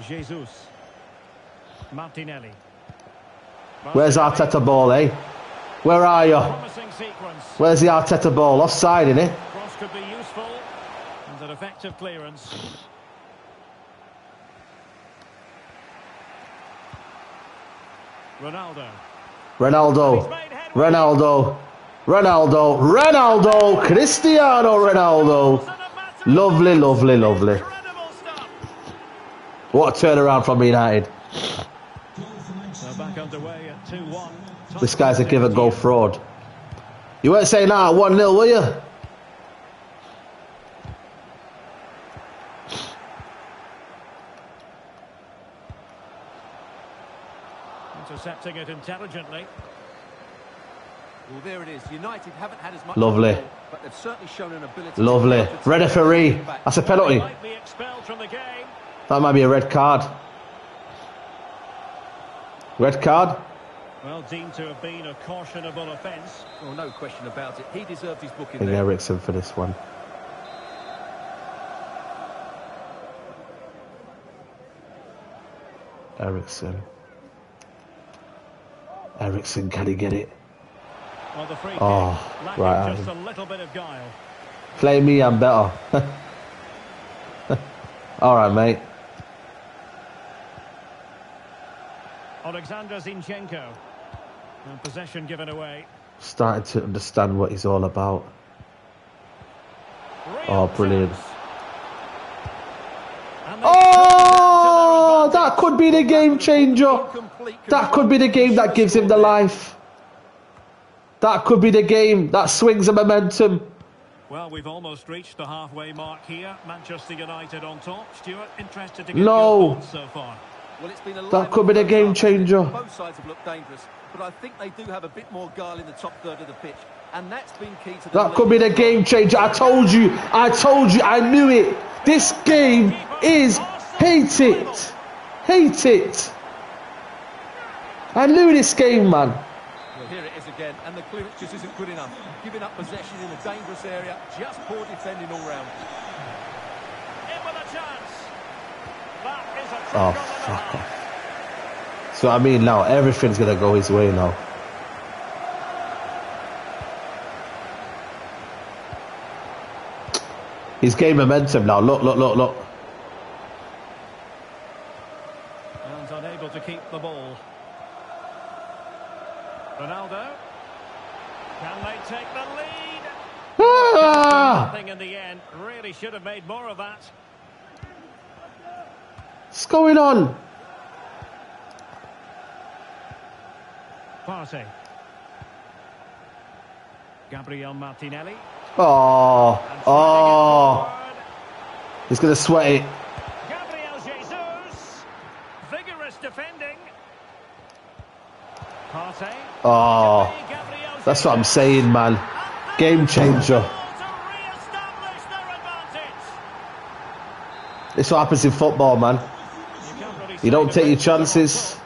Speaker 2: Jesus. Martinelli.
Speaker 1: Where's Arteta ball, eh? Where are you? Where's the Arteta ball? Offside, innit?
Speaker 2: Cross could be useful. And an effective clearance. Ronaldo.
Speaker 1: Ronaldo. Ronaldo. Ronaldo. Ronaldo. Cristiano Ronaldo. Lovely, lovely, lovely. What a turnaround from United.
Speaker 2: So back underway at 2-1.
Speaker 1: This guy's a give and go fraud. You weren't saying that 1 0, were you?
Speaker 2: Intercepting it intelligently.
Speaker 3: Well, there it is. United haven't had as much...
Speaker 1: Lovely.
Speaker 3: control, But they've certainly shown an ability...
Speaker 1: Lovely.
Speaker 3: counter-
Speaker 1: Red referee. That's a penalty.
Speaker 2: Might be expelled from the game.
Speaker 1: That might be a red card. Red card?
Speaker 2: Well, deemed to have been a cautionable offence.
Speaker 3: Well, no question about it. He deserved his booking
Speaker 1: I think
Speaker 3: there.
Speaker 1: Eriksen for this one. Eriksen. Eriksen, can he get it?
Speaker 2: Well,
Speaker 1: Oh, right,
Speaker 2: just a little bit of guile.
Speaker 1: Play me, I'm better. *laughs* Alright, mate.
Speaker 2: Alexander Zinchenko. And possession given away.
Speaker 1: Starting to understand what he's all about.
Speaker 2: Real
Speaker 1: Oh, brilliant.
Speaker 2: chance. And they
Speaker 1: Oh,
Speaker 2: turn that
Speaker 1: that could be the game changer. That could be the game that gives him the life. That could be the game that swings the momentum.
Speaker 2: Well, we've almost reached the halfway mark here. Manchester United on top. Stuart, interested to get
Speaker 1: No.
Speaker 2: your so far.
Speaker 3: Well, it's been a
Speaker 1: That could be the game changer.
Speaker 3: Both sides have looked dangerous, but I think they do have a bit more guile in the top third of the pitch, and that's been key to the
Speaker 1: That could be the game changer. I told you. I told you. I knew it. This game is hate it. Hate it. I knew this game, man.
Speaker 3: Well, here it is again, and the clearance just isn't good enough. Giving up possession in a dangerous area, just poor defending all round.
Speaker 2: In with a chance. That is a
Speaker 1: Oh,
Speaker 2: crack the
Speaker 1: fuck
Speaker 2: line.
Speaker 1: off. So I mean, now everything's gonna go his way now. He's gained momentum now. Look, look, look, look.
Speaker 2: And unable to keep the ball. Ronaldo. Can they take the lead?
Speaker 1: Ah!
Speaker 2: Nothing in the end. Really should have made more of that.
Speaker 1: What's going on?
Speaker 2: Partey. Gabriel Martinelli.
Speaker 1: Oh, oh. He's gonna sweat it.
Speaker 2: Gabriel Jesus. Vigorous defending. Partey.
Speaker 1: Oh, that's what I'm saying, man. Game changer.
Speaker 2: To re-establish their advantage.
Speaker 1: This what happens in football, man.
Speaker 2: You can't really
Speaker 1: You don't take your chances.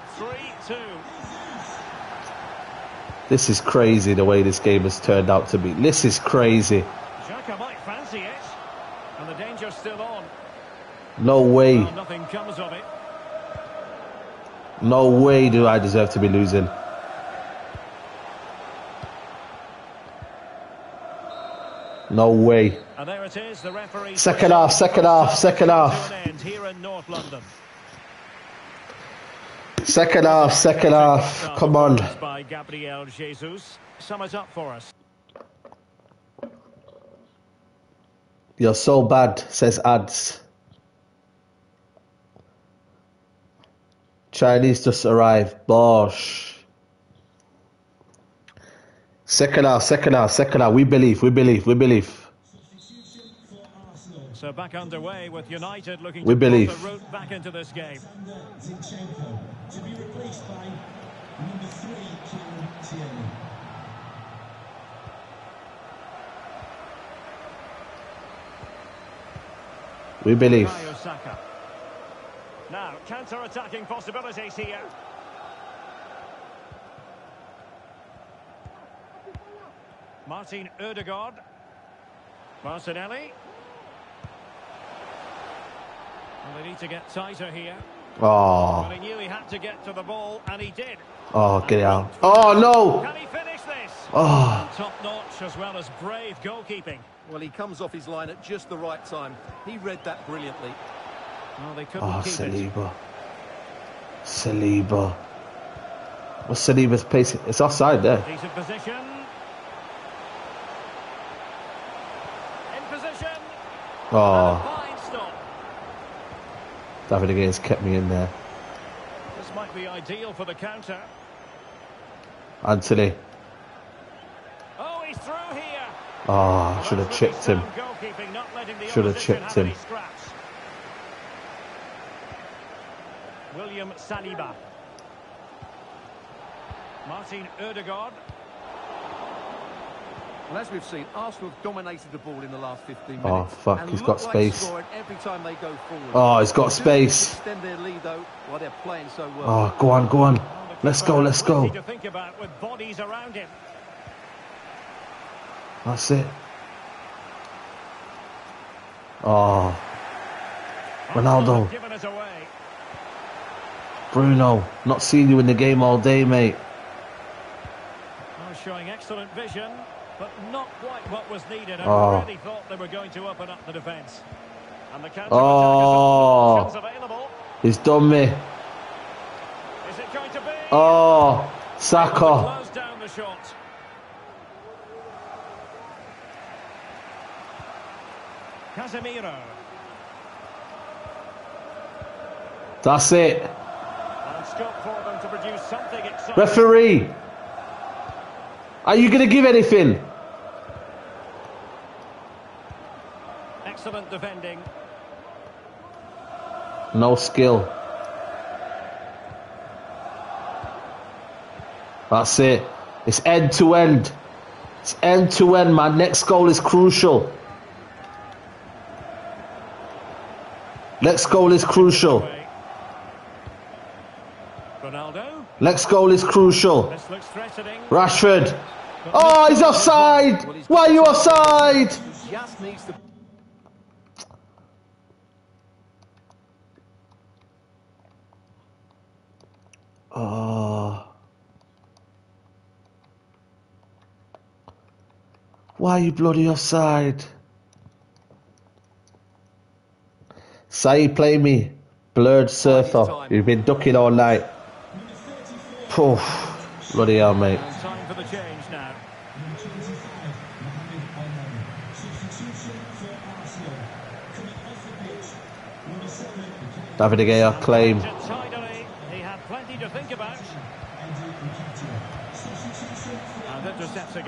Speaker 1: This is crazy the way this game has turned out to be. This is crazy.
Speaker 2: Xhaka might fancy it. And the danger's still on.
Speaker 1: No way.
Speaker 2: Well, nothing comes of it.
Speaker 1: No way do I deserve to be losing. No way.
Speaker 2: And there it is, the referee.
Speaker 1: Second half, second half, second half.
Speaker 2: To an end here in North London.
Speaker 1: Second half, second half. Come on.
Speaker 2: By Gabriel Jesus. Sum it up for us.
Speaker 1: You're so bad, says ads. Chinese just arrived. Bosh. Second half, second half, second half. We believe, we believe, we believe.
Speaker 2: So back underway with United looking
Speaker 1: We
Speaker 2: to
Speaker 1: believe.
Speaker 2: the route back into this game.
Speaker 4: To be replaced by number three, Kieran Tierney.
Speaker 1: We believe.
Speaker 2: Now, counter-attacking possibilities here. Martin Odegaard. Martinelli. Well, they need to get tighter here.
Speaker 1: Oh,
Speaker 2: But he knew he had to get to the ball, and he did.
Speaker 1: oh, get it out. Oh no!
Speaker 2: Can he finish this?
Speaker 1: Oh,
Speaker 2: Top notch as well as brave goalkeeping.
Speaker 3: Well, he comes off his line at just the right time. He read that brilliantly.
Speaker 2: Well, they couldn't
Speaker 1: oh,
Speaker 2: keep it.
Speaker 1: Saliba. Saliba. What's Saliba's pace? It's offside there.
Speaker 2: Decent position. In position. And a
Speaker 1: Oh. David De Gea's kept me in there.
Speaker 2: This might be ideal for the counter.
Speaker 1: Antony.
Speaker 2: Oh, he's through here.
Speaker 1: Ah, oh, should have chipped him.
Speaker 2: really sound goalkeeping, not letting the
Speaker 1: Should have chipped him.
Speaker 2: William Saliba. Martin Odegaard.
Speaker 3: Well, as we've seen, Arsenal have dominated the ball in the last 15 minutes.
Speaker 1: Oh, fuck, he's got space.
Speaker 3: scoring every time they go forward.
Speaker 1: Oh, he's got
Speaker 3: They
Speaker 1: space.
Speaker 3: Extend their lead though while they're playing so well.
Speaker 1: Oh, go on, go on. Let's go, let's go.
Speaker 2: plenty to think about with bodies around him.
Speaker 1: That's it. Oh, Ronaldo.
Speaker 2: have Given us away.
Speaker 1: Bruno. Not seen you in the game all day, mate.
Speaker 2: Oh, showing excellent vision, but not quite what was needed. I
Speaker 1: Oh.
Speaker 2: really thought they were going to open up the defence. And the counter
Speaker 1: Oh.
Speaker 2: options available.
Speaker 1: He's done me.
Speaker 2: Is it going to be?
Speaker 1: Oh, Saka.
Speaker 2: Down the shot. Casemiro.
Speaker 1: That's it.
Speaker 2: And scope for them to produce something exciting.
Speaker 1: Referee. Are you going to give anything?
Speaker 2: Excellent defending.
Speaker 1: No skill. That's it. It's end to end. It's end to end, man. Next goal is crucial. Next goal is crucial.
Speaker 2: Ronaldo.
Speaker 1: Next goal is crucial.
Speaker 2: This looks threatening.
Speaker 1: Rashford. Oh, he's offside. Why are you offside? Oh. Why are you bloody offside? Say play me. Blurred surfer. You've been ducking all night. Poof. Bloody hell, mate.
Speaker 2: And time for the change now.
Speaker 4: Number 25, Mohamed Elneny. Substitution for Arsenal. Coming off the pitch, number 7,
Speaker 1: David De Gea claim.
Speaker 2: He.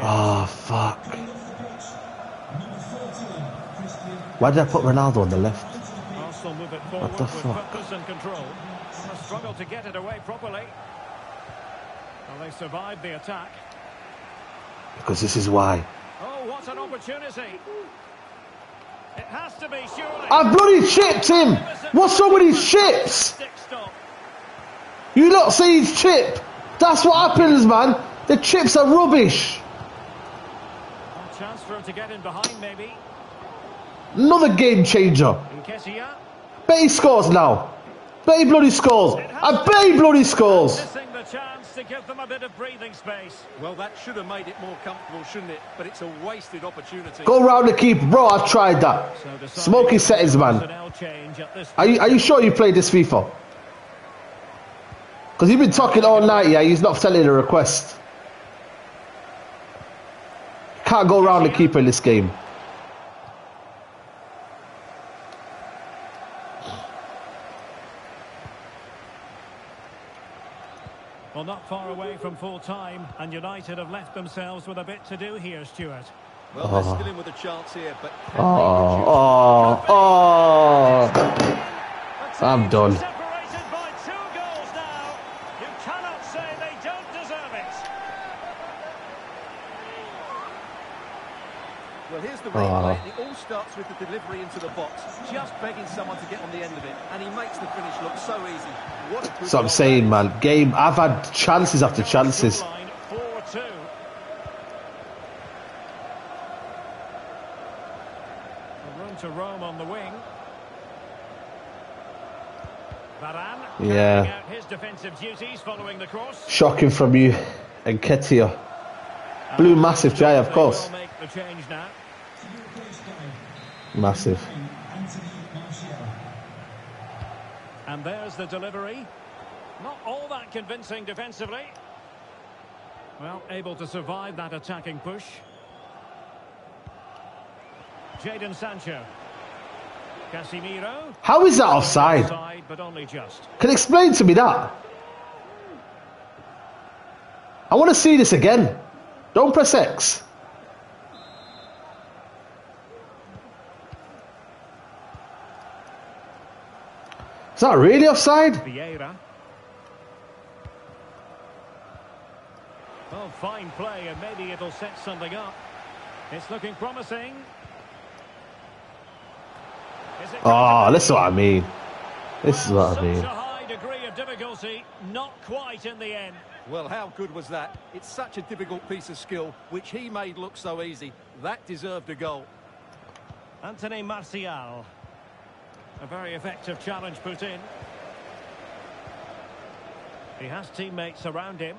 Speaker 1: Oh, fuck.
Speaker 4: 14, Christian
Speaker 1: Why did I put Ronaldo on the left?
Speaker 2: Move
Speaker 1: the fuck?
Speaker 2: purpose and control. A struggle to get it away properly. Well, they survived the attack.
Speaker 1: Because this is why.
Speaker 2: Oh, what an opportunity. It has to be, surely.
Speaker 1: I bloody chipped him! What's wrong with his chips? You lot see he's chip. That's what happens, man. The chips are rubbish.
Speaker 2: A chance for him to get in behind, maybe.
Speaker 1: Another game changer. Bet he scores now. Bet he bloody scores. I bet he bloody scores.
Speaker 2: Missing the chance to give them a bit of breathing space.
Speaker 3: Well, that should have made it more comfortable, shouldn't it? But it's a wasted opportunity.
Speaker 1: Go round the keeper. Bro, I've tried that.
Speaker 2: So deciding
Speaker 1: Smoky settings, man.
Speaker 2: personnel change at this
Speaker 1: Are you, are you sure you played this FIFA? Because you've been talking all night, yeah? He's not telling the request. Can't go round the keeper in this game.
Speaker 2: Not far away from full time, and United have left themselves with a bit to do here, Stuart.
Speaker 3: Well, they're still in with a oh. chance here, but
Speaker 1: Oh, oh, oh. I'm done.
Speaker 2: Separated by two goals now. You cannot say they don't deserve it.
Speaker 3: Well, here's the
Speaker 1: Oh.
Speaker 3: replay. It all starts with the delivery into the box, just begging someone to get on the end of it, and he makes the finish look so easy. What a good
Speaker 1: That's I'm saying, man. Game, I've had chances after chances.
Speaker 2: Scoreline 4-2. A room to roam on the wing. Varane
Speaker 1: Yeah.
Speaker 2: out his defensive duties following the cross.
Speaker 1: Shocking from you, Nketiah. Blue massive J, of
Speaker 2: They
Speaker 1: course.
Speaker 2: will make the change now.
Speaker 4: To replace Gay,
Speaker 1: Massive.
Speaker 2: And there's the delivery. Not all that convincing defensively. Well, able to survive that attacking push. Jadon Sancho. Casemiro.
Speaker 1: How is that offside?
Speaker 2: Offside, but only just.
Speaker 1: Can explain to me that? I want to see this again. Don't press X. Is that really offside?
Speaker 2: Vieira. Oh, fine play, and maybe it'll set something up. It's looking promising.
Speaker 1: Oh, this is what I mean. This is what I
Speaker 2: Such
Speaker 1: mean.
Speaker 2: a high degree of difficulty, not quite in the end.
Speaker 3: Well, how good was that? It's such a difficult piece of skill, which he made look so easy. That deserved a goal.
Speaker 2: Anthony Martial. A very effective challenge put in. He has teammates around him.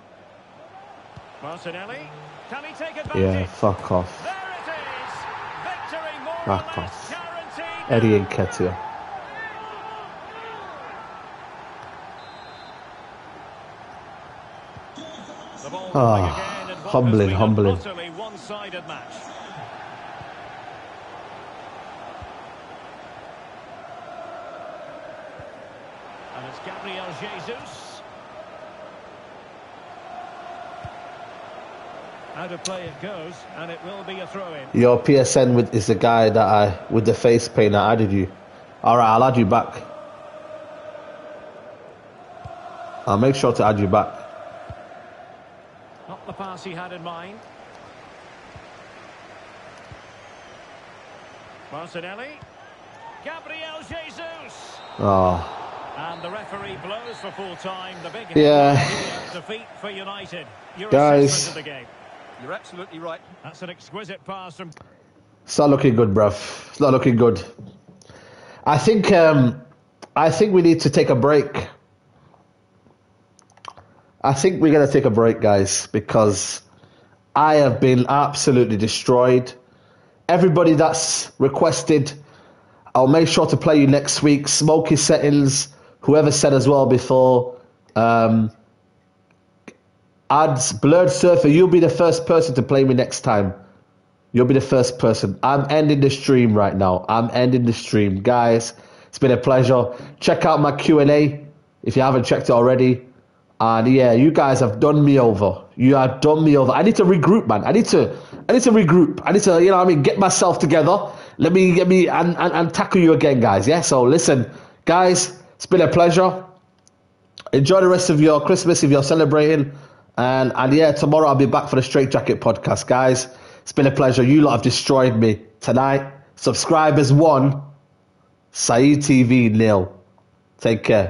Speaker 2: Martinelli. Can he take advantage?
Speaker 1: Yeah, fuck off.
Speaker 2: There it is. Victory more
Speaker 1: Fuck off.
Speaker 2: guaranteed.
Speaker 1: Eddie. Nketiah. Ah,
Speaker 2: moving again in what
Speaker 1: humbling, humbling.
Speaker 2: Utterly one-sided match. And it's Gabriel Jesus. Out of play it goes, and it will be a throw-in.
Speaker 1: Your PSN with is the guy that I with the face paint that added you. Alright, I'll add you back. I'll make sure to add you back.
Speaker 2: Not the pass he had in mind. Martinelli. Gabriel Jesus.
Speaker 1: Oh.
Speaker 2: And the referee blows for full time. The big
Speaker 1: Yeah.
Speaker 2: defeat for United.
Speaker 1: Guys.
Speaker 2: Assessment of the game.
Speaker 3: You're absolutely right.
Speaker 2: That's an exquisite pass from
Speaker 1: It's not looking good, bruv. It's not looking good. I think um, I think we need to take a break. I think we're gonna take a break, guys, because I have been absolutely destroyed. Everybody that's requested, I'll make sure to play you next week. Smoky settings, whoever said as well before. Um, ads, blurred surfer, you'll be the first person to play me next time. You'll be the first person. I'm ending the stream right now. I'm ending the stream, guys. It's been a pleasure. Check out my Q and A if you haven't checked it already. And yeah, you guys have done me over. You have done me over. I need to regroup, man. I need to. I need to regroup. I need to, you know, I mean, get myself together. Let me get me and, and, and tackle you again, guys. Yeah. So listen, guys, it's been a pleasure. Enjoy the rest of your Christmas if you're celebrating. And and yeah, tomorrow I'll be back for the Straight Jacket podcast, guys. It's been a pleasure. You lot have destroyed me tonight. Subscribers one, Saeed TV nil. Take care.